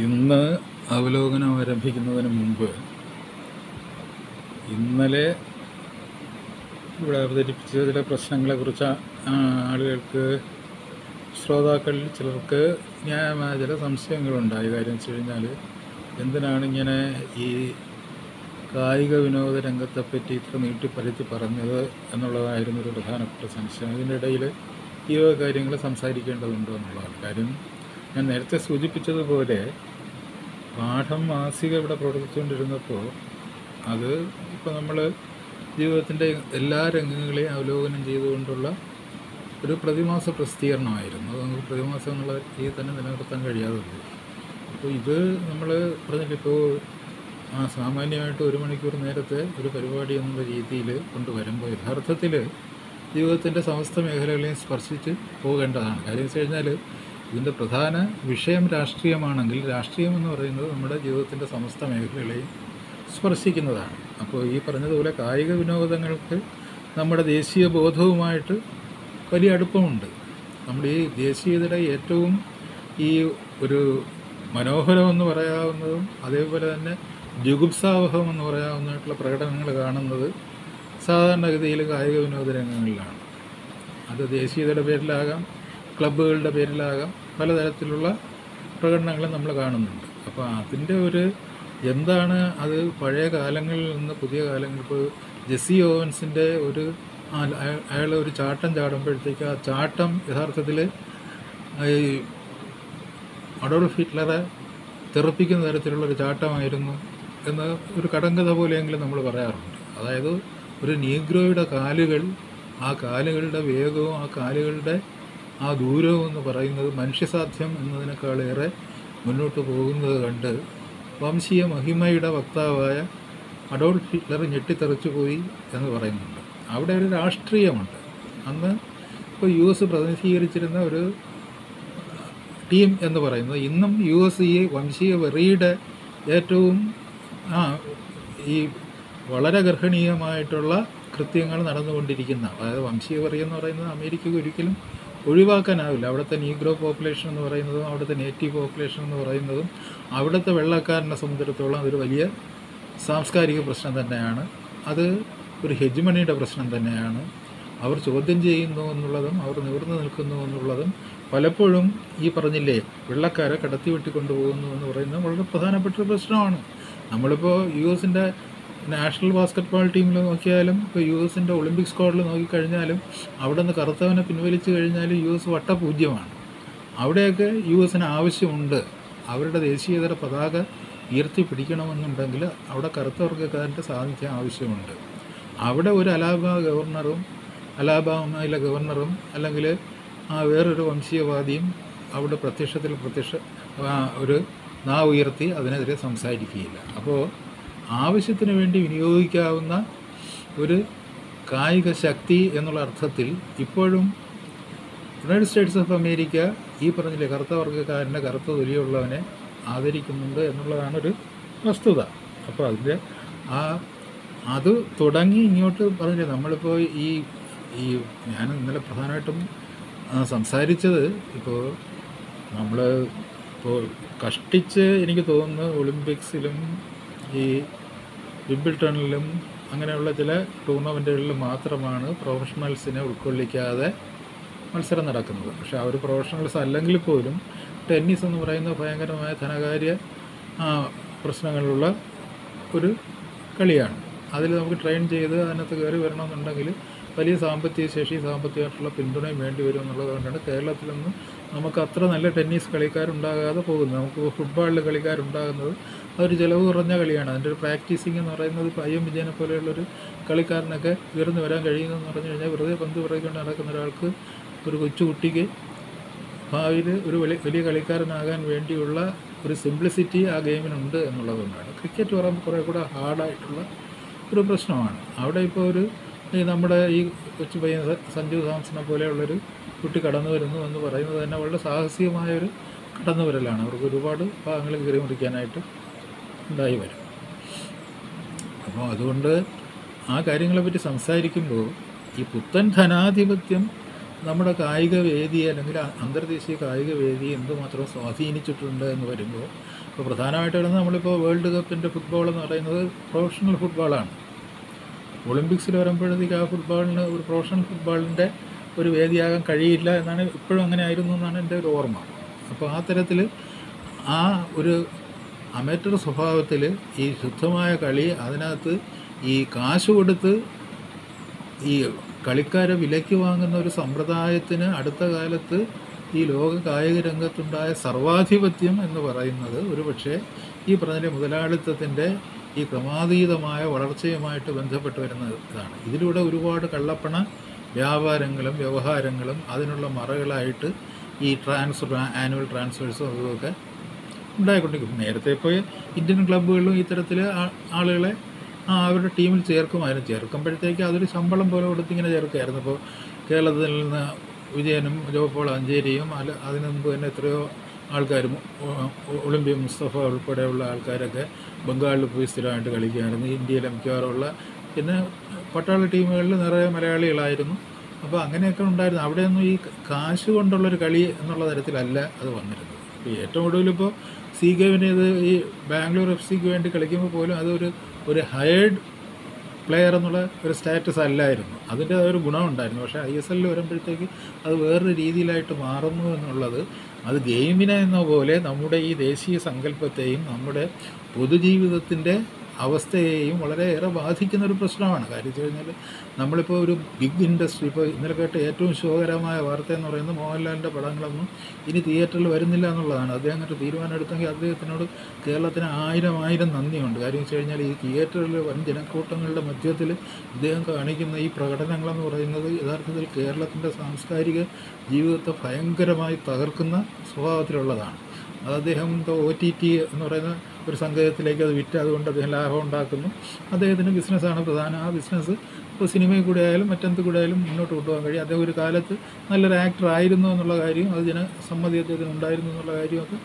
ഇന്ന് അവലോകനം ആരംഭിക്കുന്നതിന് മുമ്പ് ഇന്നലെ ഇവിടെ അവതരിപ്പിച്ച ചില പ്രശ്നങ്ങളെക്കുറിച്ച് ആളുകൾക്ക് ശ്രോതാക്കളിൽ ചിലർക്ക് ന്യായമായ ചില സംശയങ്ങളുണ്ടായി. കാര്യം വെച്ച് കഴിഞ്ഞാൽ എന്തിനാണ് ഇങ്ങനെ ഈ കായിക വിനോദ രംഗത്തെപ്പറ്റി ഇത്ര നീട്ടിപ്പരത്തി പറഞ്ഞത് എന്നുള്ളതായിരുന്നു ഒരു പ്രധാനപ്പെട്ട സംശയം. അതിന്റെ ഇടയിൽ ഈ കാര്യങ്ങൾ സംസാരിക്കേണ്ടതുണ്ടോ എന്നുള്ളതാണ്. കാര്യം ഞാൻ നേരത്തെ സൂചിപ്പിച്ചതുപോലെ പാഠം മാസിക ഇവിടെ പ്രവർത്തിച്ചുകൊണ്ടിരുന്നപ്പോൾ അത് ഇപ്പോൾ നമ്മൾ ജീവിതത്തിന്റെ എല്ലാ രംഗങ്ങളെയും അവലോകനം ചെയ്തുകൊണ്ടുള്ള ഒരു പ്രതിമാസ പ്രസിദ്ധീകരണമായിരുന്നു. അത് നമുക്ക് പ്രതിമാസം എന്നുള്ള രീതിയിൽ തന്നെ നിലനിർത്താൻ കഴിയാതെ പോയി അപ്പോൾ ഇത് നമ്മൾ പറഞ്ഞിട്ടിപ്പോൾ ആ സാമാന്യമായിട്ട് ഒരു മണിക്കൂർ നേരത്തെ ഒരു പരിപാടി എന്നുള്ള രീതിയിൽ കൊണ്ടുവരുമ്പോൾ യഥാർത്ഥത്തിൽ ജീവിതത്തിന്റെ സമസ്ത മേഖലകളെയും സ്പർശിച്ച് പോകേണ്ടതാണ്. കാര്യം വെച്ച് കഴിഞ്ഞാൽ ഇതിന്റെ പ്രധാന വിഷയം രാഷ്ട്രീയമാണെങ്കിൽ രാഷ്ട്രീയം എന്ന് പറയുന്നത് നമ്മുടെ ജീവിതത്തിന്റെ സമസ്ത മേഖലകളെയും സ്പർശിക്കുന്നതാണ്. അപ്പോൾ ഈ പറഞ്ഞതുപോലെ കായിക വിനോദങ്ങൾക്ക് നമ്മുടെ ദേശീയ ബോധവുമായിട്ട് വലിയ അടുപ്പമുണ്ട്. നമ്മുടെ ഈ ദേശീയതയുടെ ഏറ്റവും ഈ ഒരു മനോഹരമെന്ന് പറയാവുന്നതും അതേപോലെ തന്നെ ജുഗുപ്സാവഹം എന്ന് പറയാവുന്നതായിട്ടുള്ള പ്രകടനങ്ങൾ കാണുന്നത് സാധാരണഗതിയിൽ കായിക വിനോദ രംഗങ്ങളിലാണ്. അത് ദേശീയതയുടെ പേരിലാകാം ക്ലബ്ബുകളുടെ പേരിലാകാം പലതരത്തിലുള്ള പ്രകടനങ്ങൾ നമ്മൾ കാണുന്നുണ്ട്. അപ്പോൾ അതിന്റെ ഒരു എന്താണ് അത് പഴയ കാലങ്ങളിൽ നിന്ന് പുതിയ കാലങ്ങൾ ഇപ്പോൾ ജെസ്സി ഓവൻസിന്റെ ഒരു അയാൾ ഒരു ചാട്ടം ചാടുമ്പോഴത്തേക്ക് ആ ചാട്ടം യഥാർത്ഥത്തിൽ ഈ അഡോൾഫ് ഹിറ്റ്ലറെ തെറിപ്പിക്കുന്ന തരത്തിലുള്ളൊരു ചാട്ടമായിരുന്നു എന്ന് ഒരു കടങ്കഥ പോലെയെങ്കിലും നമ്മൾ പറയാറുണ്ട്. അതായത് ഒരു നീഗ്രോയുടെ കാലുകൾ ആ കാലുകളുടെ വേഗവും ആ കാലുകളുടെ ആ ദൂരമെന്ന് പറയുന്നത് മനുഷ്യസാധ്യം എന്നതിനേക്കാളേറെ മുന്നോട്ട് പോകുന്നത് കണ്ട് വംശീയ മഹിമയുടെ വക്താവായ അഡോൾഫ് ഹിറ്റ്ലർ ഞെട്ടിത്തെറിച്ചു പോയി എന്ന് പറയുന്നുണ്ട്. അവിടെ ഒരു രാഷ്ട്രീയമുണ്ട്. അന്ന് ഇപ്പോൾ യു എസ് പ്രതിനിധീകരിച്ചിരുന്ന ഒരു ടീം എന്ന് പറയുന്നത് ഇന്നും യു എസ് ഈ വംശീയ വെറിയുടെ ഏറ്റവും ആ ഈ വളരെ ഗർഹണീയമായിട്ടുള്ള കൃത്യങ്ങൾ നടന്നുകൊണ്ടിരിക്കുന്ന അതായത് വംശീയ വെറി എന്ന് പറയുന്നത് അമേരിക്കയ്ക്ക് ഒരിക്കലും ഒഴിവാക്കാനാവില്ല. അവിടുത്തെ നീഗ്രോ പോപ്പുലേഷൻ എന്ന് പറയുന്നതും അവിടുത്തെ നേറ്റീവ് പോപ്പുലേഷൻ എന്ന് പറയുന്നതും അവിടുത്തെ വെള്ളക്കാരനെ സംബന്ധിച്ചിടത്തോളം അതൊരു വലിയ സാംസ്കാരിക പ്രശ്നം തന്നെയാണ്. അത് ഒരു ഹെജ്മണിയുടെ പ്രശ്നം തന്നെയാണ്. അവർ ചോദ്യം ചെയ്യുന്നു എന്നുള്ളതും അവർ നിവർന്നു നിൽക്കുന്നു എന്നുള്ളതും പലപ്പോഴും ഈ പറഞ്ഞില്ലേ വെള്ളക്കാരെ കടത്തി വെട്ടിക്കൊണ്ടുപോകുന്നു എന്ന് പറയുന്നത് വളരെ പ്രധാനപ്പെട്ട ഒരു പ്രശ്നമാണ്. നമ്മളിപ്പോൾ യു എസിന്റെ നാഷണൽ ബാസ്ക്കറ്റ്ബോൾ ടീമിൽ നോക്കിയാലും ഇപ്പോൾ യു എസിന്റെ ഒളിമ്പിക് സ്ക്വാഡിൽ നോക്കിക്കഴിഞ്ഞാലും അവിടെ നിന്ന് കറുത്തവനെ പിൻവലിച്ചു കഴിഞ്ഞാൽ യു എസ് വട്ടപൂജ്യമാണ്. അവിടെയൊക്കെ യു എസിന് ആവശ്യമുണ്ട്. അവരുടെ ദേശീയതര പതാക ഉയർത്തി പിടിക്കണമെന്നുണ്ടെങ്കിൽ അവിടെ കറുത്ത വർഗക്കാരന്റെ സാന്നിധ്യം ആവശ്യമുണ്ട്. അവിടെ ഒരു അലാബാമ ഗവർണറും അലാബാമയിലെ ഗവർണറും അല്ലെങ്കിൽ ആ വേറൊരു വംശീയവാദിയും അവിടെ പ്രത്യക്ഷത്തിൽ പ്രത്യക്ഷ ഒരു നാ ഉയർത്തി അതിനെതിരെ സംസാരിക്കുകയില്ല. അപ്പോൾ ആവശ്യത്തിന് വേണ്ടി വിനിയോഗിക്കാവുന്ന ഒരു കായിക ശക്തി എന്നുള്ള അർത്ഥത്തിൽ ഇപ്പോഴും യുണൈറ്റഡ് സ്റ്റേറ്റ്സ് ഓഫ് അമേരിക്ക ഈ പറഞ്ഞില്ലേ കറുത്ത വർഗക്കാരന്റെ കറുത്ത തൊലിയുള്ളവനെ ആദരിക്കുന്നുണ്ട് എന്നുള്ളതാണ് ഒരു വസ്തുത. അപ്പോൾ അതിന്റെ ആ അത് തുടങ്ങി ഇങ്ങോട്ട് പറഞ്ഞില്ലേ നമ്മളിപ്പോൾ ഈ ഈ ഞാൻ ഇന്നലെ പ്രധാനമായിട്ടും സംസാരിച്ചത് ഇപ്പോൾ നമ്മൾ ഇപ്പോൾ കഷ്ടിച്ച് എനിക്ക് തോന്നുന്നു ഒളിമ്പിക്സിലും ഈ വിംബിൾട്ടണിലും അങ്ങനെയുള്ള ചില ടൂർണമെന്റുകളിൽ മാത്രമാണ് പ്രൊഫഷണൽസിനെ ഉൾക്കൊള്ളിക്കാതെ മത്സരം നടക്കുന്നത്. പക്ഷേ ഒരു പ്രൊഫഷണൽസ് അല്ലെങ്കിൽ പോലും ടെന്നീസ് എന്ന് പറയുന്ന ഭയങ്കരമായ ധനകാര്യ പ്രശ്നങ്ങളുള്ള ഒരു കളിയാണ്. അതിൽ നമുക്ക് ട്രെയിൻ ചെയ്ത് അതിനകത്ത് കയറി വരണമെന്നുണ്ടെങ്കിൽ വലിയ സാമ്പത്തിക ശേഷി സാമ്പത്തികമായിട്ടുള്ള പിന്തുണയും വേണ്ടി വരും എന്നുള്ളത് കൊണ്ടാണ് കേരളത്തിലൊന്നും നമുക്ക് അത്ര നല്ല ടെന്നീസ് കളിക്കാരുണ്ടാകാതെ പോകുന്നത്. നമുക്ക് ഫുട്ബോളിൽ കളിക്കാരുണ്ടാകുന്നത് അതൊരു ചിലവ് കുറഞ്ഞ കളിയാണ്. അതിന്റെ ഒരു പ്രാക്ടീസിങ് എന്ന് പറയുന്നത് ഇപ്പോൾ ഐ വിജയനെ പോലെയുള്ളൊരു കളിക്കാരനൊക്കെ ഉയർന്നു വരാൻ കഴിയുന്നതെന്ന് പറഞ്ഞു കഴിഞ്ഞാൽ വെറുതെ പന്ത് പിറകിക്കൊണ്ട് നടക്കുന്ന ഒരാൾക്ക് ഒരു കൊച്ചുകുട്ടിക്ക് ഭാവിയിൽ ഒരു വലിയ വലിയ കളിക്കാരനാകാൻ വേണ്ടിയുള്ള ഒരു സിംപ്ലിസിറ്റി ആ ഗെയിമിനുണ്ട് എന്നുള്ളതുകൊണ്ടാണ്. ക്രിക്കറ്റ് പറയുമ്പോൾ കുറേ കൂടെ ഹാർഡായിട്ടുള്ള ഒരു പ്രശ്നമാണ്. അവിടെ ഇപ്പോൾ ഒരു നമ്മുടെ ഈ കൊച്ചു പയ്യൻ സഞ്ജു സാംസനെ പോലെയുള്ളൊരു കുട്ടി കടന്നു വരുന്നു എന്ന് പറയുന്നത് തന്നെ വളരെ സാഹസികമായൊരു കടന്നു വരലാണ് അവർക്ക് ഒരുപാട് ഭാഗങ്ങൾ കയറി മുറിക്കാനായിട്ട് ഉണ്ടായി വരും. അപ്പോൾ അതുകൊണ്ട് ആ കാര്യങ്ങളെപ്പറ്റി സംസാരിക്കുമ്പോൾ ഈ പുത്തൻ ധനാധിപത്യം നമ്മുടെ കായിക വേദിയെ അല്ലെങ്കിൽ അന്തർദേശീയ കായിക വേദിയെ എന്തുമാത്രം സ്വാധീനിച്ചിട്ടുണ്ട് എന്ന് വരുമ്പോൾ ഇപ്പോൾ പ്രധാനമായിട്ട് വരുന്നത് നമ്മളിപ്പോൾ വേൾഡ് കപ്പിന്റെ ഫുട്ബോൾ എന്ന് പറയുന്നത് പ്രൊഫഷണൽ ഫുട്ബോളാണ് ഒളിമ്പിക്സിൽ വരുമ്പോഴത്തേക്ക് ആ ഫുട്ബോളിന് ഒരു പ്രൊഫഷണൽ ഫുട്ബോളിന്റെ ഒരു വേദിയാകാൻ കഴിയില്ല എന്നാണ് ഇപ്പോഴും അങ്ങനെ ആയിരുന്നു എന്നാണ് എന്റെ ഒരു ഓർമ്മ. അപ്പോൾ ആ തരത്തിൽ ആ ഒരു അമേറ്റർ സ്വഭാവത്തിൽ ഈ ശുദ്ധമായ കളി അതിനകത്ത് ഈ കാശ് കൊടുത്ത് ഈ കളിക്കാരെ വിലയ്ക്ക് വാങ്ങുന്ന ഒരു സമ്പ്രദായത്തിന് അടുത്ത കാലത്ത് ഈ ലോക കായിക രംഗത്തുണ്ടായ സർവാധിപത്യം എന്ന് പറയുന്നത് ഒരുപക്ഷെ ഈ പറഞ്ഞ മുതലാളിത്തത്തിന്റെ ഈ ക്രമാതീതമായ വളർച്ചയുമായിട്ട് ബന്ധപ്പെട്ട് വരുന്ന ഇതാണ്. ഇതിലൂടെ ഒരുപാട് കള്ളപ്പണ വ്യാപാരങ്ങളും വ്യവഹാരങ്ങളും അതിനുള്ള മറകളായിട്ട് ഈ ട്രാൻസ്ഫർ ആനുവൽ ട്രാൻസ്ഫേഴ്സും അതുമൊക്കെ ഉണ്ടായിക്കൊണ്ടിരിക്കും. നേരത്തെ ഇപ്പോൾ ഇന്ത്യൻ ക്ലബ്ബുകളിലും ഇത്തരത്തിൽ ആളുകളെ അവരുടെ ടീമിൽ ചേർക്കുമായിരുന്നു. ചേർക്കുമ്പോഴത്തേക്ക് അതൊരു ശമ്പളം പോലെ കൊടുത്ത് ഇങ്ങനെ ചേർക്കുമായിരുന്നു ഇപ്പോൾ കേരളത്തിൽ നിന്ന് വിജയനും ജോപ്പോൾ അഞ്ചേരിയും അല്ല അതിനു മുമ്പ് തന്നെ എത്രയോ ആൾക്കാരും ഒളിമ്പ്യ മുസ്തഫ ഉൾപ്പെടെയുള്ള ആൾക്കാരൊക്കെ ബംഗാളിൽ പോയി സ്ഥിരമായിട്ട് കളിക്കുകയായിരുന്നു. ഇന്ത്യയിലെ മിക്കവാറുമുള്ള പിന്നെ പട്ടാള ടീമുകളിൽ നിറയെ മലയാളികളായിരുന്നു. അപ്പോൾ അങ്ങനെയൊക്കെ ഉണ്ടായിരുന്നു. അവിടെയൊന്നും ഈ കാശ് കൊണ്ടുള്ളൊരു കളി എന്നുള്ള തരത്തിലല്ല അത് വന്നിരുന്നത്. ഏറ്റവും കൂടുതൽ ഇപ്പോൾ സി ഗെയിമിന് ഇത് ഈ ബാംഗ്ലൂർ എഫ് സിക്ക് വേണ്ടി കളിക്കുമ്പോൾ പോലും അതൊരു ഒരു ഹയേർഡ് പ്ലെയർ എന്നുള്ള ഒരു സ്റ്റാറ്റസ് അല്ലായിരുന്നു. അതിന്റെ ഒരു ഗുണമുണ്ടായിരുന്നു. പക്ഷേ ഐ എസ് എല്ലിൽ വരുമ്പോഴത്തേക്ക് അത് വേറൊരു രീതിയിലായിട്ട് മാറുന്നു എന്നുള്ളത് അത് ഗെയിമിനെ എന്ന പോലെ നമ്മുടെ ഈ ദേശീയ സങ്കല്പത്തെയും നമ്മുടെ പൊതുജീവിതത്തിന്റെ അവസ്ഥയെയും വളരെയേറെ ബാധിക്കുന്ന ഒരു പ്രശ്നമാണ്. കാര്യം വെച്ച് കഴിഞ്ഞാൽ നമ്മളിപ്പോൾ ഒരു ബിഗ് ഇൻഡസ്ട്രി ഇപ്പോൾ ഇന്നലെ കേട്ട ഏറ്റവും ശോകരമായ വാർത്ത എന്ന് പറയുന്നത് മോഹൻലാലിന്റെ പടങ്ങളൊന്നും ഇനി തിയേറ്ററിൽ വരുന്നില്ല എന്നുള്ളതാണ്. അദ്ദേഹം എന്നിട്ട് തീരുമാനം എടുത്തെങ്കിൽ അദ്ദേഹത്തിനോട് കേരളത്തിന് ആയിരം ആയിരം നന്ദിയുണ്ട്. കാര്യം വെച്ച് കഴിഞ്ഞാൽ ഈ തിയേറ്ററിൽ വൻ ജനക്കൂട്ടങ്ങളുടെ മധ്യത്തിൽ ഇദ്ദേഹം കാണിക്കുന്ന ഈ പ്രകടനങ്ങളെന്ന് പറയുന്നത് യഥാർത്ഥത്തിൽ കേരളത്തിന്റെ സാംസ്കാരിക ജീവിതത്തെ ഭയങ്കരമായി തകർക്കുന്ന സ്വഭാവത്തിലുള്ളതാണ്. അത് അദ്ദേഹം ഒ ടി ടി എന്ന് പറയുന്ന ഒരു സങ്കേതത്തിലേക്ക് അത് വിറ്റ് അതുകൊണ്ട് അദ്ദേഹം ലാഭം ഉണ്ടാക്കുന്നു. അദ്ദേഹത്തിന് ബിസിനസ്സാണ് പ്രധാനം. ആ ബിസിനസ് ഇപ്പോൾ സിനിമയിൽ കൂടെ ആയാലും മറ്റെന്ത് കൂടെ ആയാലും മുന്നോട്ട് കൊണ്ടുപോകാൻ കഴിയും. അദ്ദേഹം ഒരു കാലത്ത് നല്ലൊരു ആക്ടർ ആയിരുന്നു എന്നുള്ള കാര്യം അത് ജനസമ്മതി അദ്ദേഹത്തിന് ഉണ്ടായിരുന്നു എന്നുള്ള കാര്യമൊക്കെ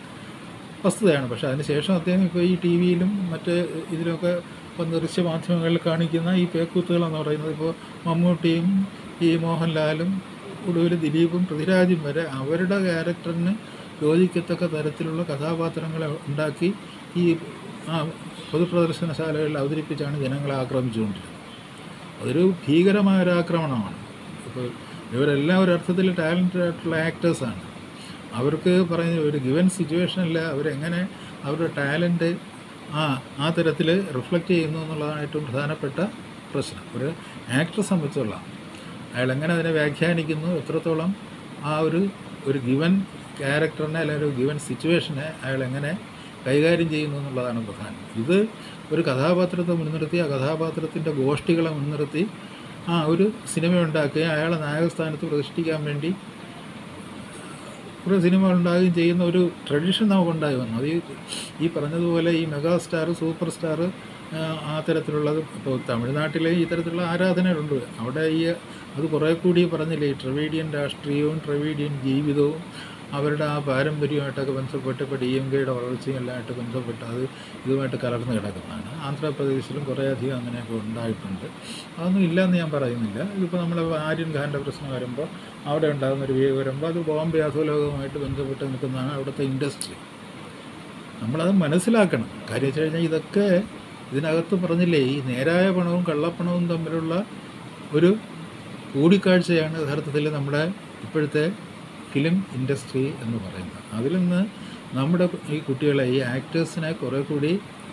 വസ്തുതയാണ്. പക്ഷേ അതിനുശേഷം അദ്ദേഹം ഇപ്പോൾ ഈ ടി വിയിലും മറ്റ് ഇതിലൊക്കെ വന്ന് ദൃശ്യമാധ്യമങ്ങളിൽ കാണിക്കുന്ന ഈ പേക്കൂത്തുകളെന്ന് പറയുന്നത് ഇപ്പോൾ മമ്മൂട്ടിയും ഈ മോഹൻലാലും ഒടുവിൽ ദിലീപും പൃഥ്വിരാജും വരെ അവരുടെ ക്യാരക്ടറിന് യോജിക്കത്തക്ക തരത്തിലുള്ള കഥാപാത്രങ്ങളെ ഉണ്ടാക്കി ഈ ആ, പൊതുപ്രദർശനശാലകളിൽ അവതരിപ്പിച്ചാണ് ജനങ്ങളെ ആക്രമിച്ചുകൊണ്ടിരുന്നത്. അതൊരു ഭീകരമായ ഒരു ആക്രമണമാണ് ഇപ്പോൾ ഇവരെല്ലാം ഒരു അർത്ഥത്തിൽ ടാലന്റഡ് ആയിട്ടുള്ള ആക്ടേഴ്സാണ് അവർക്ക് പറയുന്ന ഒരു ഗിവൻ സിറ്റുവേഷനിൽ അവരെങ്ങനെ അവരുടെ ടാലന്റ് ആ ആ തരത്തിൽ റിഫ്ലക്റ്റ് ചെയ്യുന്നു എന്നുള്ളതാണ് ഏറ്റവും പ്രധാനപ്പെട്ട പ്രശ്നം. ഒരു ആക്ടറെ സംബന്ധിച്ചുള്ള അയാൾ എങ്ങനെ അതിനെ വ്യാഖ്യാനിക്കുന്നു എത്രത്തോളം ആ ഒരു ഒരു ഗിവൻ ക്യാരക്ടറിനെ അല്ലെങ്കിൽ ഒരു ഗിവൻ സിറ്റുവേഷനെ അയാൾ എങ്ങനെ കൈകാര്യം ചെയ്യുന്നു എന്നുള്ളതാണ് പ്രധാനം. ഇത് ഒരു കഥാപാത്രത്തെ മുൻനിർത്തി ആ കഥാപാത്രത്തിന്റെ ഗോഷ്ഠികളെ മുൻനിർത്തി ആ ഒരു സിനിമ ഉണ്ടാക്കുകയും അയാളെ നായകസ്ഥാനത്ത് പ്രതിഷ്ഠിക്കാൻ വേണ്ടി കുറേ സിനിമ ഉണ്ടാകുകയും ചെയ്യുന്ന ഒരു ട്രഡീഷൻ നമുക്കുണ്ടായി വന്നു. അത് ഈ പറഞ്ഞതുപോലെ ഈ മെഗാ സ്റ്റാർ സൂപ്പർ സ്റ്റാർ ആ തരത്തിലുള്ളത് ഇപ്പോൾ തമിഴ്നാട്ടിലെ ഈ തരത്തിലുള്ള ആരാധനകളുണ്ട്. അവിടെ ഈ അത് കുറേ കൂടി പറഞ്ഞില്ലേ ഈ ട്രവീഡിയൻ രാഷ്ട്രീയവും ട്രവീഡിയൻ ജീവിതവും അവരുടെ ആ പാരമ്പര്യമായിട്ടൊക്കെ ബന്ധപ്പെട്ട് ഇപ്പോൾ ഡി എം കെയുടെ വളർച്ചയും എല്ലാമായിട്ട് ബന്ധപ്പെട്ട് അത് ഇതുമായിട്ട് കലർന്ന് കിടക്കുന്നതാണ്. ആന്ധ്രാപ്രദേശിലും കുറേയധികം അങ്ങനെയൊക്കെ ഉണ്ടായിട്ടുണ്ട്. അതൊന്നും ഇല്ലയെന്ന് ഞാൻ പറയുന്നില്ല. ഇതിപ്പോൾ നമ്മൾ ആര്യൻ ഖാന്റെ പ്രശ്നം വരുമ്പോൾ അവിടെ ഉണ്ടാകുന്ന ഒരു വ്യൂ വരുമ്പോൾ അത് ബോംബെ അധോലോകവുമായിട്ട് ബന്ധപ്പെട്ട് നിൽക്കുന്നതാണ് അവിടുത്തെ ഇൻഡസ്ട്രി. നമ്മളത് മനസ്സിലാക്കണം. കാര്യം വെച്ച് കഴിഞ്ഞാൽ ഇതൊക്കെ ഇതിനകത്ത് പറഞ്ഞില്ലേ ഈ നേരായ പണവും കള്ളപ്പണവും തമ്മിലുള്ള ഒരു കൂടിക്കാഴ്ചയാണ് യഥാർത്ഥത്തിൽ നമ്മുടെ ഇപ്പോഴത്തെ ഫിലിം ഇൻഡസ്ട്രി എന്ന് പറയുന്നത്. അതിൽ നിന്ന് നമ്മുടെ ഈ കുട്ടികളെ ഈ ആക്ടേഴ്സിനെ കുറേ കൂടി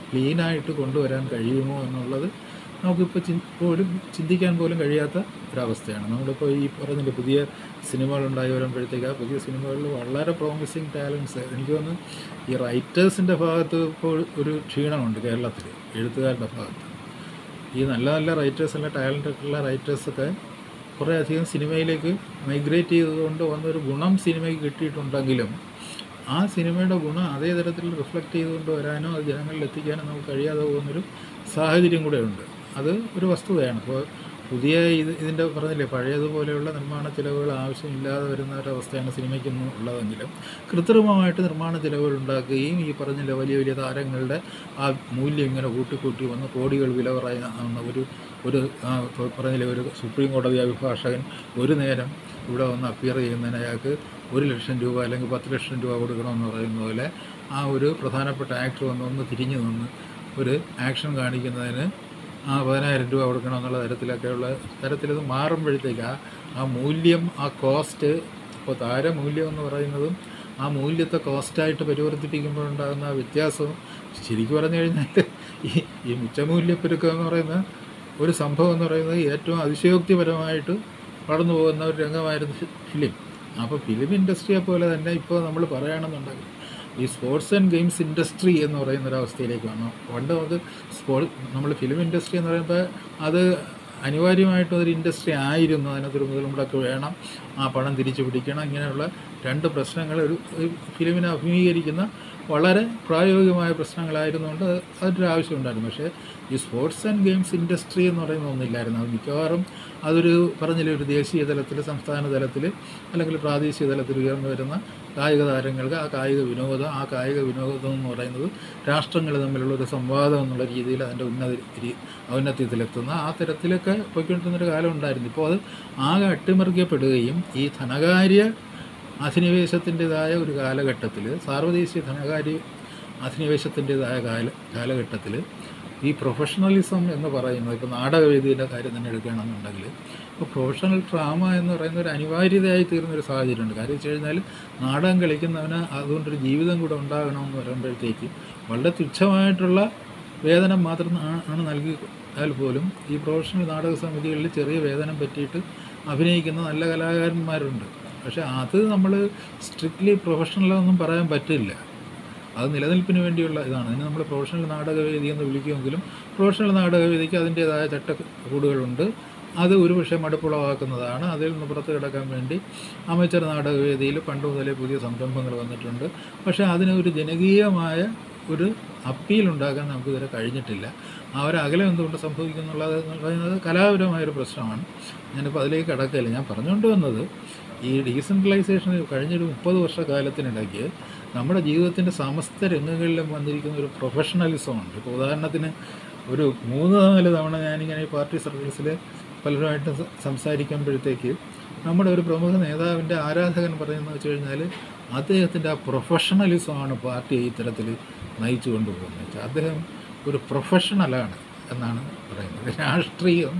ക്ലീനായിട്ട് കൊണ്ടുവരാൻ കഴിയുമോ എന്നുള്ളത് നമുക്കിപ്പോൾ ചി പോലും ചിന്തിക്കാൻ പോലും കഴിയാത്ത ഒരവസ്ഥയാണ്. നമ്മളിപ്പോൾ ഈ പറഞ്ഞില്ല പുതിയ സിനിമകളുണ്ടായി വരുമ്പോഴത്തേക്ക് ആ പുതിയ സിനിമകളിൽ വളരെ പ്രോമിസിങ് ടാലൻസ് എനിക്ക് തോന്നുന്നു ഈ റൈറ്റേഴ്സിന്റെ ഭാഗത്ത് ഇപ്പോൾ ഒരു ക്ഷീണമുണ്ട് കേരളത്തിൽ എഴുത്തുകാരുടെ ഭാഗത്ത്. ഈ നല്ല നല്ല റൈറ്റേഴ്സ് അല്ല ടാലന്റഡ് ഉള്ള റൈറ്റേഴ്സൊക്കെ കുറേ അധികം സിനിമയിലേക്ക് മൈഗ്രേറ്റ് ചെയ്തുകൊണ്ട് വന്നൊരു ഗുണം സിനിമയ്ക്ക് കിട്ടിയിട്ടുണ്ടെങ്കിലും ആ സിനിമയുടെ ഗുണം അതേ തരത്തിൽ റിഫ്ലക്റ്റ് ചെയ്തുകൊണ്ട് വരാനോ അത് ജനങ്ങളിൽ എത്തിക്കാനോ നമുക്ക് കഴിയാതെ പോകുന്നൊരു സാഹചര്യം കൂടെ ഉണ്ട് അത് ഒരു വസ്തുതയാണ്. ഇപ്പോൾ പുതിയ ഇത് ഇതിന്റെ പറഞ്ഞില്ലേ പഴയതുപോലെയുള്ള നിർമ്മാണ ചിലവുകൾ ആവശ്യമില്ലാതെ വരുന്ന ഒരവസ്ഥയാണ് സിനിമയ്ക്കൊന്നും ഉള്ളതെങ്കിലും കൃത്രിമമായിട്ട് നിർമ്മാണ ചിലവുകൾ ഉണ്ടാക്കുകയും ഈ പറഞ്ഞില്ലേ വലിയ വലിയ താരങ്ങളുടെ ആ മൂല്യം ഇങ്ങനെ കൂട്ടിക്കൂട്ടി വന്ന് കോടികൾ വില പറയുന്ന ഒരു ഒരു പറഞ്ഞില്ലേ ഒരു സുപ്രീം കോടതി അഭിഭാഷകൻ ഒരു നേരം ഇവിടെ വന്ന് അപ്പിയർ ചെയ്യുന്നതിന് അയാൾക്ക് ഒരു ലക്ഷം രൂപ അല്ലെങ്കിൽ പത്ത് ലക്ഷം രൂപ കൊടുക്കണമെന്ന് പറയുന്ന പോലെ ആ ഒരു പ്രധാനപ്പെട്ട ആക്ടർ വന്ന് ഒന്ന് തിരിഞ്ഞു നിന്ന് ഒരു ആക്ഷൻ കാണിക്കുന്നതിന് ആ പതിനായിരം രൂപ കൊടുക്കണം എന്നുള്ള തരത്തിലൊക്കെയുള്ള തരത്തിലത് മാറുമ്പോഴത്തേക്ക് ആ ആ മൂല്യം ആ കോസ്റ്റ് ഇപ്പോൾ താരമൂല്യം എന്ന് പറയുന്നതും ആ മൂല്യത്തെ കോസ്റ്റായിട്ട് പരിവർത്തിപ്പിക്കുമ്പോഴുണ്ടാകുന്ന ആ വ്യത്യാസവും ശരിക്കും പറഞ്ഞു കഴിഞ്ഞാൽ ഈ ഈ മിച്ചമൂല്യപ്പെരുക്കം എന്ന് പറയുന്ന ഒരു സംഭവം എന്ന് പറയുന്നത് ഏറ്റവും അതിശയോക്തിപരമായിട്ട് വളർന്നു പോകുന്ന ഒരു രംഗമായിരുന്നു ഫിലിം. അപ്പോൾ ഫിലിം ഇൻഡസ്ട്രിയെ പോലെ തന്നെ ഇപ്പോൾ നമ്മൾ പറയുകയാണെന്നുണ്ടെങ്കിൽ ഈ സ്പോർട്സ് ആൻഡ് ഗെയിംസ് ഇൻഡസ്ട്രി എന്ന് പറയുന്ന ഒരു അവസ്ഥയിലേക്ക് വന്നു പണ്ട് അത് സ്പോ നമ്മൾ ഫിലിം ഇൻഡസ്ട്രി എന്ന് പറയുമ്പോൾ അത് അനിവാര്യമായിട്ടും ഒരു ഇൻഡസ്ട്രി ആയിരുന്നു. അതിനകത്തൊരു മുതൽ മുടക്ക് വേണം. ആ പണം തിരിച്ചു പിടിക്കണം. ഇങ്ങനെയുള്ള രണ്ട് പ്രശ്നങ്ങൾ ഒരു ഒരു ഫിലിമിനെ അഭിമുഖീകരിക്കുന്ന വളരെ പ്രായോഗികമായ പ്രശ്നങ്ങളായിരുന്നുകൊണ്ട് അതൊരു ആവശ്യമുണ്ടായിരുന്നു പക്ഷേ ഈ സ്പോർട്സ് ആൻഡ് ഗെയിംസ് ഇൻഡസ്ട്രി എന്ന് പറയുന്ന ഒന്നില്ലായിരുന്നു. അത് മിക്കവാറും അതൊരു പറഞ്ഞില്ലേ ഒരു ദേശീയ തലത്തിൽ സംസ്ഥാന തലത്തിൽ അല്ലെങ്കിൽ പ്രാദേശിക തലത്തിൽ ഉയർന്നു വരുന്ന കായിക താരങ്ങൾക്ക് ആ കായിക വിനോദം ആ കായിക വിനോദം എന്ന് പറയുന്നത് രാഷ്ട്രങ്ങൾ തമ്മിലുള്ള ഒരു സംവാദം എന്നുള്ള രീതിയിൽ അതിന്റെ ഉന്നത ഔന്നത്യത്തിലെത്തുന്ന ആ തരത്തിലൊക്കെ പോയിക്കൊണ്ടിരുന്നൊരു കാലം ഉണ്ടായിരുന്നു. ഇപ്പോൾ അത് ആകെ അട്ടിമറിക്കപ്പെടുകയും ഈ ധനകാര്യ അധിനിവേശത്തിന്റെതായ ഒരു കാലഘട്ടത്തിൽ സാർവദേശീയ ധനകാര്യ അധിനിവേശത്തിന്റെതായ കാല കാലഘട്ടത്തിൽ ഈ പ്രൊഫഷണലിസം എന്ന് പറയുന്നത് ഇപ്പോൾ നാടകവേദിയുടെ കാര്യം തന്നെ എടുക്കുകയാണെന്നുണ്ടെങ്കിൽ ഇപ്പോൾ പ്രൊഫഷണൽ ഡ്രാമ എന്ന് പറയുന്ന ഒരു അനിവാര്യതയായി തീർന്ന ഒരു സാഹചര്യമുണ്ട്. കാര്യം വെച്ച് കഴിഞ്ഞാൽ നാടകം കളിക്കുന്നവന് അതുകൊണ്ടൊരു ജീവിതം കൂടെ ഉണ്ടാകണമെന്ന് പറയുമ്പോഴത്തേക്ക് വളരെ തുച്ഛമായിട്ടുള്ള വേതനം മാത്രം ആണ് നൽകിയാൽ പോലും ഈ പ്രൊഫഷണൽ നാടക സമിതികളിൽ ചെറിയ വേതനം പറ്റിയിട്ട് അഭിനയിക്കുന്ന നല്ല കലാകാരന്മാരുണ്ട്. പക്ഷേ അത് നമ്മൾ സ്ട്രിക്ട്ലി പ്രൊഫഷണലൊന്നും പറയാൻ പറ്റില്ല. അത് നിലനിൽപ്പിന് വേണ്ടിയുള്ള ഇതാണ്. അതിന് നമ്മൾ പ്രൊഫഷണൽ നാടകവേദി എന്ന് വിളിക്കുമെങ്കിലും പ്രൊഫഷണൽ നാടകവേദിക്ക് അതിന്റേതായ ചട്ടക്കൂടുകളുണ്ട്. അത് ഒരുപക്ഷെ മടുപ്പുളവാക്കുന്നതാണ്. അതിൽ നിന്ന് പുറത്ത് കിടക്കാൻ വേണ്ടി അമേച്ചർ നാടകവേദിയിൽ പണ്ട് മുതലേ പുതിയ സംരംഭങ്ങൾ വന്നിട്ടുണ്ട്. പക്ഷേ അതിന് ഒരു ജനകീയമായ ഒരു അപ്പീൽ ഉണ്ടാക്കാൻ നമുക്ക് ഇതുവരെ കഴിഞ്ഞിട്ടില്ല. ആ ഒരു അകലം എന്തുകൊണ്ട് സംഭവിക്കുന്നുള്ളത് എന്ന് പറയുന്നത് കലാപരമായൊരു പ്രശ്നമാണ്. ഞാനിപ്പോൾ അതിലേക്ക് കടക്കില്ല ഞാൻ പറഞ്ഞുകൊണ്ട് വന്നത് ഈ ഡീസെൻട്രലൈസേഷൻ കഴിഞ്ഞൊരു മുപ്പത് വർഷക്കാലത്തിനിടയ്ക്ക് നമ്മുടെ ജീവിതത്തിന്റെ സമസ്ത രംഗങ്ങളിലും വന്നിരിക്കുന്ന ഒരു പ്രൊഫഷണലിസമാണ് ഇപ്പോൾ ഉദാഹരണത്തിന് ഒരു മൂന്ന് നാല് തവണ ഞാനിങ്ങനെ ഈ പാർട്ടി സർവീസിൽ പലരുമായിട്ട് സംസാരിക്കുമ്പോഴത്തേക്ക് നമ്മുടെ ഒരു പ്രമുഖ നേതാവിന്റെ ആരാധകൻ പറയുന്നത് വെച്ച് കഴിഞ്ഞാൽ അദ്ദേഹത്തിന്റെ ആ പ്രൊഫഷണലിസമാണ് പാർട്ടിയെ ഇത്തരത്തിൽ നയിച്ചു കൊണ്ടുപോകുന്നത്. അദ്ദേഹം ഒരു പ്രൊഫഷണലാണ് എന്നാണ് പറയുന്നത്. രാഷ്ട്രീയം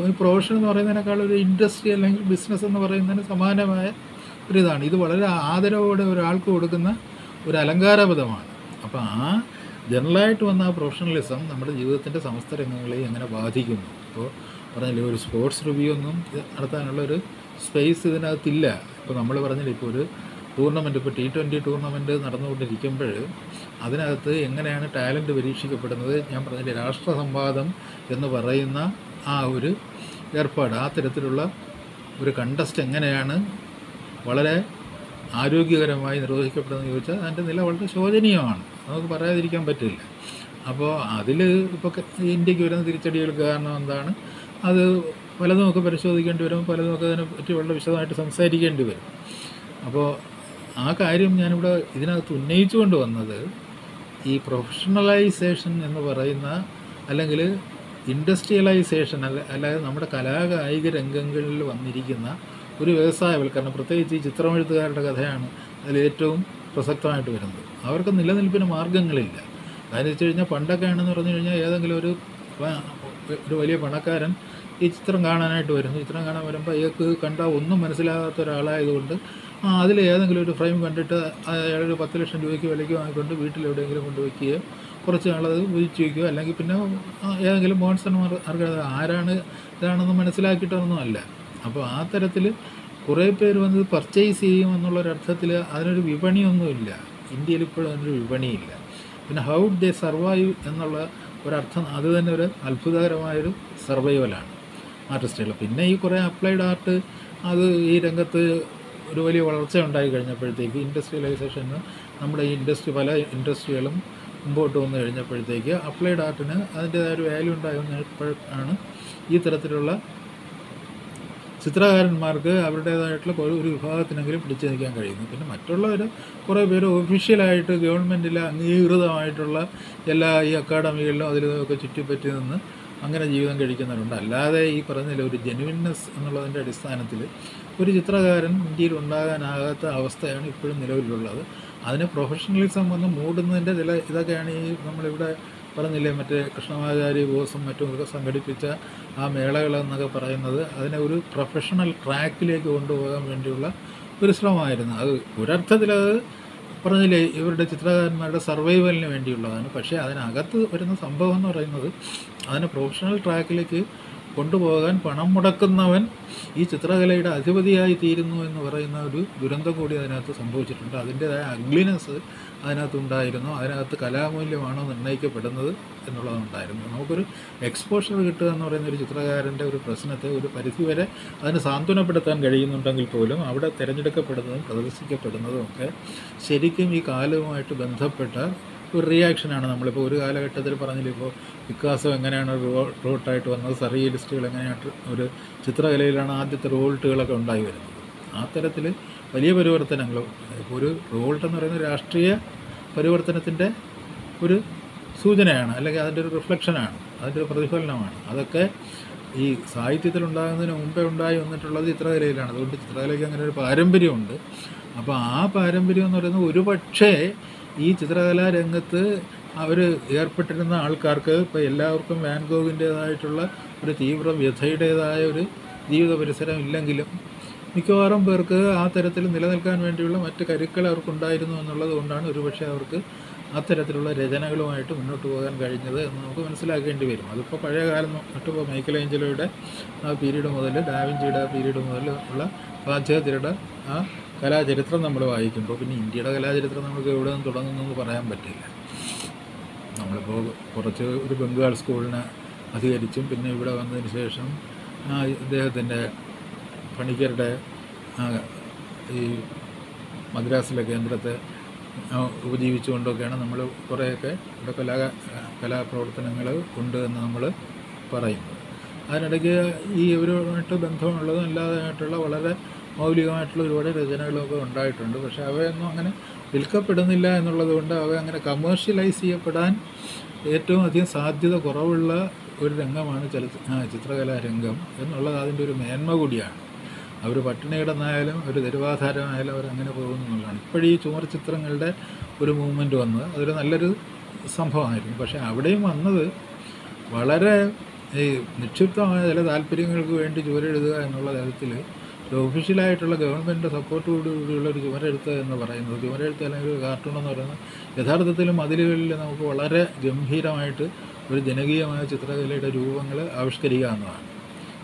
ഒരു പ്രൊഫഷൻ എന്ന് പറയുന്നതിനേക്കാൾ ഒരു ഇൻഡസ്ട്രി അല്ലെങ്കിൽ ബിസിനസ് എന്ന് പറയുന്നതിന് സമാനമായ ഒരിതാണ്. ഇത് വളരെ ആദരവോടെ ഒരാൾക്ക് കൊടുക്കുന്ന ഒരു അലങ്കാരപദമാണ് അപ്പോൾ ആ ജനറലായിട്ട് വന്ന ആ പ്രൊഫഷണലിസം നമ്മുടെ ജീവിതത്തിന്റെ സമസ്ത രംഗങ്ങളെയും എങ്ങനെ ബാധിക്കുന്നു? ഇപ്പോൾ പറഞ്ഞില്ലേ ഒരു സ്പോർട്സ് റിവ്യൂ ഒന്നും നടത്താനുള്ള ഒരു സ്പേസ് ഇതിനകത്തില്ല. ഇപ്പോൾ നമ്മൾ പറഞ്ഞില്ല ഇപ്പോൾ ഒരു ടൂർണമെന്റ് ഇപ്പോൾ ടി ട്വന്റി ടൂർണമെന്റ് നടന്നുകൊണ്ടിരിക്കുമ്പോൾ അതിനകത്ത് എങ്ങനെയാണ് ടാലന്റ് പരീക്ഷിക്കപ്പെടുന്നത്? ഞാൻ പറഞ്ഞില്ലേ രാഷ്ട്ര സംവാദം എന്ന് പറയുന്ന ആ ഒരു ഏർപ്പാട് ആ തരത്തിലുള്ള ഒരു കണ്ടസ്റ്റ് എങ്ങനെയാണ് വളരെ ആരോഗ്യകരമായി നിർവഹിക്കപ്പെടുന്നത് ചോദിച്ചാൽ അതിന്റെ നില വളരെ ശോചനീയമാണ്. നമുക്ക് പറയാതിരിക്കാൻ പറ്റില്ല. അപ്പോൾ അതിൽ ഇപ്പോൾ ഇന്ത്യയ്ക്ക് വരുന്ന തിരിച്ചടികൾക്ക് കാരണം എന്താണ്? അത് പലതും ഒക്കെ പരിശോധിക്കേണ്ടി വരും പലതും ഒക്കെ അതിനെ പറ്റി വളരെ വിശദമായിട്ട് സംസാരിക്കേണ്ടി വരും. അപ്പോൾ ആ കാര്യം ഞാനിവിടെ ഇതിനകത്ത് ഉന്നയിച്ചുകൊണ്ട് വന്നത് ഈ പ്രൊഫഷണലൈസേഷൻ എന്ന് പറയുന്ന അല്ലെങ്കിൽ ഇൻഡസ്ട്രിയലൈസേഷൻ അല്ല അല്ലാതെ നമ്മുടെ കലാകായിക രംഗങ്ങളിൽ വന്നിരിക്കുന്ന ഒരു വ്യവസായവൽക്കരണം പ്രത്യേകിച്ച് ഈ ചിത്രമെഴുത്തുകാരുടെ കഥയാണ് അതിലേറ്റവും പ്രസക്തമായിട്ട് വരുന്നത്. അവർക്ക് നിലനിൽപ്പിന് മാർഗങ്ങളില്ല കാര്യം വെച്ച് കഴിഞ്ഞാൽ പണ്ടൊക്കെയാണെന്ന് പറഞ്ഞു കഴിഞ്ഞാൽ ഏതെങ്കിലും ഒരു ഒരു വലിയ പണക്കാരൻ ഈ ചിത്രം കാണാനായിട്ട് വരുന്നു. ചിത്രം കാണാൻ വരുമ്പോൾ അയാൾക്ക് കണ്ട ഒന്നും മനസ്സിലാകാത്ത ഒരാളായതുകൊണ്ട് ആ അതിൽ ഏതെങ്കിലും ഒരു ഫ്രെയിം കണ്ടിട്ട് അയാൾ ഒരു പത്ത് ലക്ഷം രൂപയ്ക്ക് വിലയ്ക്ക് വാങ്ങിക്കൊണ്ട് വീട്ടിൽ എവിടെയെങ്കിലും കൊണ്ടുവയ്ക്കുകയോ കുറച്ച് നാളത് ഉപയോഗിച്ച് വയ്ക്കുകയോ അല്ലെങ്കിൽ പിന്നെ ഏതെങ്കിലും മോൺസൺമാർ ആർക്കത് ആരാണ് ഇതാണെന്ന് മനസ്സിലാക്കിയിട്ടൊന്നും അല്ല. അപ്പോൾ ആ തരത്തിൽ കുറേ പേര് വന്നത് പർച്ചേസ് ചെയ്യും എന്നുള്ളൊരർത്ഥത്തിൽ അതിനൊരു വിപണിയൊന്നുമില്ല. ഇന്ത്യയിൽ ഇപ്പോഴും അതിനൊരു വിപണിയില്ല. പിന്നെ ഹൗ ദേ സർവൈവ് എന്നുള്ള ഒരർത്ഥം അത് തന്നെ ഒരു അത്ഭുതകരമായൊരു സർവൈവലാണ് ആർട്ടിസ്റ്റുകൾ പിന്നെ ഈ കുറേ അപ്ലൈഡ് ആർട്ട് അത് ഈ രംഗത്ത് ഒരു വലിയ വളർച്ച ഉണ്ടായി കഴിഞ്ഞപ്പോഴത്തേക്ക് ഇൻഡസ്ട്രിയലൈസേഷന് നമ്മുടെ ഈ ഇൻഡസ്ട്രി പല ഇൻഡസ്ട്രികളും മുമ്പോട്ട് വന്നു കഴിഞ്ഞപ്പോഴത്തേക്ക് അപ്ലൈഡ് ആർട്ടിന് അതിന്റേതായ ഒരു വാല്യൂ ഉണ്ടായി വന്നപ്പോഴാണ് ഈ തരത്തിലുള്ള ചിത്രകാരന്മാർക്ക് അവരുടേതായിട്ടുള്ള ഒരു വിഭാഗത്തിനെങ്കിലും പിടിച്ചു നിൽക്കാൻ കഴിയുന്നു. പിന്നെ മറ്റുള്ളവർ കുറേ പേര് ഒഫീഷ്യലായിട്ട് ഗവൺമെന്റിൽ അംഗീകൃതമായിട്ടുള്ള എല്ലാ ഈ അക്കാഡമികളിലും അതിലൊക്കെ ചുറ്റിപ്പറ്റി നിന്ന് അങ്ങനെ ജീവിതം കഴിക്കുന്നവരുണ്ട്. അല്ലാതെ ഈ പറഞ്ഞതിൽ ഒരു ജെനുവിൻനെസ് എന്നുള്ളതിന്റെ അടിസ്ഥാനത്തിൽ ഒരു ചിത്രകാരൻ ഇന്ത്യയിൽ ഉണ്ടാകാനാകാത്ത അവസ്ഥയാണ് ഇപ്പോഴും നിലവിലുള്ളത്. അതിന് പ്രൊഫഷണലിസം വന്ന് മൂടുന്നതിന്റെ ചില ഇതൊക്കെയാണ് ഈ നമ്മളിവിടെ പറഞ്ഞില്ലേ മറ്റേ കൃഷ്ണമാചാരി ബോസും മറ്റും ഒക്കെ സംഘടിപ്പിച്ച ആ മേളകളെന്നൊക്കെ പറയുന്നത് അതിനെ ഒരു പ്രൊഫഷണൽ ട്രാക്കിലേക്ക് കൊണ്ടുപോകാൻ വേണ്ടിയുള്ള ഒരു ശ്രമമായിരുന്നു. അത് ഒരർത്ഥത്തിൽ അത് പറഞ്ഞില്ലേ ഇവരുടെ ചിത്രകാരന്മാരുടെ സർവൈവലിന് വേണ്ടിയുള്ളതാണ്. പക്ഷേ അതിനകത്ത് വരുന്ന സംഭവം എന്ന് പറയുന്നത് അതിനെ പ്രൊഫഷണൽ ട്രാക്കിലേക്ക് കൊണ്ടുപോകാൻ പണം മുടക്കുന്നവൻ ഈ ചിത്രകലയുടെ അധിപതിയായി തീരുന്നു എന്ന് പറയുന്ന ഒരു ദുരന്തം കൂടി അതിനകത്ത് സംഭവിച്ചിട്ടുണ്ട്. അതിന്റേതായ അഗ്ലിനെസ് അതിനകത്തുണ്ടായിരുന്നു? അതിനകത്ത് കലാമൂല്യമാണോ നിർണയിക്കപ്പെടുന്നത് എന്നുള്ളതുണ്ടായിരുന്നു. നമുക്കൊരു എക്സ്പോഷർ കിട്ടുക എന്ന് പറയുന്ന ഒരു ചിത്രകാരന്റെ ഒരു പ്രശ്നത്തെ ഒരു പരിധിവരെ അതിന് സാന്ത്വനപ്പെടുത്താൻ കഴിയുന്നുണ്ടെങ്കിൽ പോലും അവിടെ തിരഞ്ഞെടുക്കപ്പെടുന്നതും പ്രദർശിക്കപ്പെടുന്നതും ഒക്കെ ശരിക്കും ഈ കാലവുമായിട്ട് ബന്ധപ്പെട്ട ഒരു റിയാക്ഷനാണ് നമ്മളിപ്പോൾ ഒരു കാലഘട്ടത്തിൽ പറഞ്ഞില്ല ഇപ്പോൾ വികാസം എങ്ങനെയാണ് റോട്ടായിട്ട് വന്നത്? സറിയലിസ്റ്റുകൾ എങ്ങനെയാണ് ഒരു ചിത്രകലയിലാണ് ആദ്യത്തെ റിവോൾട്ടുകളൊക്കെ ഉണ്ടായി വരുന്നത്. ആ തരത്തിൽ വലിയ പരിവർത്തനങ്ങൾ ഒരു റിവോൾട്ട് എന്ന് പറയുന്നത് രാഷ്ട്രീയ പരിവർത്തനത്തിന്റെ ഒരു സൂചനയാണ് അല്ലെങ്കിൽ അതിന്റെ ഒരു റിഫ്ലക്ഷനാണ് അതിന്റെ ഒരു പ്രതിഫലനമാണ്. അതൊക്കെ ഈ സാഹിത്യത്തിൽ ഉണ്ടാകുന്നതിന് മുമ്പേ ഉണ്ടായി വന്നിട്ടുള്ളത് ചിത്രകലയിലാണ്. അതുകൊണ്ട് ചിത്രകലയ്ക്ക് അങ്ങനെ ഒരു പാരമ്പര്യമുണ്ട്. അപ്പോൾ ആ പാരമ്പര്യം എന്ന് പറയുന്നത് ഒരു പക്ഷേ ഈ ചിത്രകലാ രംഗത്ത് അവർ ഏർപ്പെട്ടിരുന്ന ആൾക്കാർക്ക് ഇപ്പോൾ എല്ലാവർക്കും വാൻഗോവിന്റേതായിട്ടുള്ള ഒരു തീവ്ര വ്യഥയുടേതായ ഒരു ജീവിത പരിസരം ഇല്ലെങ്കിലും മിക്കവാറും പേർക്ക് ആ തരത്തിൽ നിലനിൽക്കാൻ വേണ്ടിയുള്ള മറ്റ് കരുക്കൾ അവർക്കുണ്ടായിരുന്നു എന്നുള്ളത് കൊണ്ടാണ് ഒരുപക്ഷെ അവർക്ക് അത്തരത്തിലുള്ള രചനകളുമായിട്ട് മുന്നോട്ട് പോകാൻ കഴിഞ്ഞത് എന്ന് നമുക്ക് മനസ്സിലാക്കേണ്ടി വരും. അതിപ്പോൾ പഴയ കാലം തൊട്ടിപ്പോൾ മൈക്കൽ ഏഞ്ചലോയുടെ ആ പീരീഡ് മുതൽ ഡാവിഞ്ചിയുടെ ആ പീരീഡ് മുതൽ ഉള്ള പാശ്ചാത്യരുടെ ആ കലാചരിത്രം നമ്മൾ വായിക്കുമ്പോൾ പിന്നെ ഇന്ത്യയുടെ കലാചരിത്രം നമുക്ക് എവിടെ നിന്ന് തുടങ്ങുന്നു എന്ന് പറയാൻ പറ്റില്ല. നമ്മളിപ്പോൾ കുറച്ച് ഒരു ബംഗാൾ സ്കൂളിനെ അധികരിച്ചും പിന്നെ ഇവിടെ വന്നതിന് ശേഷം ഇദ്ദേഹത്തിന്റെ പണിക്കരുടെ ഈ മദ്രാസിലെ കേന്ദ്രത്തെ ഉപജീവിച്ചുകൊണ്ടൊക്കെയാണ് നമ്മൾ കുറേയൊക്കെ ഇവിടെ കലാ കലാപ്രവർത്തനങ്ങൾ ഉണ്ട് എന്ന് നമ്മൾ പറയുന്നത് അതിനിടയ്ക്ക് ഈ ഇവരുമായിട്ട് ബന്ധമുള്ളതും അല്ലാതായിട്ടുള്ള വളരെ മൗലികമായിട്ടുള്ള ഒരുപാട് രചനകളൊക്കെ ഉണ്ടായിട്ടുണ്ട്. പക്ഷേ അവയൊന്നും അങ്ങനെ വിൽക്കപ്പെടുന്നില്ല എന്നുള്ളത് കൊണ്ട് അവ അങ്ങനെ കമേഴ്ഷ്യലൈസ് ചെയ്യപ്പെടാൻ ഏറ്റവും അധികം സാധ്യത കുറവുള്ള ഒരു രംഗമാണ് ചല ചിത്രകലാ രംഗം എന്നുള്ളത് അതിന്റെ ഒരു മേന്മ കൂടിയാണ്. അവർ പട്ടിണി കിടന്നായാലും ഒരു തെരുവാധാരമായാലും അവരങ്ങനെ പോകുന്നു എന്നുള്ളതാണ്. ഇപ്പോഴീ ചുമർ ചിത്രങ്ങളുടെ ഒരു മൂവ്മെന്റ് വന്നത് അതൊരു നല്ലൊരു സംഭവമായിരുന്നു. പക്ഷേ അവിടെയും വന്നത് വളരെ ഈ നിക്ഷിപ്തമായ ചില താല്പര്യങ്ങൾക്ക് വേണ്ടി ചുവരെഴുതുക എന്നുള്ള തരത്തിൽ ഒഫീഷ്യലായിട്ടുള്ള ഗവൺമെന്റ് സപ്പോർട്ടോടുകൂടിയുള്ള ഒരു ചുമരെഴുത്ത് എന്ന് പറയുന്നത്. ചുമരെഴുത്ത് അല്ലെങ്കിൽ ഒരു കാർട്ടൂൺ എന്ന് പറയുന്നത് യഥാർത്ഥത്തിൽ മതിലുകളിൽ നമുക്ക് വളരെ ഗംഭീരമായിട്ട് ഒരു ജനകീയമായ ചിത്രകലയുടെ രൂപങ്ങൾ ആവിഷ്കരിക്കാവുന്നതാണ്.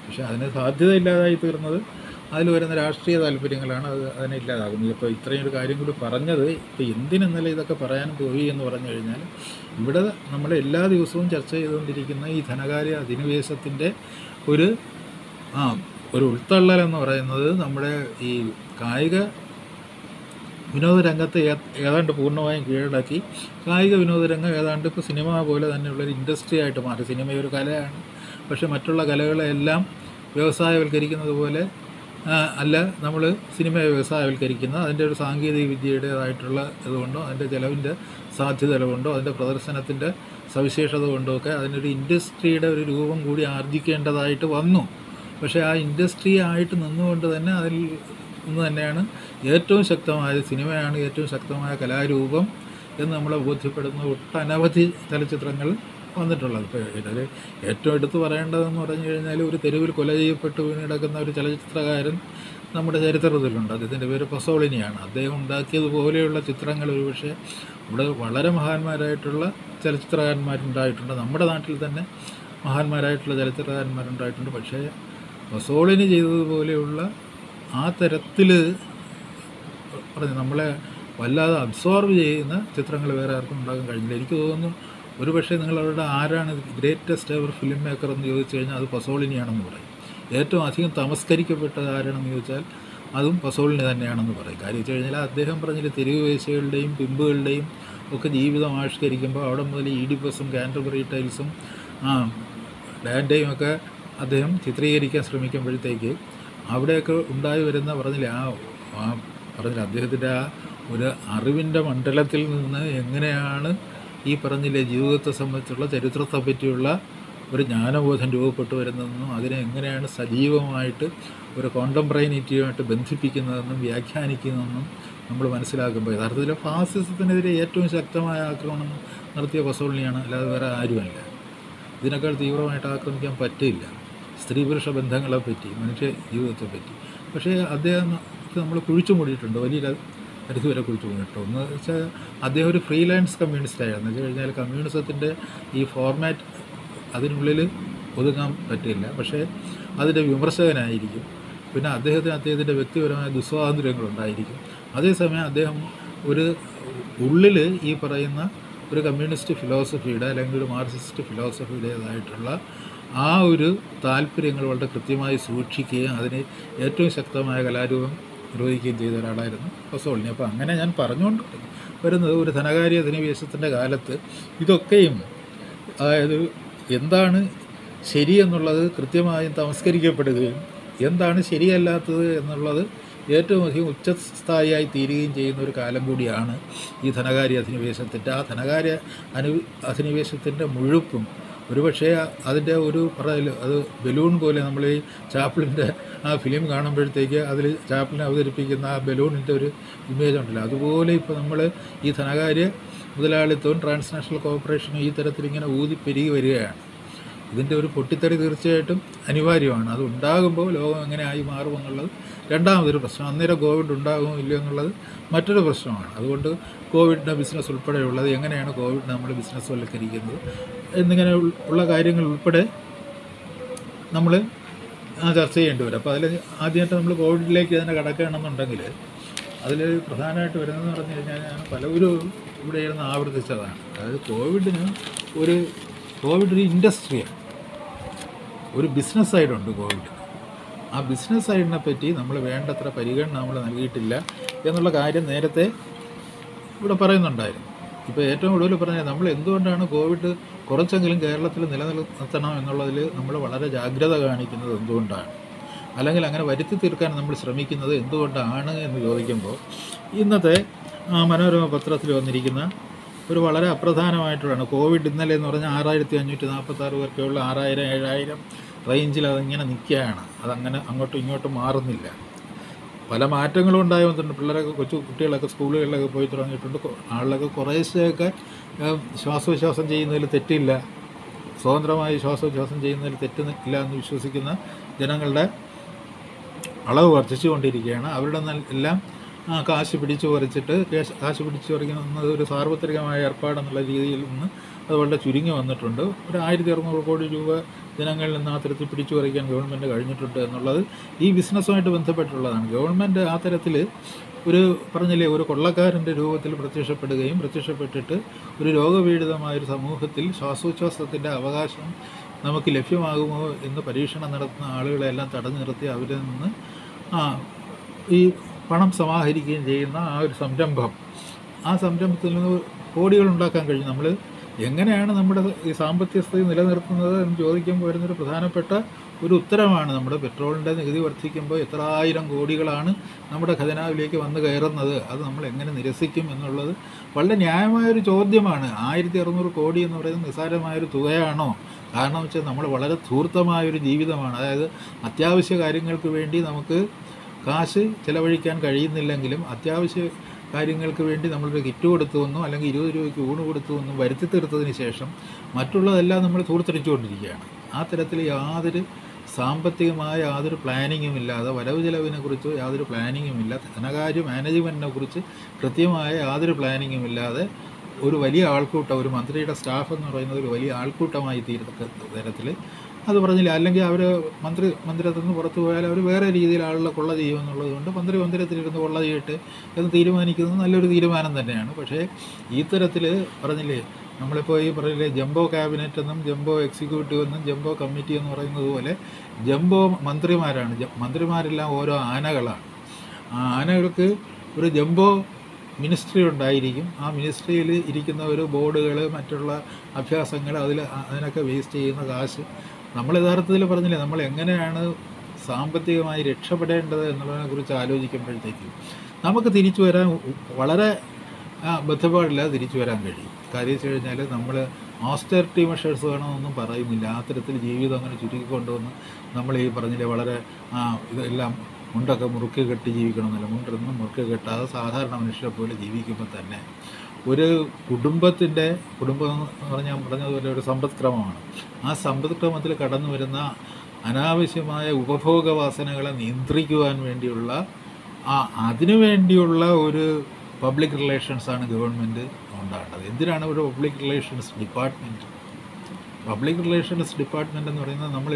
പക്ഷേ അതിന് സാധ്യതയില്ലാതായി തീർന്നത് അതിൽ വരുന്ന രാഷ്ട്രീയ താല്പര്യങ്ങളാണ് അത് അതിനെ ഇല്ലാതാകുന്നത് ഇപ്പോൾ ഇത്രയും ഒരു കാര്യം കൂടി പറഞ്ഞത് ഇപ്പോൾ എന്തിനെന്നല്ല ഇതൊക്കെ പറയാൻ പോയി എന്ന് പറഞ്ഞു കഴിഞ്ഞാൽ ഇവിടെ നമ്മൾ എല്ലാ ദിവസവും ചർച്ച ചെയ്തുകൊണ്ടിരിക്കുന്ന ഈ ധനകാര്യ അധിനിവേശത്തിന്റെ ഒരു ആ ഒരു ഉൾത്തള്ളൽ എന്ന് പറയുന്നത് നമ്മുടെ ഈ കായിക വിനോദരംഗത്തെ രംഗത്തെ ഏതാണ്ട് പൂർണമായും കീഴടക്കി. കായിക വിനോദരംഗം ഏതാണ്ട് ഇപ്പോൾ സിനിമ പോലെ തന്നെയുള്ളൊരു ഇൻഡസ്ട്രി ആയിട്ട് മാറി. സിനിമ ഒരു കലയാണ്. പക്ഷേ മറ്റുള്ള കലകളെല്ലാം വ്യവസായവൽക്കരിക്കുന്നത് പോലെ അല്ല നമ്മൾ സിനിമയെ വ്യവസായവൽക്കരിക്കുന്ന അതിന്റെ ഒരു സാങ്കേതിക വിദ്യയുടേതായിട്ടുള്ള ഇതുകൊണ്ടോ അതിന്റെ ചിലവിന്റെ സാധ്യത കൊണ്ടോ അതിന്റെ പ്രദർശനത്തിന്റെ സവിശേഷത കൊണ്ടോ ഒക്കെ അതിനൊരു ഇൻഡസ്ട്രിയുടെ ഒരു രൂപം കൂടി ആർജിക്കേണ്ടതായിട്ട് വന്നു. പക്ഷേ ആ ഇൻഡസ്ട്രി ആയിട്ട് നിന്നുകൊണ്ട് തന്നെ അതിൽ നിന്ന് തന്നെയാണ് ഏറ്റവും ശക്തമായ സിനിമയാണ് ഏറ്റവും ശക്തമായ കലാരൂപം എന്ന് നമ്മളെ ബോധ്യപ്പെടുന്ന ഒട്ടനവധി ചലച്ചിത്രങ്ങൾ വന്നിട്ടുള്ളത്. ഇപ്പോൾ ഇതിൽ ഏറ്റവും എടുത്തു പറയേണ്ടതെന്ന് പറഞ്ഞു കഴിഞ്ഞാൽ ഒരു തെരുവിൽ കൊല ചെയ്യപ്പെട്ട് വീണ് കിടക്കുന്ന ഒരു ചലച്ചിത്രകാരൻ നമ്മുടെ ചരിത്രത്തിലുണ്ട്. അദ്ദേഹത്തിന്റെ പേര് പസോളിനിയാണ്. അദ്ദേഹം ഉണ്ടാക്കിയതുപോലെയുള്ള ചിത്രങ്ങൾ ഒരുപക്ഷെ ഇവിടെ വളരെ മഹാന്മാരായിട്ടുള്ള ചലച്ചിത്രകാരന്മാരുണ്ടായിട്ടുണ്ട്. നമ്മുടെ നാട്ടിൽ തന്നെ മഹാന്മാരായിട്ടുള്ള ചലച്ചിത്രകാരന്മാരുണ്ടായിട്ടുണ്ട്. പക്ഷേ പസോളിനി ചെയ്തതുപോലെയുള്ള ആ തരത്തിൽ പറഞ്ഞു നമ്മളെ വല്ലാതെ അബ്സോർവ് ചെയ്യുന്ന ചിത്രങ്ങൾ വേറെ ആർക്കും ഉണ്ടാക്കാൻ കഴിഞ്ഞില്ല. എനിക്ക് തോന്നുന്നു ഒരു പക്ഷേ നിങ്ങളവരുടെ ആരാണ് ഗ്രേറ്റസ്റ്റ് എവർ ഫിലിം മേക്കർ എന്ന് ചോദിച്ചു കഴിഞ്ഞാൽ അത് പസോളിനിയാണെന്ന് പറയും. ഏറ്റവും അധികം തമസ്കരിക്കപ്പെട്ടത് ആരാണെന്ന് ചോദിച്ചാൽ അതും പസോളിനി തന്നെയാണെന്ന് പറയും. കാര്യം വെച്ച് കഴിഞ്ഞാൽ അദ്ദേഹം പറഞ്ഞില്ല തെരുവ് വേശികളുടെയും പിമ്പുകളുടെയും ഒക്കെ ജീവിതം ആവിഷ്കരിക്കുമ്പോൾ അവിടെ മുതൽ ഈഡിപ്പസും കാന്റർബറി ടൈൽസും ഡാൻഡയും ഒക്കെ അദ്ദേഹം ചിത്രീകരിക്കാൻ ശ്രമിക്കുമ്പോഴത്തേക്ക് അവിടെയൊക്കെ ഉണ്ടായി വരുന്ന പറഞ്ഞില്ല ആ പറഞ്ഞില്ല അദ്ദേഹത്തിന്റെ ആ ഒരു അറിവിന്റെ മണ്ഡലത്തിൽ നിന്ന് എങ്ങനെയാണ് ഈ പറഞ്ഞില്ലേ ജീവിതത്തെ സംബന്ധിച്ചുള്ള ചരിത്രത്തെ പറ്റിയുള്ള ഒരു ജ്ഞാനബോധം രൂപപ്പെട്ടു വരുന്നതെന്നും അതിനെ എങ്ങനെയാണ് സജീവമായിട്ട് ഒരു കോണ്ടംപ്രൈനിറ്റിയുമായിട്ട് ബന്ധിപ്പിക്കുന്നതെന്നും വ്യാഖ്യാനിക്കുന്നതെന്നും നമ്മൾ മനസ്സിലാക്കുമ്പോൾ യഥാർത്ഥത്തിൽ ഫാസിസത്തിനെതിരെ ഏറ്റവും ശക്തമായ ആക്രമണം നടത്തിയ പസോളിനിയാണ് അല്ലാതെ വേറെ ആരുമല്ല. ഇതിനേക്കാൾ തീവ്രമായിട്ട് ആക്രമിക്കാൻ പറ്റില്ല. സ്ത്രീ പുരുഷ ബന്ധങ്ങളെപ്പറ്റി മനുഷ്യ ജീവിതത്തെപ്പറ്റി പക്ഷേ അദ്ദേഹം നമ്മൾ കുഴിച്ചു മൂടിയിട്ടുണ്ട്. വലിയ പരിധി കുറിച്ച് മൂടിയിട്ടുണ്ട് ഒന്ന് വെച്ചാൽ അദ്ദേഹം ഒരു ഫ്രീലാൻസ് കമ്മ്യൂണിസ്റ്റ് ആയിരുന്നു. എന്ന് വെച്ച് കഴിഞ്ഞാൽ കമ്മ്യൂണിസത്തിന്റെ ഈ ഫോർമാറ്റ് അതിനുള്ളിൽ ഒതുങ്ങാൻ പറ്റില്ല. പക്ഷേ അതിന്റെ വിമർശകനായിരിക്കും. പിന്നെ അദ്ദേഹത്തിന് അദ്ദേഹത്തിന്റെ വ്യക്തിപരമായ ദുസ്വാതന്ത്ര്യങ്ങളുണ്ടായിരിക്കും അതേസമയം അദ്ദേഹം ഒരു ഉള്ളിൽ ഈ പറയുന്ന ഒരു കമ്മ്യൂണിസ്റ്റ് ഫിലോസഫിയുടെ അല്ലെങ്കിൽ ഒരു മാർക്സിസ്റ്റ് ഫിലോസഫിയുടേതായിട്ടുള്ള ആ ഒരു താല്പര്യങ്ങൾ വളരെ കൃത്യമായി സൂക്ഷിക്കുകയും അതിന് ഏറ്റവും ശക്തമായ കലാരൂപം നിർവഹിക്കുകയും ചെയ്ത ഒരാളായിരുന്നു പസോളിനി അപ്പോൾ അങ്ങനെ ഞാൻ പറഞ്ഞുകൊണ്ട് വരുന്നത് ഒരു ധനകാര്യ അധിനിവേശത്തിന്റെ കാലത്ത് ഇതൊക്കെയും അതായത് എന്താണ് ശരിയെന്നുള്ളത് കൃത്യമായും തമസ്കരിക്കപ്പെടുകയും എന്താണ് ശരിയല്ലാത്തത് എന്നുള്ളത് ഏറ്റവും അധികം ഉച്ചസ്ഥായിയായി തീരുകയും ചെയ്യുന്ന ഒരു കാലം കൂടിയാണ് ഈ ധനകാര്യ അധിനിവേശത്തിന്റെ. ആ ധനകാര്യ അനു അധിനിവേശത്തിന്റെ മുഴുപ്പും ഒരുപക്ഷേ അതിന്റെ ഒരു പറയൽ അത് ബലൂൺ പോലെ നമ്മൾ ഈ ചാപ്പിളിന്റെ ആ ഫിലിം കാണുമ്പോഴത്തേക്ക് അതിൽ ചാപ്പിളിനെ അവതരിപ്പിക്കുന്ന ആ ബലൂണിന്റെ ഒരു ഇമേജ് ഉണ്ടല്ലോ. അതുപോലെ ഇപ്പോൾ നമ്മൾ ഈ ധനകാര്യ മുതലാളിത്തവും ട്രാൻസ്നാഷണൽ കോർപ്പറേഷനും ഈ തരത്തിൽ ഇങ്ങനെ ഊതി പെരുകി വരികയാണ്. ഇതിന്റെ ഒരു പൊട്ടിത്തെറി തീർച്ചയായിട്ടും അനിവാര്യമാണ്. അത് ഉണ്ടാകുമ്പോൾ ലോകം എങ്ങനെ ആയി മാറുമെന്നുള്ളത് രണ്ടാമതൊരു പ്രശ്നം. അന്നേരം കോവിഡ് ഉണ്ടാകുമോ ഇല്ലയോ എന്നുള്ളത് മറ്റൊരു പ്രശ്നമാണ്. അതുകൊണ്ട് കോവിഡിന്റെ ബിസിനസ് ഉൾപ്പെടെയുള്ളത് എങ്ങനെയാണ് കോവിഡ് നമ്മൾ ബിസിനസ് വൽക്കരിക്കുന്നത് എന്നിങ്ങനെ ഉള്ള കാര്യങ്ങൾ ഉൾപ്പെടെ നമ്മൾ ചർച്ച ചെയ്യേണ്ടി വരും. അപ്പോൾ അതിൽ ആദ്യമായിട്ട് നമ്മൾ കോവിഡിലേക്ക് തന്നെ കടക്കുകയാണെന്നുണ്ടെങ്കിൽ അതിൽ പ്രധാനമായിട്ട് വരുന്നതെന്ന് പറഞ്ഞു കഴിഞ്ഞാൽ ഞാൻ പലവരും ഇവിടെ ഇരുന്ന് ആവർത്തിച്ചതാണ്. അതായത് കോവിഡിന് ഒരു കോവിഡ് ഒരു ഇൻഡസ്ട്രിയാണ് ഒരു ബിസിനസ് സൈഡുണ്ട് കോവിഡ് ആ ബിസിനസ് സൈഡിനെ പറ്റി നമ്മൾ വേണ്ടത്ര പരിഗണന നമ്മൾ നൽകിയിട്ടില്ല എന്നുള്ള കാര്യം നേരത്തെ ഇവിടെ പറയുന്നുണ്ടായിരുന്നു. ഇപ്പോൾ ഏറ്റവും കൂടുതൽ പറഞ്ഞാൽ നമ്മൾ എന്തുകൊണ്ടാണ് കോവിഡ് കുറച്ചെങ്കിലും കേരളത്തിൽ നിലനിർത്തണം എന്നുള്ളതിൽ നമ്മൾ വളരെ ജാഗ്രത കാണിക്കുന്നത് എന്തുകൊണ്ടാണ്? അല്ലെങ്കിൽ അങ്ങനെ വരുത്തി തീർക്കാൻ നമ്മൾ ശ്രമിക്കുന്നത് എന്തുകൊണ്ടാണ് എന്ന് ചോദിക്കുമ്പോൾ ഇന്നത്തെ മനോരമ പത്രത്തിൽ വന്നിരിക്കുന്ന ഒരു വളരെ അപ്രധാനമായിട്ടുള്ളതാണ്. കോവിഡ് ഇന്നലെ എന്ന് പറഞ്ഞാൽ ആറായിരത്തി അഞ്ഞൂറ്റി നാൽപ്പത്താറ് പേർക്കുള്ള ആറായിരം ഏഴായിരം റേഞ്ചിൽ അതിങ്ങനെ നിൽക്കുകയാണ്. അതങ്ങനെ അങ്ങോട്ടും ഇങ്ങോട്ടും മാറുന്നില്ല. പല മാറ്റങ്ങളും ഉണ്ടായി വന്നിട്ടുണ്ട് പിള്ളേരൊക്കെ കൊച്ചു കുട്ടികളൊക്കെ സ്കൂളുകളിലൊക്കെ പോയി തുടങ്ങിയിട്ടുണ്ട്. ആളുകളൊക്കെ കുറേശ്ശെയൊക്കെ ശ്വാസോച്ഛ്വാസം ചെയ്യുന്നതിൽ തെറ്റില്ല. സ്വതന്ത്രമായി ശ്വാസോച്ഛ്വാസം ചെയ്യുന്നതിൽ തെറ്റില്ല എന്ന് വിശ്വസിക്കുന്ന ജനങ്ങളുടെ അളവ് വർദ്ധിച്ചുകൊണ്ടിരിക്കുകയാണ്. അവരുടെ എല്ലാം കാശ് പിടിച്ചു പറിച്ചിട്ട് കാശ് പിടിച്ചു പറിക്കുന്നത് ഒരു സാർവത്രികമായ ഏർപ്പാടെന്നുള്ള രീതിയിൽ നിന്ന് അത് വളരെ ചുരുങ്ങി വന്നിട്ടുണ്ട്. ഒരു ആയിരത്തി അറുന്നൂറ് കോടി രൂപ ജനങ്ങളിൽ നിന്ന് ആ തരത്തിൽ പിടിച്ചു പറിക്കാൻ ഗവൺമെന്റ് കഴിഞ്ഞിട്ടുണ്ട് എന്നുള്ളത് ഈ ബിസിനസ്സുമായിട്ട് ബന്ധപ്പെട്ടുള്ളതാണ്. ഗവൺമെന്റ് ആ തരത്തിൽ ഒരു പറഞ്ഞില്ലേ ഒരു കൊള്ളക്കാരന്റെ രൂപത്തിൽ പ്രത്യക്ഷപ്പെടുകയും പ്രത്യക്ഷപ്പെട്ടിട്ട് ഒരു രോഗപീഡിതമായ ഒരു സമൂഹത്തിൽ ശ്വാസോച്ഛ്വാസത്തിന്റെ അവകാശം നമുക്ക് ലഭ്യമാകുമോ എന്ന് പരീക്ഷണം നടത്തുന്ന ആളുകളെല്ലാം തടഞ്ഞു നിർത്തി അവരിൽ നിന്ന് ആ ഈ പണം സമാഹരിക്കുകയും ചെയ്യുന്ന ആ ഒരു സംരംഭം. ആ സംരംഭത്തിൽ നിന്ന് കോടികൾ ഉണ്ടാക്കാൻ കഴിയും നമ്മൾ എങ്ങനെയാണ് നമ്മുടെ ഈ സാമ്പത്തിക സ്ഥിതി നിലനിർത്തുന്നത് എന്ന് ചോദിക്കുമ്പോൾ വരുന്നൊരു പ്രധാനപ്പെട്ട ഒരു ഉത്തരമാണ് നമ്മുടെ പെട്രോളിന്റെ നികുതി വർദ്ധിക്കുമ്പോൾ എത്ര ആയിരം കോടികളാണ് നമ്മുടെ ഖജനാവിലേക്ക് വന്ന് കയറുന്നത്. അത് നമ്മൾ എങ്ങനെ നിരസിക്കും എന്നുള്ളത് വളരെ ന്യായമായൊരു ചോദ്യമാണ്. ആയിരത്തി അറുന്നൂറ് കോടി എന്ന് പറയുന്നത് നിസ്സാരമായൊരു തുകയാണോ? കാരണം വെച്ചാൽ നമ്മൾ വളരെ ധൂർത്തമായൊരു ജീവിതമാണ്. അതായത് അത്യാവശ്യ കാര്യങ്ങൾക്ക് വേണ്ടി നമുക്ക് കാശ് ചിലവഴിക്കാൻ കഴിയുന്നില്ലെങ്കിലും അത്യാവശ്യ കാര്യങ്ങൾക്ക് വേണ്ടി നമ്മളൊരു കിറ്റ് കൊടുത്തുവെന്നോ അല്ലെങ്കിൽ ഇരുപത് രൂപയ്ക്ക് ഊണ് കൊടുത്തുവെന്നും വരുത്തി തീർത്തതിന് ശേഷം മറ്റുള്ളതെല്ലാം നമ്മൾ തൂർത്തടിച്ചുകൊണ്ടിരിക്കുകയാണ്. ആ തരത്തിൽ യാതൊരു സാമ്പത്തികമായ യാതൊരു പ്ലാനിങ്ങും ഇല്ലാതെ വരവ് ചെലവിനെ കുറിച്ചോ യാതൊരു പ്ലാനിങ്ങും ഇല്ല ധനകാര്യ മാനേജ്മെന്റിനെ കുറിച്ച് കൃത്യമായ യാതൊരു പ്ലാനിങ്ങും ഇല്ലാതെ ഒരു വലിയ ആൾക്കൂട്ടം ഒരു മന്ത്രിയുടെ സ്റ്റാഫ് എന്ന് പറയുന്നത് ഒരു വലിയ ആൾക്കൂട്ടമായി തീരത്തക്ക തരത്തിൽ അത് പറഞ്ഞില്ല. അല്ലെങ്കിൽ അവർ മന്ത്രി മന്ദിരത്തിൽ നിന്ന് പുറത്തു പോയാൽ അവർ വേറെ രീതിയിൽ ആളുകളെ കൊള്ള ചെയ്യുമെന്നുള്ളത് കൊണ്ട് മന്ത്രി മന്ദിരത്തിലിരുന്ന് കൊള്ള ചെയ്യട്ടെ എന്ന് തീരുമാനിക്കുന്നത് നല്ലൊരു തീരുമാനം തന്നെയാണ്. പക്ഷേ ഈ തരത്തിൽ പറഞ്ഞില്ലേ നമ്മളിപ്പോൾ ഈ പറഞ്ഞില്ലേ ജംബോ ക്യാബിനറ്റ് എന്നും ജംബോ എക്സിക്യൂട്ടീവ് എന്നും ജംബോ കമ്മിറ്റി എന്ന് പറയുന്നത് പോലെ ജംബോ മന്ത്രിമാരാണ്. മന്ത്രിമാരെല്ലാം ഓരോ ആനകളാണ്. ആ ആനകൾക്ക് ഒരു ജംബോ മിനിസ്ട്രി ഉണ്ടായിരിക്കും. ആ മിനിസ്ട്രിയിൽ ഇരിക്കുന്ന ഒരു ബോർഡുകൾ മറ്റുള്ള അഭ്യാസങ്ങൾ അതിൽ അതിനൊക്കെ വേസ്റ്റ് ചെയ്യുന്ന കാശ് നമ്മൾ യഥാർത്ഥത്തിൽ പറഞ്ഞില്ലേ നമ്മൾ എങ്ങനെയാണ് സാമ്പത്തികമായി രക്ഷപ്പെടേണ്ടത് എന്നുള്ളതിനെ കുറിച്ച് ആലോചിക്കുമ്പോഴത്തേക്കും നമുക്ക് തിരിച്ചു വരാൻ വളരെ ബന്ധപ്പാടില്ലാതെ തിരിച്ചു വരാൻ കഴിയും. കാര്യം വെച്ച് കഴിഞ്ഞാൽ നമ്മൾ ഓസ്റ്ററിറ്റി മെഷേഴ്സ് വേണമെന്നൊന്നും പറയുന്നില്ല. ആ തരത്തിൽ ജീവിതം അങ്ങനെ ചുരുക്കിക്കൊണ്ടുവന്ന് നമ്മൾ ഈ പറഞ്ഞില്ലേ വളരെ ഇതെല്ലാം മുണ്ടൊക്കെ മുറുക്കി കെട്ടി ജീവിക്കണമെന്നില്ല. മുണ്ടൊന്നും മുറുക്കി കെട്ടാതെ സാധാരണ മനുഷ്യരെ പോലെ ജീവിക്കുമ്പോൾ തന്നെ ഒരു കുടുംബത്തിന്റെ കുടുംബം എന്ന് പറഞ്ഞാൽ പറഞ്ഞതുപോലെ ഒരു സമ്പദ്ക്രമമാണ്. ആ സമ്പദ്ക്രമത്തിൽ കടന്നു വരുന്ന അനാവശ്യമായ ഉപഭോഗ വാസനകളെ നിയന്ത്രിക്കുവാൻ വേണ്ടിയുള്ള ആ അതിനു വേണ്ടിയുള്ള ഒരു പബ്ലിക് റിലേഷൻസാണ് ഗവൺമെന്റ് ഉണ്ടാകേണ്ടത്. എന്തിനാണ് ഒരു public relations department public relations department എന്ന് പറയുന്നത് നമ്മൾ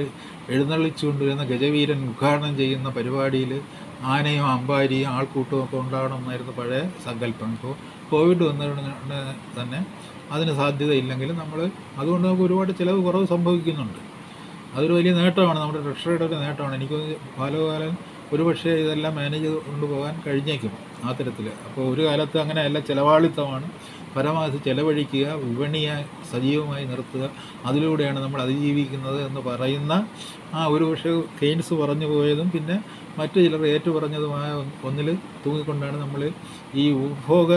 എഴുന്നള്ളിച്ചു കൊണ്ടുവരുന്ന ഗജവീരൻ ഉദ്ഘാടനം ചെയ്യുന്ന പരിപാടിയിൽ ആനയും അമ്പാരിയും ആൾക്കൂട്ടവും ഒക്കെ ഉണ്ടാകണമെന്നായിരുന്നു പഴയ സങ്കല്പം. ഇപ്പോൾ കോവിഡ് വന്നതുകൊണ്ട് തന്നെ അതിന് സാധ്യതയില്ലെങ്കിലും നമ്മൾ അതുകൊണ്ട് നമുക്ക് ഒരുപാട് ചിലവ് കുറവ് സംഭവിക്കുന്നുണ്ട്. അതൊരു വലിയ നേട്ടമാണ്. നമ്മുടെ ട്രഷറിയുടെ ഒരു നേട്ടമാണ്. എനിക്ക് കാലകാലം ഒരുപക്ഷേ ഇതെല്ലാം മാനേജ് കൊണ്ടുപോകാൻ കഴിഞ്ഞേക്കും ആ തരത്തിൽ അപ്പോൾ ഒരു കാലത്ത് അങ്ങനെയല്ല ചിലവാളിത്തമാണ്. പരമാവധി ചിലവഴിക്കുക വിപണിയെ സജീവമായി നിർത്തുക അതിലൂടെയാണ് നമ്മൾ അതിജീവിക്കുന്നത് എന്ന് പറയുന്ന ആ ഒരു പക്ഷേ കെയ്ൻസ് പറഞ്ഞു പോയതും പിന്നെ മറ്റു ചിലർ ഏറ്റു പറഞ്ഞതുമായ ഒന്നിൽ തൂങ്ങിക്കൊണ്ടാണ് നമ്മൾ ഈ ഉപഭോഗ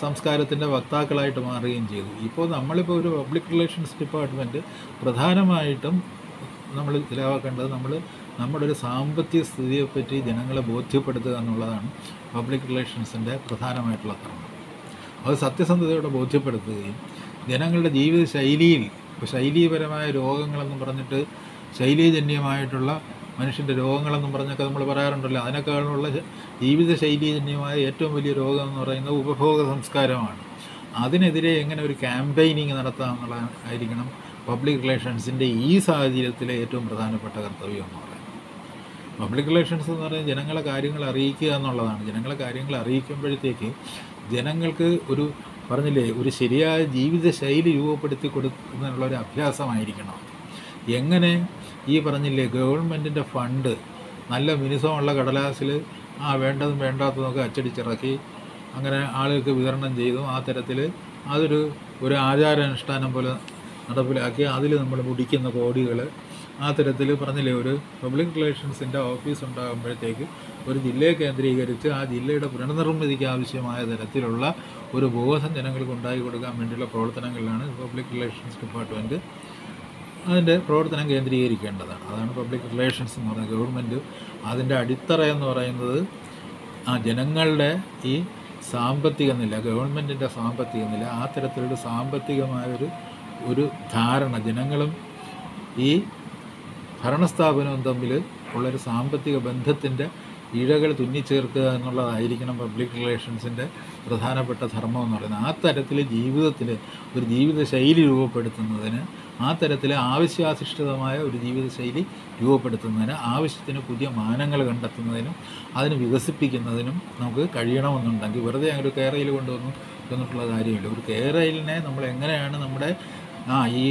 സംസ്കാരത്തിന്റെ വക്താക്കളായിട്ട് മാറുകയും ചെയ്തു. ഇപ്പോൾ നമ്മളിപ്പോൾ ഒരു പബ്ലിക് റിലേഷൻസ് ഡിപ്പാർട്ട്മെന്റ് പ്രധാനമായിട്ടും നമ്മൾ ചിലവാക്കേണ്ടത് നമ്മൾ നമ്മുടെ ഒരു സാമ്പത്തിക സ്ഥിതിയെപ്പറ്റി ജനങ്ങളെ ബോധ്യപ്പെടുത്തുക എന്നുള്ളതാണ് പബ്ലിക് റിലേഷൻസിന്റെ പ്രധാനമായിട്ടുള്ള കർമ്മം അത് സത്യസന്ധതയോടെ ബോധ്യപ്പെടുത്തുകയും ജനങ്ങളുടെ ജീവിത ശൈലിയിൽ ഇപ്പോൾ ശൈലീപരമായ രോഗങ്ങളെന്ന് പറഞ്ഞിട്ട് ശൈലീജന്യമായിട്ടുള്ള മനുഷ്യന്റെ രോഗങ്ങളെന്നും പറഞ്ഞൊക്കെ നമ്മൾ പറയാറുണ്ടല്ലോ. അതിനേക്കാളുള്ള ജീവിത ശൈലീജന്യമായ ഏറ്റവും വലിയ രോഗം എന്ന് പറയുന്നത് ഉപഭോഗ സംസ്കാരമാണ്. അതിനെതിരെ എങ്ങനെ ഒരു ക്യാമ്പയിനിങ് നടത്താം എന്നുള്ള ആയിരിക്കണം പബ്ലിക് റിലേഷൻസിന്റെ ഈ സാഹചര്യത്തിലെ ഏറ്റവും പ്രധാനപ്പെട്ട കർത്തവ്യം എന്ന് പറയുന്നത്. പബ്ലിക് റിലേഷൻസ് എന്ന് പറയുന്നത് ജനങ്ങളെ കാര്യങ്ങൾ അറിയിക്കുക എന്നുള്ളതാണ്. ജനങ്ങളെ കാര്യങ്ങൾ അറിയിക്കുമ്പോഴത്തേക്ക് ജനങ്ങൾക്ക് ഒരു പറഞ്ഞില്ലേ ഒരു ശരിയായ ജീവിതശൈലി രൂപപ്പെടുത്തി കൊടുക്കുന്നതിനുള്ള ഒരു അഭ്യാസമായിരിക്കണം. എങ്ങനെ ഈ പറഞ്ഞില്ലേ ഗവൺമെന്റിന്റെ ഫണ്ട് നല്ല മിനുസമുള്ള കടലാസിൽ ആ വേണ്ടതും വേണ്ടാത്തതൊക്കെ അച്ചടിച്ചിറക്കി അങ്ങനെ ആളുകൾക്ക് വിതരണം ചെയ്തു. ആ തരത്തിൽ അതൊരു ഒരു ആചാരാനുഷ്ഠാനം പോലെ നടപ്പിലാക്കി. അതിൽ നമ്മൾ മുടിക്കുന്ന കോടികൾ ആ തരത്തിൽ പറഞ്ഞില്ലേ ഒരു പബ്ലിക് റിലേഷൻസിന്റെ ഓഫീസ് ഉണ്ടാകുമ്പോഴത്തേക്ക് ഒരു ജില്ലയെ കേന്ദ്രീകരിച്ച് ആ ജില്ലയുടെ പുനർനിർമ്മിതിക്ക് ആവശ്യമായ തരത്തിലുള്ള ഒരു ബോധം ജനങ്ങൾക്ക് ഉണ്ടാക്കി കൊടുക്കാൻ വേണ്ടിയുള്ള പ്രവർത്തനങ്ങളിലാണ് പബ്ലിക് റിലേഷൻസ് ഡിപ്പാർട്ട്മെന്റ് അതിന്റെ പ്രവർത്തനം കേന്ദ്രീകരിക്കേണ്ടതാണ്. അതാണ് പബ്ലിക് റിലേഷൻസ് എന്ന് പറയുന്നത്. ഗവൺമെന്റ് അതിന്റെ അടിത്തറ എന്ന് പറയുന്നത് ആ ജനങ്ങളുടെ ഈ സാമ്പത്തിക നില ഗവൺമെന്റിന്റെ സാമ്പത്തിക നില ആ തരത്തിലൊരു സാമ്പത്തികമായൊരു ഒരു ധാരണ ജനങ്ങളും ഈ ഭരണസ്ഥാപനവും തമ്മിൽ ഉള്ളൊരു സാമ്പത്തിക ബന്ധത്തിന്റെ ഇഴകൾ തുന്നിച്ചേർക്കുക എന്നുള്ളതായിരിക്കണം പബ്ലിക് റിലേഷൻസിന്റെ പ്രധാനപ്പെട്ട ധർമ്മം എന്ന് പറയുന്നത്. ആ തരത്തിൽ ജീവിതത്തിൽ ഒരു ജീവിത ശൈലി രൂപപ്പെടുത്തുന്നതിന് ആ തരത്തിൽ ആവശ്യാധിഷ്ഠിതമായ ഒരു ജീവിതശൈലി രൂപപ്പെടുത്തുന്നതിന് ആവശ്യത്തിന് പുതിയ മാനങ്ങൾ കണ്ടെത്തുന്നതിനും അതിന് വികസിപ്പിക്കുന്നതിനും നമുക്ക് കഴിയണമെന്നുണ്ടെങ്കിൽ വെറുതെ അങ്ങനെ ഒരു കേരയിൽ കൊണ്ടുവന്നു എന്നിട്ടുള്ള കാര്യമില്ല. ഒരു കേരയിലിനെ നമ്മൾ എങ്ങനെയാണ് നമ്മുടെ ആ ഈ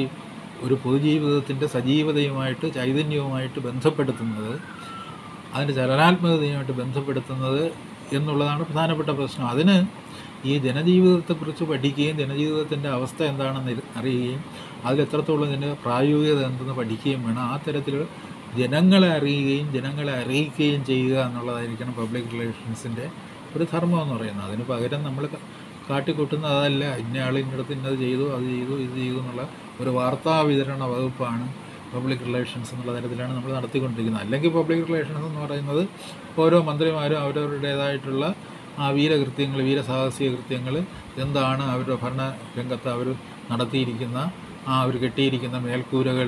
ഒരു പൊതുജീവിതത്തിന്റെ സജീവതയുമായിട്ട് ചൈതന്യവുമായിട്ട് ബന്ധപ്പെടുത്തുന്നത് അതിന്റെ ചലനാത്മകതയുമായിട്ട് ബന്ധപ്പെടുത്തുന്നത് എന്നുള്ളതാണ് പ്രധാനപ്പെട്ട പ്രശ്നം. അതിന് ഈ ജനജീവിതത്തെക്കുറിച്ച് പഠിക്കുകയും ജനജീവിതത്തിന്റെ അവസ്ഥ എന്താണെന്ന് അറിയുകയും അതിൽ എത്രത്തോളം ഇതിന്റെ പ്രായോഗികത എന്തെന്ന് പഠിക്കുകയും വേണം. ആ തരത്തിൽ ജനങ്ങളെ അറിയുകയും ജനങ്ങളെ അറിയിക്കുകയും ചെയ്യുക എന്നുള്ളതായിരിക്കണം പബ്ലിക് റിലേഷൻസിന്റെ ഒരു ധർമ്മം എന്ന് പറയുന്നത്. അതിന് പകരം നമ്മൾ കാട്ടിക്കൂട്ടുന്ന അതല്ല. ഇന്നയാൾ ഇന്നടത്ത് ഇന്നത് ചെയ്തു അത് ചെയ്തു ഇത് ചെയ്തു എന്നുള്ള ഒരു വാർത്താ വിതരണ വകുപ്പാണ് പബ്ലിക് റിലേഷൻസ് എന്നുള്ള തരത്തിലാണ് നമ്മൾ നടത്തിക്കൊണ്ടിരിക്കുന്നത്. അല്ലെങ്കിൽ പബ്ലിക് റിലേഷൻസ് എന്ന് പറയുന്നത് ഓരോ മന്ത്രിമാരും അവരവരുടേതായിട്ടുള്ള ആ വീരകൃത്യങ്ങൾ വീരസാഹസിക കൃത്യങ്ങൾ എന്താണ് അവരുടെ ഭരണ രംഗത്ത് അവർ നടത്തിയിരിക്കുന്ന ആ ഒരു കെട്ടിയിരിക്കുന്ന മേൽക്കൂരകൾ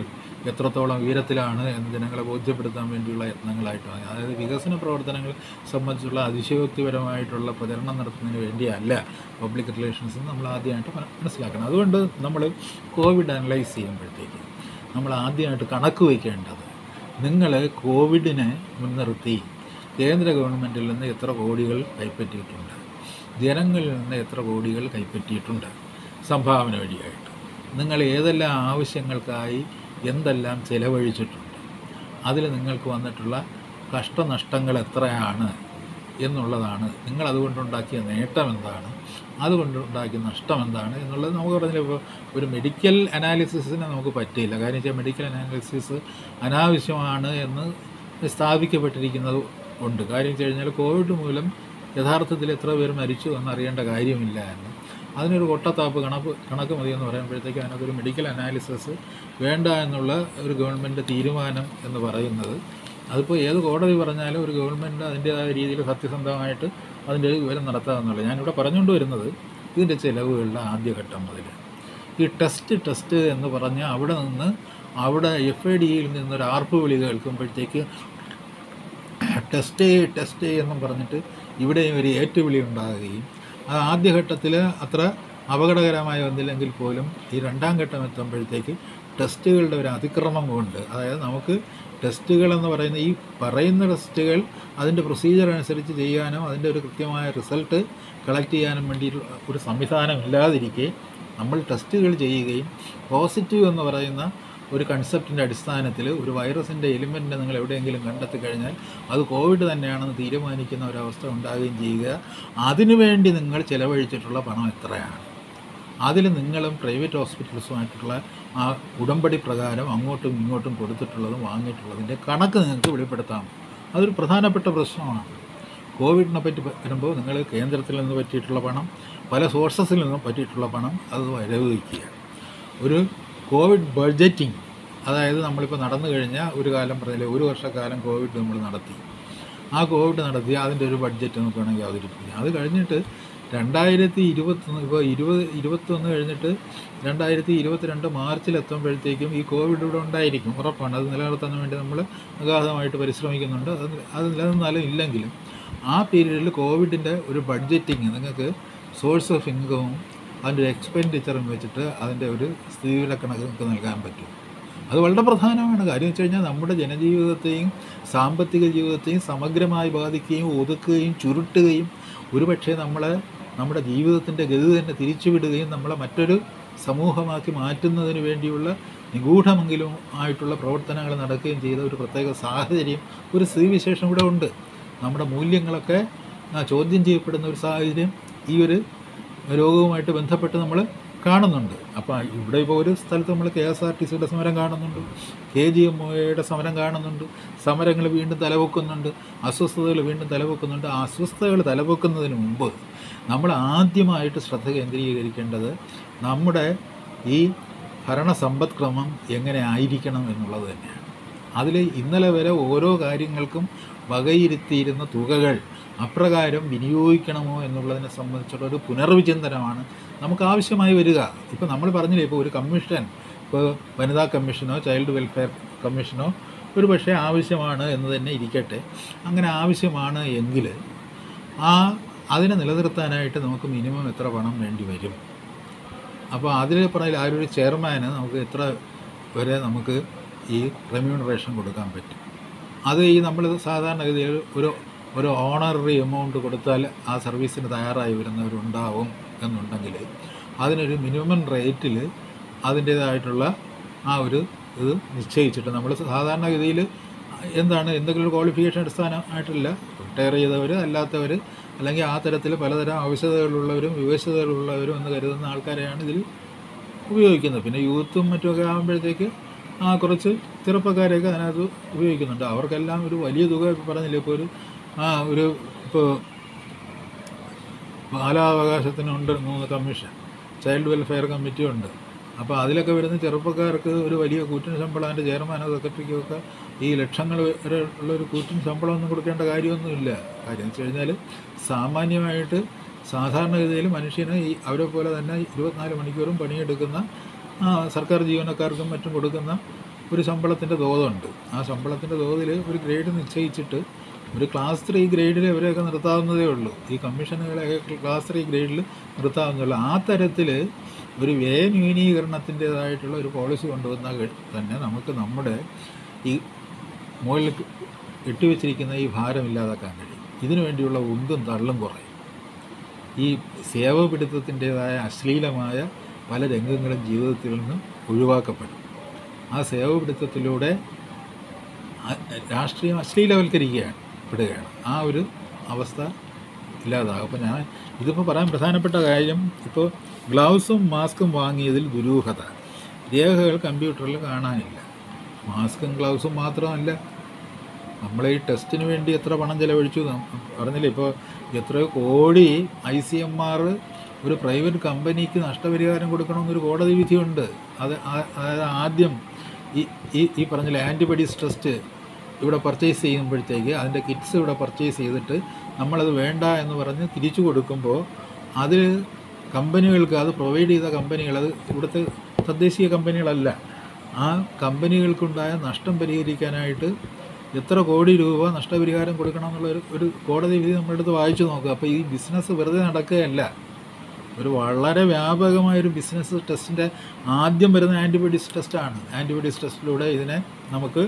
എത്രത്തോളം ഉയരത്തിലാണ് എന്ന് ജനങ്ങളെ ബോധ്യപ്പെടുത്താൻ വേണ്ടിയുള്ള യത്നങ്ങളായിട്ടാണ് അതായത് വികസന പ്രവർത്തനങ്ങൾ സംബന്ധിച്ചുള്ള അതിശയോക്തിപരമായിട്ടുള്ള പ്രചരണം നടത്തുന്നതിന് വേണ്ടിയല്ല പബ്ലിക് റിലേഷൻസ് നമ്മൾ ആദ്യമായിട്ട് മനസ്സിലാക്കണം. അതുകൊണ്ട് നമ്മൾ കോവിഡ് അനലൈസ് ചെയ്യുമ്പോഴത്തേക്ക് നമ്മൾ ആദ്യമായിട്ട് കണക്ക് വയ്ക്കേണ്ടത് നിങ്ങൾ കോവിഡിനെ മുൻനിർത്തി കേന്ദ്ര ഗവൺമെന്റിൽ നിന്ന് എത്ര കോടികൾ കൈപ്പറ്റിയിട്ടുണ്ട്? ജനങ്ങളിൽ നിന്ന് എത്ര കോടികൾ കൈപ്പറ്റിയിട്ടുണ്ട്? സംഭാവന വഴിയായിട്ട്. നിങ്ങൾ ഏതെല്ലാം ആവശ്യങ്ങൾക്കായി എന്തെല്ലാം ചിലവഴിച്ചിട്ടുണ്ട്. അതിൽ നിങ്ങൾക്ക് വന്നിട്ടുള്ള കഷ്ടനഷ്ടങ്ങൾ എത്രയാണ് എന്നുള്ളതാണ്. നിങ്ങൾ അതുകൊണ്ടുണ്ടാക്കിയ നേട്ടം എന്താണ്? അതുകൊണ്ടുണ്ടാക്കിയ നഷ്ടം എന്താണ് എന്നുള്ളത് നമുക്ക് പറഞ്ഞില്ല. ഇപ്പോൾ ഒരു മെഡിക്കൽ അനാലിസിസിന് നമുക്ക് പറ്റില്ല കാരണം വെച്ചാൽ മെഡിക്കൽ അനാലിസിസ് അനാവശ്യമാണ് എന്ന് സ്ഥാപിക്കപ്പെട്ടിരിക്കുന്നത് ഉണ്ട്. കാര്യം വെച്ച് കഴിഞ്ഞാൽ കോവിഡ് മൂലം യഥാർത്ഥത്തിൽ എത്ര പേർ മരിച്ചു എന്നറിയേണ്ട കാര്യമില്ല എന്ന് അതിനൊരു കൊട്ടത്താപ്പ് കണക്ക് കണക്ക് മതിയെന്ന് പറയുമ്പോഴത്തേക്ക് അതിനകത്തൊരു മെഡിക്കൽ അനാലിസിസ് വേണ്ട എന്നുള്ള ഒരു ഗവൺമെന്റ് തീരുമാനം എന്ന് പറയുന്നത്. അതിപ്പോൾ ഏത് കോടതി പറഞ്ഞാലും ഒരു ഗവൺമെന്റ് അതിന്റേതായ രീതിയിൽ സത്യസന്ധമായിട്ട് അതിന്റെ വിവരം നടത്താമെന്നുള്ളത് ഞാനിവിടെ പറഞ്ഞുകൊണ്ട് വരുന്നത് ഇതിന്റെ ചിലവുകളുടെ ആദ്യഘട്ടം മുതൽ ഈ ടെസ്റ്റ് ടെസ്റ്റ് എന്ന് പറഞ്ഞ് അവിടെ നിന്ന് അവിടെ എഫ് ഐ ഡിയിൽ നിന്നൊരു ആർപ്പ് വിളി കേൾക്കുമ്പോഴത്തേക്ക് ടെസ്റ്റ് ടെസ്റ്റ് എന്നും പറഞ്ഞിട്ട് ഇവിടെയും ഒരു ഏറ്റുവിളി ഉണ്ടാകുകയും അത് ആദ്യഘട്ടത്തിൽ അത്ര അപകടകരമായി വന്നില്ലെങ്കിൽ പോലും ഈ രണ്ടാം ഘട്ടം എത്തുമ്പോഴത്തേക്ക് ടെസ്റ്റുകളുടെ ഒരു അതിക്രമം കൊണ്ട് അതായത് നമുക്ക് ടെസ്റ്റുകൾ എന്ന് പറയുന്ന ഈ പറയുന്ന ടെസ്റ്റുകൾ അതിന്റെ പ്രൊസീജിയർ അനുസരിച്ച് ചെയ്യാനും അതിന്റെ ഒരു കൃത്യമായ റിസൾട്ട് കളക്ട് ചെയ്യാനും വേണ്ടിയിട്ടുള്ള ഒരു സംവിധാനം ഇല്ലാതിരിക്കെ നമ്മൾ ടെസ്റ്റുകൾ ചെയ്യുകയും പോസിറ്റീവ് എന്ന് പറയുന്ന ഒരു കൺസെപ്റ്റിന്റെ അടിസ്ഥാനത്തിൽ ഒരു വൈറസിന്റെ എലിമെന്റിനെ നിങ്ങൾ എവിടെയെങ്കിലും കണ്ടെത്തി കഴിഞ്ഞാൽ അത് കോവിഡ് തന്നെയാണെന്ന് തീരുമാനിക്കുന്ന ഒരവസ്ഥ ഉണ്ടാകുകയും ചെയ്യുക. അതിനുവേണ്ടി നിങ്ങൾ ചിലവഴിച്ചിട്ടുള്ള പണം എത്രയാണ്? അതിൽ നിങ്ങളും പ്രൈവറ്റ് ഹോസ്പിറ്റൽസുമായിട്ടുള്ള ആ ഉടമ്പടി പ്രകാരം അങ്ങോട്ടും ഇങ്ങോട്ടും കൊടുത്തിട്ടുള്ളതും വാങ്ങിയിട്ടുള്ളതിന്റെ കണക്ക് നിങ്ങൾക്ക് വെളിപ്പെടുത്താം. അതൊരു പ്രധാനപ്പെട്ട പ്രശ്നമാണ്. കോവിഡിനെ പറ്റി വരുമ്പോൾ നിങ്ങൾ കേന്ദ്രത്തിൽ നിന്ന് പറ്റിയിട്ടുള്ള പണം പല സോഴ്സസിൽ നിന്നും പറ്റിയിട്ടുള്ള പണം അത് വരവ് വയ്ക്കുക ഒരു കോവിഡ് ബഡ്ജറ്റിംഗ് അതായത് നമ്മളിപ്പോൾ നടന്നു കഴിഞ്ഞാൽ ഒരു കാലം പറഞ്ഞില്ലേ ഒരു വർഷക്കാലം കോവിഡ് നമ്മൾ നടത്തി. ആ കോവിഡ് നടത്തി അതിന്റെ ഒരു ബഡ്ജറ്റ് നമുക്ക് വേണമെങ്കിൽ അവതരിപ്പിക്കാം. അത് കഴിഞ്ഞിട്ട് രണ്ടായിരത്തി ഇരുപത്തൊന്ന് ഇപ്പോൾ ഇരുപത് ഇരുപത്തൊന്ന് കഴിഞ്ഞിട്ട് രണ്ടായിരത്തി ഇരുപത്തിരണ്ട് മാർച്ചിലെത്തുമ്പോഴത്തേക്കും ഈ കോവിഡ് ഇവിടെ ഉണ്ടായിരിക്കും. ഉറപ്പാണ്. അത് നിലനിർത്താൻ വേണ്ടി നമ്മൾ അഗാധമായിട്ട് പരിശ്രമിക്കുന്നുണ്ട്. അത് അത് നിലനിന്നാലും ഇല്ലെങ്കിലും ആ പീരീഡിൽ കോവിഡിന്റെ ഒരു ബഡ്ജറ്റിങ് നിങ്ങൾക്ക് സോഴ്സ് ഓഫ് ഇൻകവും അതിന്റെ ഒരു എക്സ്പെൻഡിച്ചറും വെച്ചിട്ട് അതിന്റെ ഒരു സ്ഥിതിവിലക്കണക്ക് നമുക്ക് നൽകാൻ പറ്റും. അത് വളരെ പ്രധാനമാണ്. കാര്യം വെച്ച് കഴിഞ്ഞാൽ നമ്മുടെ ജനജീവിതത്തെയും സാമ്പത്തിക ജീവിതത്തെയും സമഗ്രമായി ബാധിക്കുകയും ഒതുക്കുകയും ചുരുട്ടുകയും ഒരുപക്ഷെ നമ്മളെ നമ്മുടെ ജീവിതത്തിന്റെ ഗതി തന്നെ തിരിച്ചുവിടുകയും നമ്മളെ മറ്റൊരു സമൂഹമാക്കി മാറ്റുന്നതിന് വേണ്ടിയുള്ള നിഗൂഢമെങ്കിലും ആയിട്ടുള്ള പ്രവർത്തനങ്ങൾ നടക്കുകയും ചെയ്ത ഒരു പ്രത്യേക സാഹചര്യം ഒരു സ്ഥിതിവിശേഷം ഇവിടെ ഉണ്ട്. നമ്മുടെ മൂല്യങ്ങളൊക്കെ ചോദ്യം ചെയ്യപ്പെടുന്ന ഒരു സാഹചര്യം ഈ ഒരു രോഗവുമായിട്ട് ബന്ധപ്പെട്ട് നമ്മൾ കാണുന്നുണ്ട്. അപ്പോൾ ഇവിടെ ഇപ്പോൾ ഒരു സ്ഥലത്ത് നമ്മൾ കെ എസ് ആർ ടി സിയുടെ സമരം കാണുന്നുണ്ട്. കെ ജി എം ഒയുടെ സമരം കാണുന്നുണ്ട്. സമരങ്ങൾ വീണ്ടും തലവെക്കുന്നുണ്ട്. അസ്വസ്ഥതകൾ വീണ്ടും തലവെക്കുന്നുണ്ട്. ആ അസ്വസ്ഥതകൾ തലവെക്കുന്നതിന് മുമ്പ് നമ്മൾ ആദ്യമായിട്ട് ശ്രദ്ധ കേന്ദ്രീകരിക്കേണ്ടത് നമ്മുടെ ഈ ഭരണ സമ്പദ്ക്രമം എങ്ങനെ ആയിരിക്കണം എന്നുള്ളത് തന്നെയാണ്. അതിൽ ഇന്നലെ വരെ ഓരോ കാര്യങ്ങൾക്കും വകയിരുത്തിയിരുന്ന തുകകൾ അപ്രകാരം വിനിയോഗിക്കണമോ എന്നുള്ളതിനെ സംബന്ധിച്ചുള്ള ഒരു പുനർവിചിന്തനമാണ് നമുക്ക് ആവശ്യമായി വരിക. ഇപ്പോൾ നമ്മൾ പറഞ്ഞില്ലേ ഇപ്പോൾ ഒരു കമ്മീഷൻ ഇപ്പോൾ വനിതാ കമ്മീഷനോ ചൈൽഡ് വെൽഫെയർ കമ്മീഷനോ ഒരു പക്ഷേ ആവശ്യമാണ് എന്ന് തന്നെ ഇരിക്കട്ടെ. അങ്ങനെ ആവശ്യമാണ് എങ്കിൽ ആ അതിനെ നിലനിർത്താനായിട്ട് നമുക്ക് മിനിമം എത്ര പണം വേണ്ടി വരും? അപ്പോൾ അതിൽ പറഞ്ഞാൽ ആ ഒരു ചെയർമാന് നമുക്ക് എത്ര വരെ നമുക്ക് ഈ റെമ്യൂണറേഷൻ കൊടുക്കാൻ പറ്റും? അത് ഈ നമ്മൾ സാധാരണഗതിയിൽ ഒരു ഒരു ഓണററി എമൗണ്ട് കൊടുത്താൽ ആ സർവീസിന് തയ്യാറായി വരുന്നവരുണ്ടാവും എന്നുണ്ടെങ്കിൽ അതിനൊരു മിനിമം റേറ്റിൽ അതിന്റേതായിട്ടുള്ള ആ ഒരു ഇത് നിശ്ചയിച്ചിട്ട് നമ്മൾ സാധാരണഗതിയിൽ എന്താണ് എന്തെങ്കിലും ഒരു ക്വാളിഫിക്കേഷൻ അടിസ്ഥാനമായിട്ടില്ല റിട്ടയർ ചെയ്തവർ അല്ലാത്തവർ അല്ലെങ്കിൽ ആ തരത്തിൽ പലതരം ആവശ്യതകളുള്ളവരും വിവശതകളുള്ളവരും എന്ന് കരുതുന്ന ആൾക്കാരെയാണ് ഇതിൽ ഉപയോഗിക്കുന്നത്. പിന്നെ യൂത്തും മറ്റുമൊക്കെ ആകുമ്പോഴത്തേക്ക് ആ കുറച്ച് ചെറുപ്പക്കാരെയൊക്കെ അതിനകത്ത് ഉപയോഗിക്കുന്നുണ്ട്. അവർക്കെല്ലാം ഒരു വലിയ തുക പറഞ്ഞില്ലേ ഇപ്പോൾ ഒരു ആ ഒരു ഇപ്പോൾ ബാലാവകാശത്തിനുണ്ട് കമ്മീഷൻ. ചൈൽഡ് വെൽഫെയർ കമ്മിറ്റി ഉണ്ട്. അപ്പോൾ അതിലൊക്കെ വരുന്ന ചെറുപ്പക്കാർക്ക് ഒരു വലിയ കൂറ്റൻ ശമ്പളം അതിന്റെ ചെയർമാനോ സെക്രട്ടറിക്കോ ഒക്കെ ഈ ലക്ഷങ്ങൾ വരെ ഉള്ള ഒരു ശമ്പളം ഒന്നും കൊടുക്കേണ്ട കാര്യമൊന്നുമില്ല കാര്യം എന്ന് വെച്ച് കഴിഞ്ഞാൽ സാമാന്യമായിട്ട് സാധാരണഗതിയിൽ മനുഷ്യന് ഈ അവരെ പോലെ തന്നെ ഇരുപത്തിനാല് മണിക്കൂറും പണിയെടുക്കുന്ന സർക്കാർ ജീവനക്കാർക്കും മറ്റും കൊടുക്കുന്ന ഒരു ശമ്പളത്തിന്റെ തോതുണ്ട് ആ ശമ്പളത്തിന്റെ തോതിൽ ഒരു ഗ്രേഡ് നിശ്ചയിച്ചിട്ട് ഒരു ക്ലാസ് ത്രീ ഗ്രേഡിൽ ഇവരെയൊക്കെ നിർത്താവുന്നതേ ഉള്ളൂ. ഈ കമ്മീഷനുകളെയൊക്കെ ക്ലാസ് ത്രീ ഗ്രേഡിൽ നിർത്താവുന്നതേ ഉള്ളൂ. ആ തരത്തിൽ ഒരു വ്യയ ന്യൂനീകരണത്തിന്റേതായിട്ടുള്ള ഒരു പോളിസി കൊണ്ടുവന്നാൽ തന്നെ നമുക്ക് നമ്മുടെ ഈ മുകളിൽ ഇട്ടുവെച്ചിരിക്കുന്ന ഈ ഭാരം ഇല്ലാതാക്കാൻ കഴിയും. ഇതിനു വേണ്ടിയുള്ള ഉന്തും തള്ളും കുറയും. ഈ സേവപിടുത്തത്തിന്റേതായ അശ്ലീലമായ പല രംഗങ്ങളും ജീവിതത്തിൽ നിന്ന് ഒഴിവാക്കപ്പെടും. ആ സേവപിടുത്തത്തിലൂടെ രാഷ്ട്രീയം അശ്ലീലവൽക്കരിക്കുകയാണ്. പെടുകയാണ് ആ ഒരു അവസ്ഥ ഇല്ലാതാകും. അപ്പോൾ ഞാൻ ഇതിപ്പോൾ പറയാൻ പ്രധാനപ്പെട്ട കാര്യം ഇപ്പോൾ ഗ്ലൗസും മാസ്കും വാങ്ങിയതിൽ ദുരൂഹത. രേഖകൾ കമ്പ്യൂട്ടറിൽ കാണാനില്ല. മാസ്കും ഗ്ലൗസും മാത്രമല്ല. നമ്മൾ ഈ ടെസ്റ്റിന് വേണ്ടി എത്ര പണം ചിലവഴിച്ചു പറഞ്ഞില്ലേ ഇപ്പോൾ എത്രയോ കോടി ഐ സി എം ആർ ഒരു പ്രൈവറ്റ് കമ്പനിക്ക് നഷ്ടപരിഹാരം കൊടുക്കണമെന്നൊരു കോടതി വിധിയുണ്ട്. അത് അതായത് ആദ്യം ഈ ഈ ഈ പറഞ്ഞ ആന്റിബഡീസ് ടെസ്റ്റ് ഇവിടെ പർച്ചേസ് ചെയ്യുമ്പോഴത്തേക്ക് അതിന്റെ കിറ്റ്സ് ഇവിടെ പർച്ചേസ് ചെയ്തിട്ട് നമ്മളത് വേണ്ട എന്ന് പറഞ്ഞ് തിരിച്ചു കൊടുക്കുമ്പോൾ അതിൽ കമ്പനികൾക്ക് അത് പ്രൊവൈഡ് ചെയ്ത കമ്പനികൾ അത് ഇവിടുത്തെ തദ്ദേശീയ കമ്പനികളല്ല. ആ കമ്പനികൾക്കുണ്ടായ നഷ്ടം പരിഹരിക്കാനായിട്ട് എത്ര കോടി രൂപ നഷ്ടപരിഹാരം കൊടുക്കണം എന്നുള്ള ഒരു കോടതി വിധി നമ്മളെടുത്ത് വായിച്ചു നോക്കുക. അപ്പോൾ ഈ ബിസിനസ് വെറുതെ നടക്കുകയല്ല. ഒരു വളരെ വ്യാപകമായൊരു ബിസിനസ് ടെസ്റ്റിന്റെ ആദ്യം വരുന്ന ആന്റിബോഡീസ് ടെസ്റ്റാണ് ആന്റിബോഡീസ് ടെസ്റ്റിലൂടെ ഇതിനെ നമുക്ക്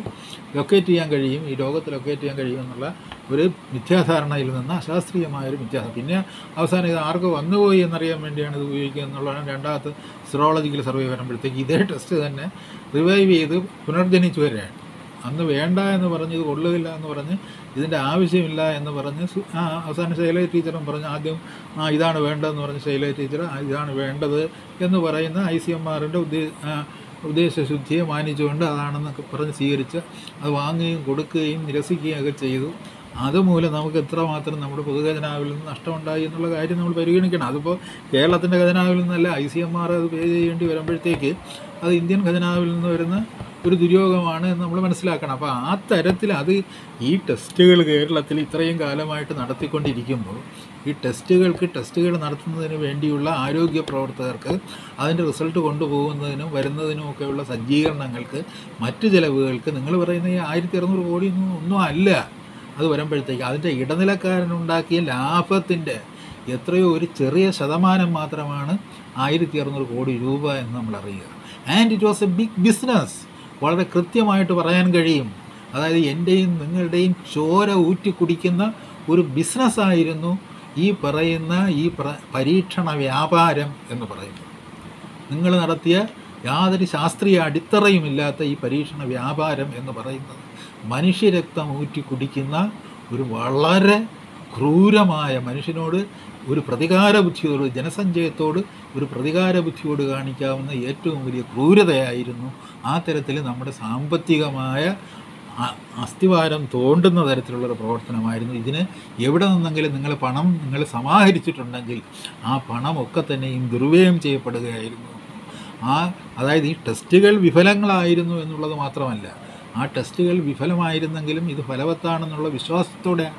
ലൊക്കേറ്റ് ചെയ്യാൻ കഴിയും ഈ രോഗത്തെ ലൊക്കേറ്റ് ചെയ്യാൻ കഴിയും എന്നുള്ള ഒരു മിഥ്യാധാരണയിൽ നിന്ന് അശാസ്ത്രീയമായൊരു മിഥ്യാധാരണ. പിന്നെ അവസാനം ഇത് ആർക്ക് വന്നുപോയി എന്നറിയാൻ വേണ്ടിയാണ് ഇത് ഉപയോഗിക്കുക എന്നുള്ളതാണ് രണ്ടാമത്തെ സിറോളജിക്കൽ സർവേ വരുമ്പോഴത്തേക്ക് ഇതേ ടെസ്റ്റ് തന്നെ റിവൈവ് ചെയ്ത് പുനർജനിച്ചു വരികയാണ്. അന്ന് വേണ്ട എന്ന് പറഞ്ഞ് ഇത് കൊള്ളുകയില്ല എന്ന് പറഞ്ഞ് ഇതിന്റെ ആവശ്യമില്ല എന്ന് പറഞ്ഞ് ആ അവസാനം ശൈലജ ടീച്ചറും പറഞ്ഞ് ആദ്യം ആ ഇതാണ് വേണ്ടതെന്ന് പറഞ്ഞ് ശൈലജ ടീച്ചർ ഇതാണ് വേണ്ടത് എന്ന് പറയുന്ന ഐ സി എം ആറിന്റെ ഉദ്ദേ ഉദ്ദേശശുദ്ധിയെ മാനിച്ചുകൊണ്ട് അതാണെന്നൊക്കെ പറഞ്ഞ് സ്വീകരിച്ച് അത് വാങ്ങുകയും കൊടുക്കുകയും നിരസിക്കുകയും ഒക്കെ ചെയ്തു. അതുമൂലം നമുക്ക് എത്രമാത്രം നമ്മുടെ പൊതുഖജനാവിൽ നിന്ന് നഷ്ടമുണ്ടായി എന്നുള്ള കാര്യം നമ്മൾ പരിഗണിക്കണം. അതിപ്പോൾ കേരളത്തിന്റെ ഖജനാവിൽ നിന്നല്ല ഐ സി എം ആർ അത് പേ ചെയ്യേണ്ടി വരുമ്പോഴത്തേക്ക് അത് ഇന്ത്യൻ ഖജനാവിൽ നിന്ന് വരുന്ന ഒരു ദുര്യോഗമാണ് എന്ന് നമ്മൾ മനസ്സിലാക്കണം. അപ്പോൾ ആ തരത്തിൽ അത് ഈ ടെസ്റ്റുകൾ കേരളത്തിൽ ഇത്രയും കാലമായിട്ട് നടത്തിക്കൊണ്ടിരിക്കുമ്പോൾ ഈ ടെസ്റ്റുകൾക്ക് ടെസ്റ്റുകൾ നടത്തുന്നതിന് വേണ്ടിയുള്ള ആരോഗ്യ പ്രവർത്തകർക്ക് അതിന്റെ റിസൾട്ട് കൊണ്ടുപോകുന്നതിനും വരുന്നതിനും ഒക്കെയുള്ള സജ്ജീകരണങ്ങൾക്ക് മറ്റ് ചിലവുകൾക്ക് നിങ്ങൾ പറയുന്ന ഈ ആയിരത്തി അറുന്നൂറ് കോടിയൊന്നും ഒന്നും അല്ല. അത് വരുമ്പോഴത്തേക്ക് അതിന്റെ ഇടനിലക്കാരനുണ്ടാക്കിയ ലാഭത്തിന്റെ എത്രയോ ഒരു ചെറിയ ശതമാനം മാത്രമാണ് ആയിരത്തി അറുന്നൂറ് കോടി രൂപ എന്ന് നമ്മൾ അറിയുക. And it was a big business വളരെ കൃത്യമായിട്ട് പറയാൻ കഴിയും. അതായത് എന്റെയും നിങ്ങളുടെയും ചോര ഊറ്റി കുടിക്കുന്ന ഒരു ബിസിനസ്സായിരുന്നു ഈ പറയുന്ന ഈ പ്ര പരീക്ഷണ വ്യാപാരം എന്ന് പറയുന്നത്. നിങ്ങൾ നടത്തിയ യാതൊരു ശാസ്ത്രീയ അടിത്തറയുമില്ലാത്ത ഈ പരീക്ഷണ വ്യാപാരം എന്ന് പറയുന്നത് മനുഷ്യരക്തം ഊറ്റി കുടിക്കുന്ന ഒരു വളരെ ക്രൂരമായ മനുഷ്യനോട് ഒരു പ്രതികാര ബുദ്ധിയോട് ജനസഞ്ചയത്തോട് ഒരു പ്രതികാര ബുദ്ധിയോട് കാണിക്കാവുന്ന ഏറ്റവും വലിയ ക്രൂരതയായിരുന്നു ആ തരത്തിൽ നമ്മുടെ സാമ്പത്തികമായ അസ്ഥിവാരം തോണ്ടുന്ന തരത്തിലുള്ളൊരു പ്രവർത്തനമായിരുന്നു. ഇതിന് എവിടെ നിന്നെങ്കിലും നിങ്ങൾ പണം നിങ്ങൾ സമാഹരിച്ചിട്ടുണ്ടെങ്കിൽ ആ പണമൊക്കെ തന്നെയും ദുർവ്യയം ചെയ്യപ്പെടുകയായിരുന്നു. ആ അതായത് ഈ ടെസ്റ്റുകൾ വിഫലങ്ങളായിരുന്നു എന്നുള്ളത് മാത്രമല്ല ആ ടെസ്റ്റുകൾ വിഫലമായിരുന്നെങ്കിലും ഇത് ഫലവത്താണെന്നുള്ള വിശ്വാസത്തോടെ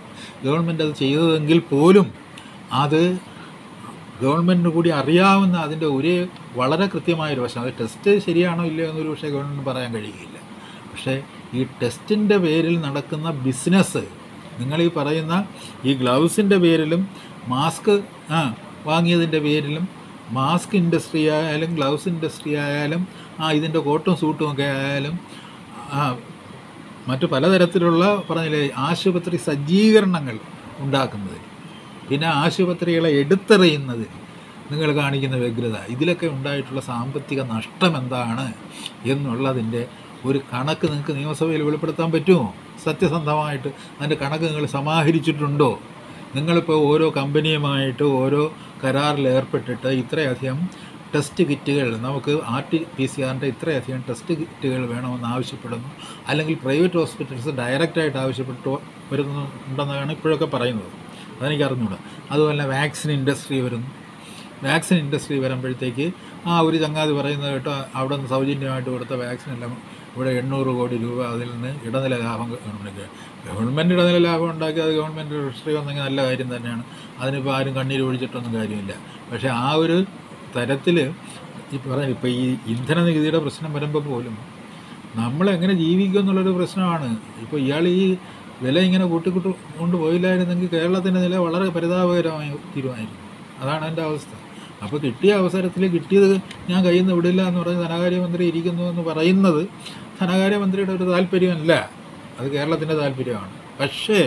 ഗവൺമെന്റ് അത് ചെയ്തതെങ്കിൽ പോലും അത് ഗവൺമെന്റിന് കൂടി അറിയാവുന്ന അതിന്റെ ഒരു വളരെ കൃത്യമായൊരു വശം. അത് ടെസ്റ്റ് ശരിയാണോ ഇല്ലയോ എന്നൊരു പക്ഷേ ഗവൺമെന്റ് പറയാൻ കഴിയുകയില്ല. പക്ഷേ ഈ ടെസ്റ്റിന്റെ പേരിൽ നടക്കുന്ന ബിസിനസ് നിങ്ങൾ ഈ പറയുന്ന ഈ ഗ്ലൗസിന്റെ പേരിലും മാസ്ക് ആ വാങ്ങിയതിന്റെ പേരിലും മാസ്ക് ഇൻഡസ്ട്രി ആയാലും ഗ്ലൗസ് ഇൻഡസ്ട്രി ആയാലും ആ ഇതിന്റെ കോട്ടും സൂട്ടും ഒക്കെ ആയാലും മറ്റു പലതരത്തിലുള്ള പറഞ്ഞില്ലേ ആശുപത്രി സജ്ജീകരണങ്ങൾ ഉണ്ടാക്കുന്നതിൽ. പിന്നെ ആശുപത്രികളെ എടുത്തെറിയുന്നതിൽ നിങ്ങൾ കാണിക്കുന്ന വ്യഗ്രത. ഇതിലൊക്കെ ഉണ്ടായിട്ടുള്ള സാമ്പത്തിക നഷ്ടം എന്താണ് എന്നുള്ളതിന്റെ ഒരു കണക്ക് നിങ്ങൾക്ക് നിയമസഭയിൽ വെളിപ്പെടുത്താൻ പറ്റുമോ? സത്യസന്ധമായിട്ട് അതിന്റെ കണക്ക് നിങ്ങൾ സമാഹരിച്ചിട്ടുണ്ടോ? നിങ്ങളിപ്പോൾ ഓരോ കമ്പനിയുമായിട്ട് ഓരോ കരാറിൽ ഏർപ്പെട്ടിട്ട് ഇത്രയധികം ടെസ്റ്റ് കിറ്റുകൾ നമുക്ക് ആർ ടി പി സി ആറിന്റെ ഇത്രയധികം ടെസ്റ്റ് കിറ്റുകൾ വേണമെന്ന് ആവശ്യപ്പെടുന്നു. അല്ലെങ്കിൽ പ്രൈവറ്റ് ഹോസ്പിറ്റൽസ് ഡയറക്റ്റായിട്ട് ആവശ്യപ്പെട്ടു വരുന്നുണ്ടെന്നാണ് ഇപ്പോഴൊക്കെ പറയുന്നത്. അതെനിക്ക് അറിഞ്ഞൂടാ അതുപോലെ വാക്സിൻ ഇൻഡസ്ട്രി വരുന്നു. വാക്സിൻ ഇൻഡസ്ട്രി വരുമ്പോഴത്തേക്ക് ആ ഒരു ചങ്ങാതി പറയുന്നത് കേട്ടോ അവിടെ നിന്ന് സൗജന്യമായിട്ട് കൊടുത്ത വാക്സിൻ എല്ലാം ഇവിടെ എണ്ണൂറ് കോടി രൂപ അതിൽ നിന്ന് ഇടനില ലാഭം ഗവൺമെന്റ് ഗവൺമെന്റ് ഇടനില ലാഭം ഉണ്ടാക്കി അത് ഗവൺമെന്റ് രജിസ്ട്രി വന്നെങ്കിൽ നല്ല കാര്യം തന്നെയാണ്. അതിനിപ്പോൾ ആരും കണ്ണീര് ഒഴിച്ചിട്ടൊന്നും കാര്യമില്ല. പക്ഷേ ആ ഒരു തരത്തിൽ ഈ പറഞ്ഞ ഇപ്പോൾ ഈ ഇന്ധന നികുതിയുടെ പ്രശ്നം വരുമ്പോൾ പോലും നമ്മളെങ്ങനെ ജീവിക്കും എന്നുള്ളൊരു പ്രശ്നമാണ്. ഇപ്പോൾ ഇയാൾ ഈ വില ഇങ്ങനെ കൂട്ടിക്കൂട്ടി കൊണ്ടുപോയില്ലായിരുന്നെങ്കിൽ കേരളത്തിന്റെ നില വളരെ പരിതാപകരമായി തീരുമായിരുന്നു. അതാണ് എന്റെ അവസ്ഥ. അപ്പോൾ കിട്ടിയ അവസരത്തിൽ കിട്ടിയത് ഞാൻ കയ്യിൽ നിന്ന് വിടില്ല എന്ന് പറഞ്ഞ് ധനകാര്യമന്ത്രി ഇരിക്കുന്നു എന്ന് പറയുന്നത് ധനകാര്യമന്ത്രിയുടെ ഒരു താല്പര്യമല്ല. അത് കേരളത്തിന്റെ താല്പര്യമാണ്. പക്ഷേ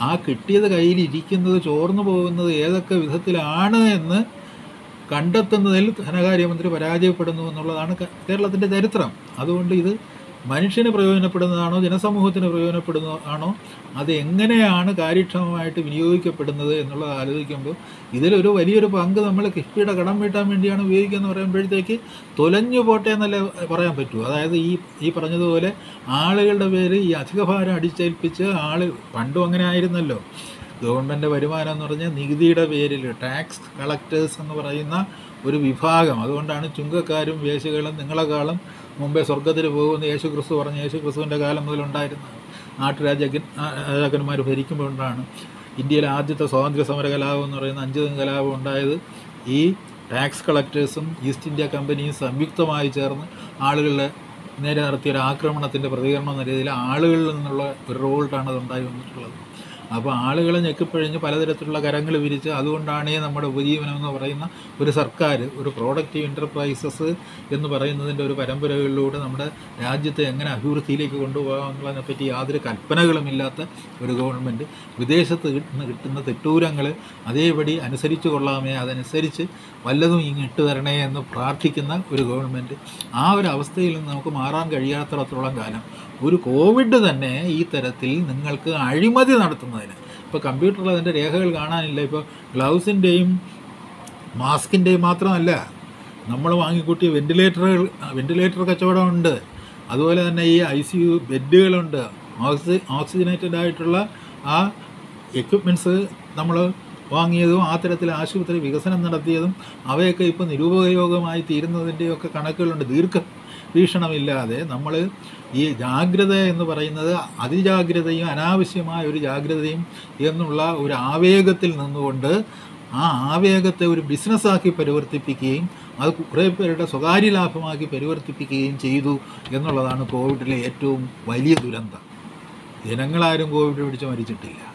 ആ കിട്ടിയത് കയ്യിലിരിക്കുന്നത് ചോർന്നു പോകുന്നത് ഏതൊക്കെ വിധത്തിലാണ് എന്ന് കണ്ടെത്തുന്നതിൽ ധനകാര്യമന്ത്രി പരാജയപ്പെടുന്നു എന്നുള്ളതാണ് കേരളത്തിന്റെ ചരിത്രം. അതുകൊണ്ട് ഇത് മനുഷ്യന് പ്രയോജനപ്പെടുന്നതാണോ ജനസമൂഹത്തിന് പ്രയോജനപ്പെടുന്നതാണോ അത് എങ്ങനെയാണ് കാര്യക്ഷമമായിട്ട് വിനിയോഗിക്കപ്പെടുന്നത് എന്നുള്ളത് ആലോചിക്കുമ്പോൾ ഇതിലൊരു വലിയൊരു പങ്ക് നമ്മൾ കിഫ്ബിയുടെ കടം വീട്ടാൻ വേണ്ടിയാണ് ഉപയോഗിക്കുക എന്ന് പറയുമ്പോഴത്തേക്ക് തൊലഞ്ഞു പോട്ടെ എന്നല്ലേ പറയാൻ പറ്റൂ. അതായത് ഈ ഈ പറഞ്ഞതുപോലെ ആളുകളുടെ പേര് ഈ അധികഭാരം അടിച്ചേൽപ്പിച്ച് ആൾ പണ്ടും അങ്ങനെ ആയിരുന്നല്ലോ. ഗവൺമെന്റ് വരുമാനം എന്ന് പറഞ്ഞാൽ നികുതിയുടെ പേരിൽ ടാക്സ് കളക്ടേഴ്സ് എന്ന് പറയുന്ന ഒരു വിഭാഗം. അതുകൊണ്ടാണ് ചുങ്കക്കാരും വേശികളും നിങ്ങളെക്കാളും മുമ്പേ സ്വർഗത്തിൽ പോകുമെന്ന് യേശു ക്രിസ്തു പറഞ്ഞ് യേശു ക്രിസ്തുവിന്റെ കാലം മുതലുണ്ടായിരുന്ന നാട്ടുരാജകൻ രാജാക്കന്മാർ ഭരിക്കുമ്പോഴാണ് ഇന്ത്യയിലെ ആദ്യത്തെ സ്വാതന്ത്ര്യ സമര കലാപം എന്ന് പറയുന്ന അഞ്ച് കലാപം ഉണ്ടായത്. ഈ ടാക്സ് കളക്ടേഴ്സും ഈസ്റ്റ് ഇന്ത്യ കമ്പനിയും സംയുക്തമായി ചേർന്ന് ആളുകളുടെ നേരെ നടത്തിയ ഒരു ആക്രമണത്തിന്റെ പ്രതികരണം എന്ന രീതിയിൽ ആളുകളിൽ നിന്നുള്ള ഒരു റിവോൾട്ടാണ് അത് ഉണ്ടായി വന്നിട്ടുള്ളത്. അപ്പോൾ ആളുകളെ ഞെക്കിപ്പഴിഞ്ഞ് പലതരത്തിലുള്ള കരങ്ങൾ വിരിച്ച് അതുകൊണ്ടാണേ നമ്മുടെ ഉപജീവനം എന്ന് പറയുന്ന ഒരു സർക്കാർ ഒരു പ്രോഡക്റ്റീവ് എന്റർപ്രൈസസ് എന്ന് പറയുന്നതിന്റെ ഒരു പരമ്പരകളിലൂടെ നമ്മുടെ രാജ്യത്തെ എങ്ങനെ അഭിവൃദ്ധിയിലേക്ക് കൊണ്ടുപോകാമെന്നുള്ളതിനെ പറ്റി യാതൊരു കൽപ്പനകളുമില്ലാത്ത ഒരു ഗവൺമെന്റ് വിദേശത്ത് കിട്ടുന്ന കിട്ടുന്ന തെട്ടൂരങ്ങൾ അതേപടി അനുസരിച്ച് കൊള്ളാമേ അതനുസരിച്ച് വല്ലതും ഇങ്ങ് ഇട്ട് തരണേ എന്ന് പ്രാർത്ഥിക്കുന്ന ഒരു ഗവൺമെന്റ് ആ ഒരു അവസ്ഥയിൽ നിന്ന് നമുക്ക് മാറാൻ കഴിയാത്തിടത്തോളം കാലം. ഒരു കോവിഡ് തന്നെ ഈ തരത്തിൽ നിങ്ങൾക്ക് അഴിമതി നടത്തുന്നതിന്. ഇപ്പോൾ കമ്പ്യൂട്ടറിൽ അതിന്റെ രേഖകൾ കാണാനില്ല. ഇപ്പോൾ ഗ്ലൗസിന്റെയും മാസ്കിന്റെയും മാത്രമല്ല നമ്മൾ വാങ്ങിക്കൂട്ടിയ വെന്റിലേറ്ററുകൾ വെന്റിലേറ്റർ കച്ചവടമുണ്ട് അതുപോലെ തന്നെ ഈ ഐ സി യു ബെഡുകളുണ്ട്. ഓക്സി ഓക്സിജനേറ്റഡ് ആയിട്ടുള്ള ആ എക്വിപ്മെന്റ്സ് നമ്മൾ വാങ്ങിയതും ആ തരത്തിൽ ആശുപത്രി വികസനം നടത്തിയതും അവയൊക്കെ ഇപ്പോൾ നിരുപയോഗമായി തീരുന്നതിന്റെയൊക്കെ കണക്കുകളുണ്ട്. ദീർഘ വീക്ഷണമില്ലാതെ നമ്മൾ ഈ ജാഗ്രത എന്ന് പറയുന്നത് അതിജാഗ്രതയും അനാവശ്യമായ ഒരു ജാഗ്രതയും എന്നുള്ള ഒരു ആവേഗത്തിൽ നിന്നുകൊണ്ട് ആ ആവേഗത്തെ ഒരു ബിസിനസ്സാക്കി പരിവർത്തിപ്പിക്കുകയും അത് കുറേ പേരുടെ സ്വകാര്യ ലാഭമാക്കി പരിവർത്തിപ്പിക്കുകയും ചെയ്തു എന്നുള്ളതാണ് കോവിഡിലെ ഏറ്റവും വലിയ ദുരന്തം. ജനങ്ങളാരും കോവിഡ് പിടിച്ച് മരിച്ചിട്ടില്ല.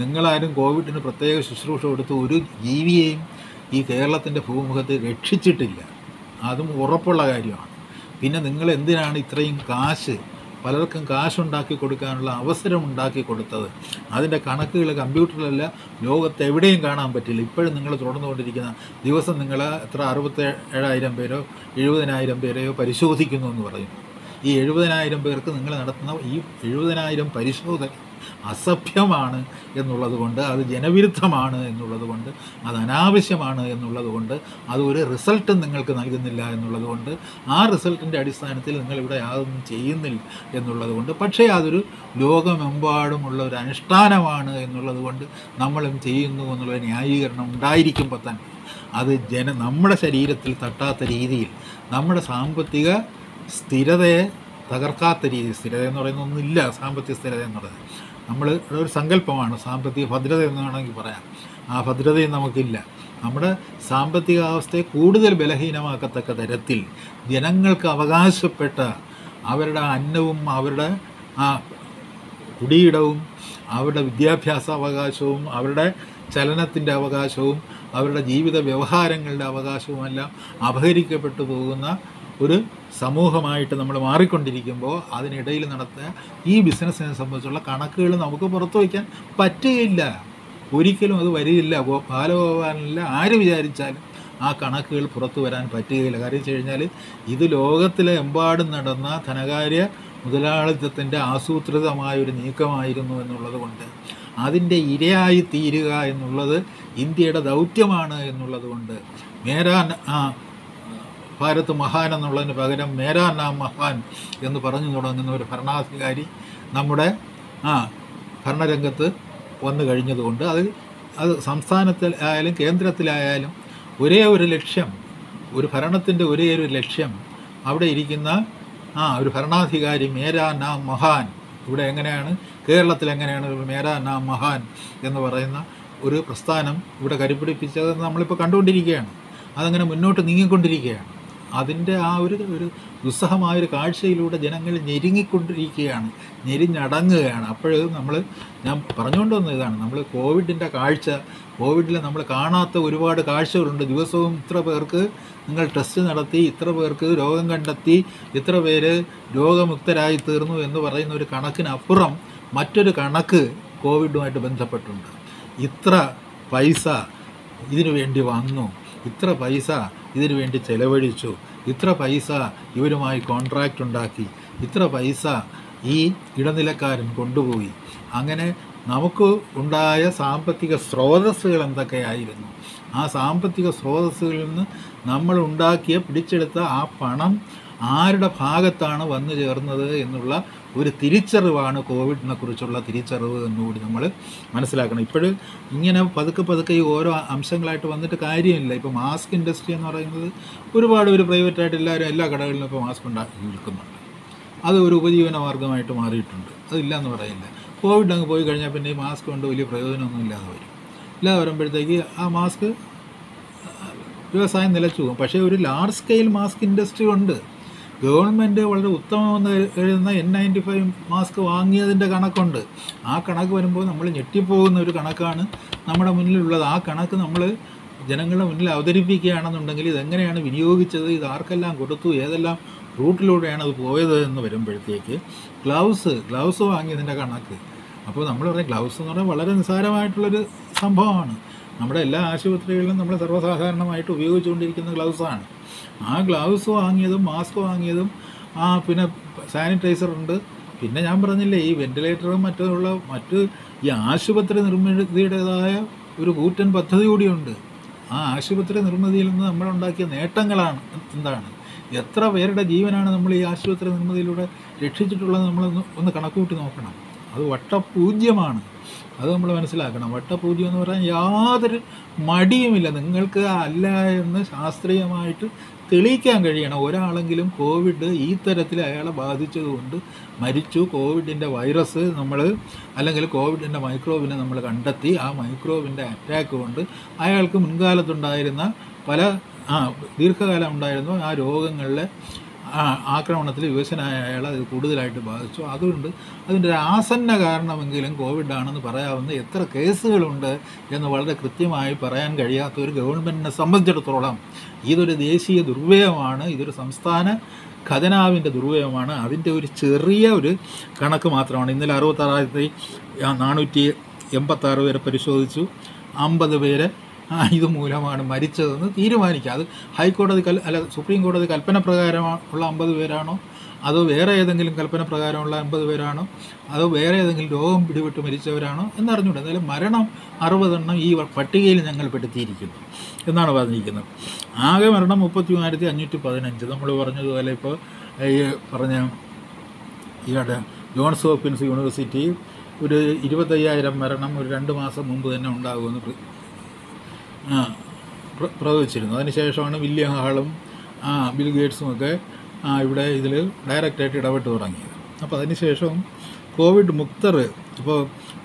നിങ്ങളാരും കോവിഡിന് പ്രത്യേക ശുശ്രൂഷ കൊടുത്ത് ഒരു ജീവിയെയും ഈ കേരളത്തിന്റെ ഭൂമുഖത്ത് രക്ഷിച്ചിട്ടില്ല. അതും ഉറപ്പുള്ള കാര്യമാണ്. പിന്നെ നിങ്ങൾ എന്തിനാണ് ഇത്രയും കാശ് പലർക്കും കാശുണ്ടാക്കി കൊടുക്കാനുള്ള അവസരം ഉണ്ടാക്കി കൊടുത്തത്? അതിന്റെ കണക്കുകൾ കമ്പ്യൂട്ടറിലല്ല ലോകത്ത് എവിടെയും കാണാൻ പറ്റില്ല. ഇപ്പോഴും നിങ്ങൾ തുടർന്നുകൊണ്ടിരിക്കുന്ന ദിവസം നിങ്ങൾ എത്ര അറുപത്തി ഏഴായിരം പേരോ എഴുപതിനായിരം പേരെയോ പരിശോധിക്കുന്നു എന്ന് പറയും ഈ എഴുപതിനായിരം പേർക്ക് നിങ്ങൾ നടത്തുന്ന ഈ എഴുപതിനായിരം പരിശോധന അസഭ്യമാണ് എന്നുള്ളത് കൊണ്ട് അത് ജനവിരുദ്ധമാണ് എന്നുള്ളത് കൊണ്ട് അത് അനാവശ്യമാണ് എന്നുള്ളത് കൊണ്ട് അത് ഒരു റിസൾട്ടും നിങ്ങൾക്ക് നൽകുന്നില്ല എന്നുള്ളത് കൊണ്ട് ആ റിസൾട്ടിന്റെ അടിസ്ഥാനത്തിൽ നിങ്ങളിവിടെ യാതൊന്നും ചെയ്യുന്നില്ല എന്നുള്ളത് കൊണ്ട് പക്ഷേ അതൊരു ലോകമെമ്പാടുമുള്ള ഒരു അനുഷ്ഠാനമാണ് എന്നുള്ളത് കൊണ്ട് നമ്മളും ചെയ്യുന്നു എന്നുള്ള ന്യായീകരണം ഉണ്ടായിരിക്കുമ്പോൾ തന്നെ അത് ജന നമ്മുടെ ശരീരത്തിൽ തട്ടാത്ത രീതിയിൽ നമ്മുടെ സാമ്പത്തിക സ്ഥിരതയെ തകർക്കാത്ത രീതി സ്ഥിരത എന്ന് പറയുന്ന ഒന്നുമില്ല സാമ്പത്തിക സ്ഥിരത എന്നുള്ളത് നമ്മൾ ഒരു സങ്കല്പമാണ് സാമ്പത്തിക ഭദ്രത എന്ന് വേണമെങ്കിൽ പറയാം. ആ ഭദ്രതയും നമുക്കില്ല. നമ്മുടെ സാമ്പത്തിക അവസ്ഥയെ കൂടുതൽ ബലഹീനമാക്കത്തക്ക തരത്തിൽ ജനങ്ങൾക്ക് അവകാശപ്പെട്ട അവരുടെ അന്നവും അവരുടെ ആ കുടിയിടവും അവരുടെ വിദ്യാഭ്യാസ അവകാശവും അവരുടെ ചലനത്തിന്റെ അവകാശവും അവരുടെ ജീവിത വ്യവഹാരങ്ങളുടെ അവകാശവുമെല്ലാം അപഹരിക്കപ്പെട്ടു പോകുന്ന ഒരു സമൂഹമായിട്ട് നമ്മൾ മാറിക്കൊണ്ടിരിക്കുമ്പോൾ അതിനിടയിൽ നടത്തുക ഈ ബിസിനസ്സിനെ സംബന്ധിച്ചുള്ള കണക്കുകൾ നമുക്ക് പുറത്തു വയ്ക്കാൻ പറ്റുകയില്ല. ഒരിക്കലും അത് വരികയില്ല. ബാലഗോപാലനില്ല. ആര് വിചാരിച്ചാലും ആ കണക്കുകൾ പുറത്തു വരാൻ പറ്റുകയില്ല. കാര്യം വെച്ച് കഴിഞ്ഞാൽ ഇത് ലോകത്തിലെ എമ്പാടും നടന്ന ധനകാര്യ മുതലാളിത്തത്തിന്റെ ആസൂത്രിതമായ ഒരു നീക്കമായിരുന്നു എന്നുള്ളത് കൊണ്ട് അതിന്റെ ഇരയായി തീരുക എന്നുള്ളത് ഇന്ത്യയുടെ ദൗത്യമാണ് എന്നുള്ളത് കൊണ്ട് ആ, ഭാരത് മഹാൻ എന്നുള്ളതിന് പകരം മേരാ നാം മഹാൻ എന്ന് പറഞ്ഞു തുടങ്ങുന്ന ഒരു ഭരണാധികാരി നമ്മുടെ ആ ഭരണരംഗത്ത് വന്നു കഴിഞ്ഞതുകൊണ്ട് അത് അത് സംസ്ഥാനത്തിൽ ആയാലും കേന്ദ്രത്തിലായാലും ഒരേ ഒരു ലക്ഷ്യം ഒരു ഭരണത്തിന്റെ ഒരേ ഒരു ലക്ഷ്യം അവിടെ ഇരിക്കുന്ന ആ ഒരു ഭരണാധികാരി മേരാ നാം മഹാൻ. ഇവിടെ എങ്ങനെയാണ്? കേരളത്തിൽ എങ്ങനെയാണ് മേരാ നാം മഹാൻ എന്ന് പറയുന്ന ഒരു പ്രസ്ഥാനം ഇവിടെ കരുപിടിപ്പിച്ചത് നമ്മളിപ്പോൾ കണ്ടുകൊണ്ടിരിക്കുകയാണ്. അതങ്ങനെ മുന്നോട്ട് നീങ്ങിക്കൊണ്ടിരിക്കുകയാണ്. അതിന്റെ ആ ഒരു ഒരു ദുസ്സഹമായൊരു കാഴ്ചയിലൂടെ ജനങ്ങൾ ഞെരുങ്ങിക്കൊണ്ടിരിക്കുകയാണ് ഞെരിഞ്ഞടങ്ങുകയാണ്. അപ്പോൾ നമ്മൾ ഞാൻ പറഞ്ഞുകൊണ്ട് വന്ന ഇതാണ് നമ്മൾ കോവിഡിന്റെ കാഴ്ച കോവിഡിൽ നമ്മൾ കാണാത്ത ഒരുപാട് കാഴ്ചകളുണ്ട്. ദിവസവും ഇത്ര പേർക്ക് നിങ്ങൾ ടെസ്റ്റ് നടത്തി ഇത്ര പേർക്ക് രോഗം കണ്ടെത്തി ഇത്ര പേര് രോഗമുക്തരായി തീർന്നു എന്ന് പറയുന്ന ഒരു കണക്കിനപ്പുറം മറ്റൊരു കണക്ക് കോവിഡുമായിട്ട് ബന്ധപ്പെട്ടുണ്ട്. ഇത്ര പൈസ ഇതിനു വേണ്ടി വന്നു. ഇത്ര പൈസ ഇതിനു വേണ്ടി ചെലവഴിച്ചു. ഇത്ര പൈസ ഇവരുമായി കോൺട്രാക്റ്റ് ഉണ്ടാക്കി. ഇത്ര പൈസ ഈ ഇടനിലക്കാരൻ കൊണ്ടുപോയി. അങ്ങനെ നമുക്ക് ഉണ്ടായ സാമ്പത്തിക സ്രോതസ്സുകൾ എന്തൊക്കെയായിരുന്നു? ആ സാമ്പത്തിക സ്രോതസ്സുകളിൽ നിന്ന് നമ്മൾ ഉണ്ടാക്കിയ പിടിച്ചെടുത്ത ആ പണം ആരുടെ ഭാഗത്താണ് വന്നു ചേർന്നത് എന്നുള്ള ഒരു തിരിച്ചറിവാണ് കോവിഡിനെ കുറിച്ചുള്ള തിരിച്ചറിവ് എന്നുകൂടി നമ്മൾ മനസ്സിലാക്കണം. ഇപ്പോഴും ഇങ്ങനെ പതുക്കെ പതുക്കെ ഈ ഓരോ അംശങ്ങളായിട്ട് വന്നിട്ട് കാര്യമില്ല. ഇപ്പോൾ മാസ്ക് ഇൻഡസ്ട്രി എന്ന് പറയുന്നത് ഒരുപാട് ഒരു പ്രൈവറ്റായിട്ട് എല്ലാവരും എല്ലാ കടകളിലും ഇപ്പോൾ മാസ്ക് ഉണ്ടാക്കി വിൽക്കുന്നുണ്ട് അത് ഒരു ഉപജീവന മാർഗമായിട്ട് മാറിയിട്ടുണ്ട്. അതില്ല എന്ന് പറയില്ല. കോവിഡ് അങ്ങ് പോയി കഴിഞ്ഞാൽ പിന്നെ ഈ മാസ്ക് കൊണ്ട് വലിയ പ്രയോജനമൊന്നും ഇല്ലാതെ വരും. ഇല്ലാതെ വരുമ്പോഴത്തേക്ക് ആ മാസ്ക് വ്യവസായം നിലച്ചു പോകും. പക്ഷേ ഒരു ലാർജ് സ്കെയിൽ മാസ്ക് ഇൻഡസ്ട്രി ഉണ്ട്. ഗവൺമെന്റ് വളരെ ഉത്തമമെന്ന് എഴുതുന്ന എൻ നയന്റി ഫൈവ് മാസ്ക് വാങ്ങിയതിന്റെ കണക്കുണ്ട്. ആ കണക്ക് വരുമ്പോൾ നമ്മൾ ഞെട്ടിപ്പോകുന്ന ഒരു കണക്കാണ് നമ്മുടെ മുന്നിലുള്ളത്. ആ കണക്ക് നമ്മൾ ജനങ്ങളുടെ മുന്നിൽ അവതരിപ്പിക്കുകയാണെന്നുണ്ടെങ്കിൽ ഇതെങ്ങനെയാണ് വിനിയോഗിച്ചത്? ഇത് ആർക്കെല്ലാം കൊടുത്തു? ഏതെല്ലാം റൂട്ടിലൂടെയാണ് അത് പോയത് എന്ന് വരുമ്പോഴത്തേക്ക് ഗ്ലൗസ് ഗ്ലൗസ് വാങ്ങിയതിന്റെ കണക്ക്. അപ്പോൾ നമ്മൾ പറയും ഗ്ലൗസ് എന്ന് പറഞ്ഞാൽ വളരെ നിസ്സാരമായിട്ടുള്ളൊരു സംഭവമാണ്. നമ്മുടെ എല്ലാ ആശുപത്രികളിലും നമ്മൾ സർവസാധാരണമായിട്ട് ഉപയോഗിച്ചുകൊണ്ടിരിക്കുന്ന ഗ്ലൗസാണ്. ആ ഗ്ലൗസ് വാങ്ങിയതും മാസ്ക് വാങ്ങിയതും ആ പിന്നെ സാനിറ്റൈസർ ഉണ്ട്. പിന്നെ ഞാൻ പറഞ്ഞില്ലേ ഈ വെന്റിലേറ്ററും മറ്റുള്ള മറ്റ് ഈ ആശുപത്രി നിർമ്മിതിയുടേതായ ഒരു കൂറ്റൻ പദ്ധതി കൂടിയുണ്ട്. ആ ആശുപത്രി നിർമ്മിതിയിൽ നിന്ന് നമ്മളുണ്ടാക്കിയ നേട്ടങ്ങളാണ് എന്താണ്? എത്ര പേരുടെ ജീവനാണ് നമ്മൾ ഈ ആശുപത്രി നിർമ്മിതിയിലൂടെ രക്ഷിച്ചിട്ടുള്ളത് നമ്മളൊന്ന് ഒന്ന് കണക്കുകൂട്ടി നോക്കണം. അത് വട്ടപൂജ്യമാണ്. അത് നമ്മൾ മനസ്സിലാക്കണം. വട്ടപൂജ്യം എന്ന് പറയാൻ യാതൊരു മടിയുമില്ല. നിങ്ങൾക്ക് അല്ല എന്ന് ശാസ്ത്രീയമായിട്ട് തെളിയിക്കാൻ കഴിയണം. ഒരാളെങ്കിലും കോവിഡ് ഈ തരത്തിൽ അയാളെ ബാധിച്ചതുകൊണ്ട് മരിച്ചു. കോവിഡിന്റെ വൈറസ് നമ്മൾ അല്ലെങ്കിൽ കോവിഡിന്റെ മൈക്രോബിനെ നമ്മൾ കണ്ടെത്തി. ആ മൈക്രോബിന്റെ അറ്റാക്ക് കൊണ്ട് അയാൾക്ക് മുൻകാലത്തുണ്ടായിരുന്ന പല ആ ദീർഘകാലം ഉണ്ടായിരുന്നു ആ രോഗങ്ങളിലെ ആക്രമണത്തിൽ വിവശനായ അയാൾ അത് കൂടുതലായിട്ട് ബാധിച്ചു. അതുകൊണ്ട് അതിന്റെ ഒരു ആസന്ന കാരണമെങ്കിലും കോവിഡാണെന്ന് പറയാവുന്ന എത്ര കേസുകളുണ്ട് എന്ന് വളരെ കൃത്യമായി പറയാൻ കഴിയാത്ത ഒരു ഗവൺമെന്റിനെ സംബന്ധിച്ചിടത്തോളം ഇതൊരു ദേശീയ ദുർവ്യയമാണ് ഇതൊരു സംസ്ഥാന ഖജനാവിന്റെ ദുർവ്യയമാണ്. അതിന്റെ ഒരു ചെറിയ ഒരു കണക്ക് മാത്രമാണ്. ഇന്നലെ അറുപത്താറായിരത്തി നാനൂറ്റി എൺപത്താറ് പേരെ പരിശോധിച്ചു. അമ്പത് പേരെ ആ, ഇത് മൂലമാണ് മരിച്ചതെന്ന് തീരുമാനിക്കുക അത് ഹൈക്കോടതി കൽ അല്ല സുപ്രീം കോടതി കൽപ്പന പ്രകാരം ഉള്ള അമ്പത് പേരാണോ? അതോ വേറെ ഏതെങ്കിലും കൽപ്പന പ്രകാരമുള്ള അമ്പത് പേരാണോ? അതോ വേറെ ഏതെങ്കിലും രോഗം പിടിപെട്ട് മരിച്ചവരാണോ? എന്നറിഞ്ഞൂടെ എന്തായാലും മരണം അറുപതെണ്ണം ഈ പട്ടികയിൽ ഞങ്ങൾ പെടുത്തിയിരിക്കുന്നു എന്നാണ് പറഞ്ഞിരിക്കുന്നത്. ആകെ മരണം മുപ്പത്തി മൂവായിരത്തി അഞ്ഞൂറ്റി പതിനഞ്ച് നമ്മൾ പറഞ്ഞതുപോലെ ഇപ്പോൾ ഈ പറഞ്ഞ ഈയിടെ ജോൺസ് ഹോപ്പിൻസ് യൂണിവേഴ്സിറ്റി ഒരു ഇരുപത്തയ്യായിരം മരണം ഒരു രണ്ട് മാസം മുമ്പ് തന്നെ ഉണ്ടാകുമെന്ന് പ്രവചിച്ചിരുന്നു. അതിനുശേഷമാണ് വില്യം ഹാളും ബിൽ ഗേറ്റ്സും ഒക്കെ ഇവിടെ ഇതിൽ ഡയറക്റ്റായിട്ട് ഇടപെട്ട് തുടങ്ങിയത്. അപ്പോൾ അതിനുശേഷം കോവിഡ് മുക്തർ ഇപ്പോൾ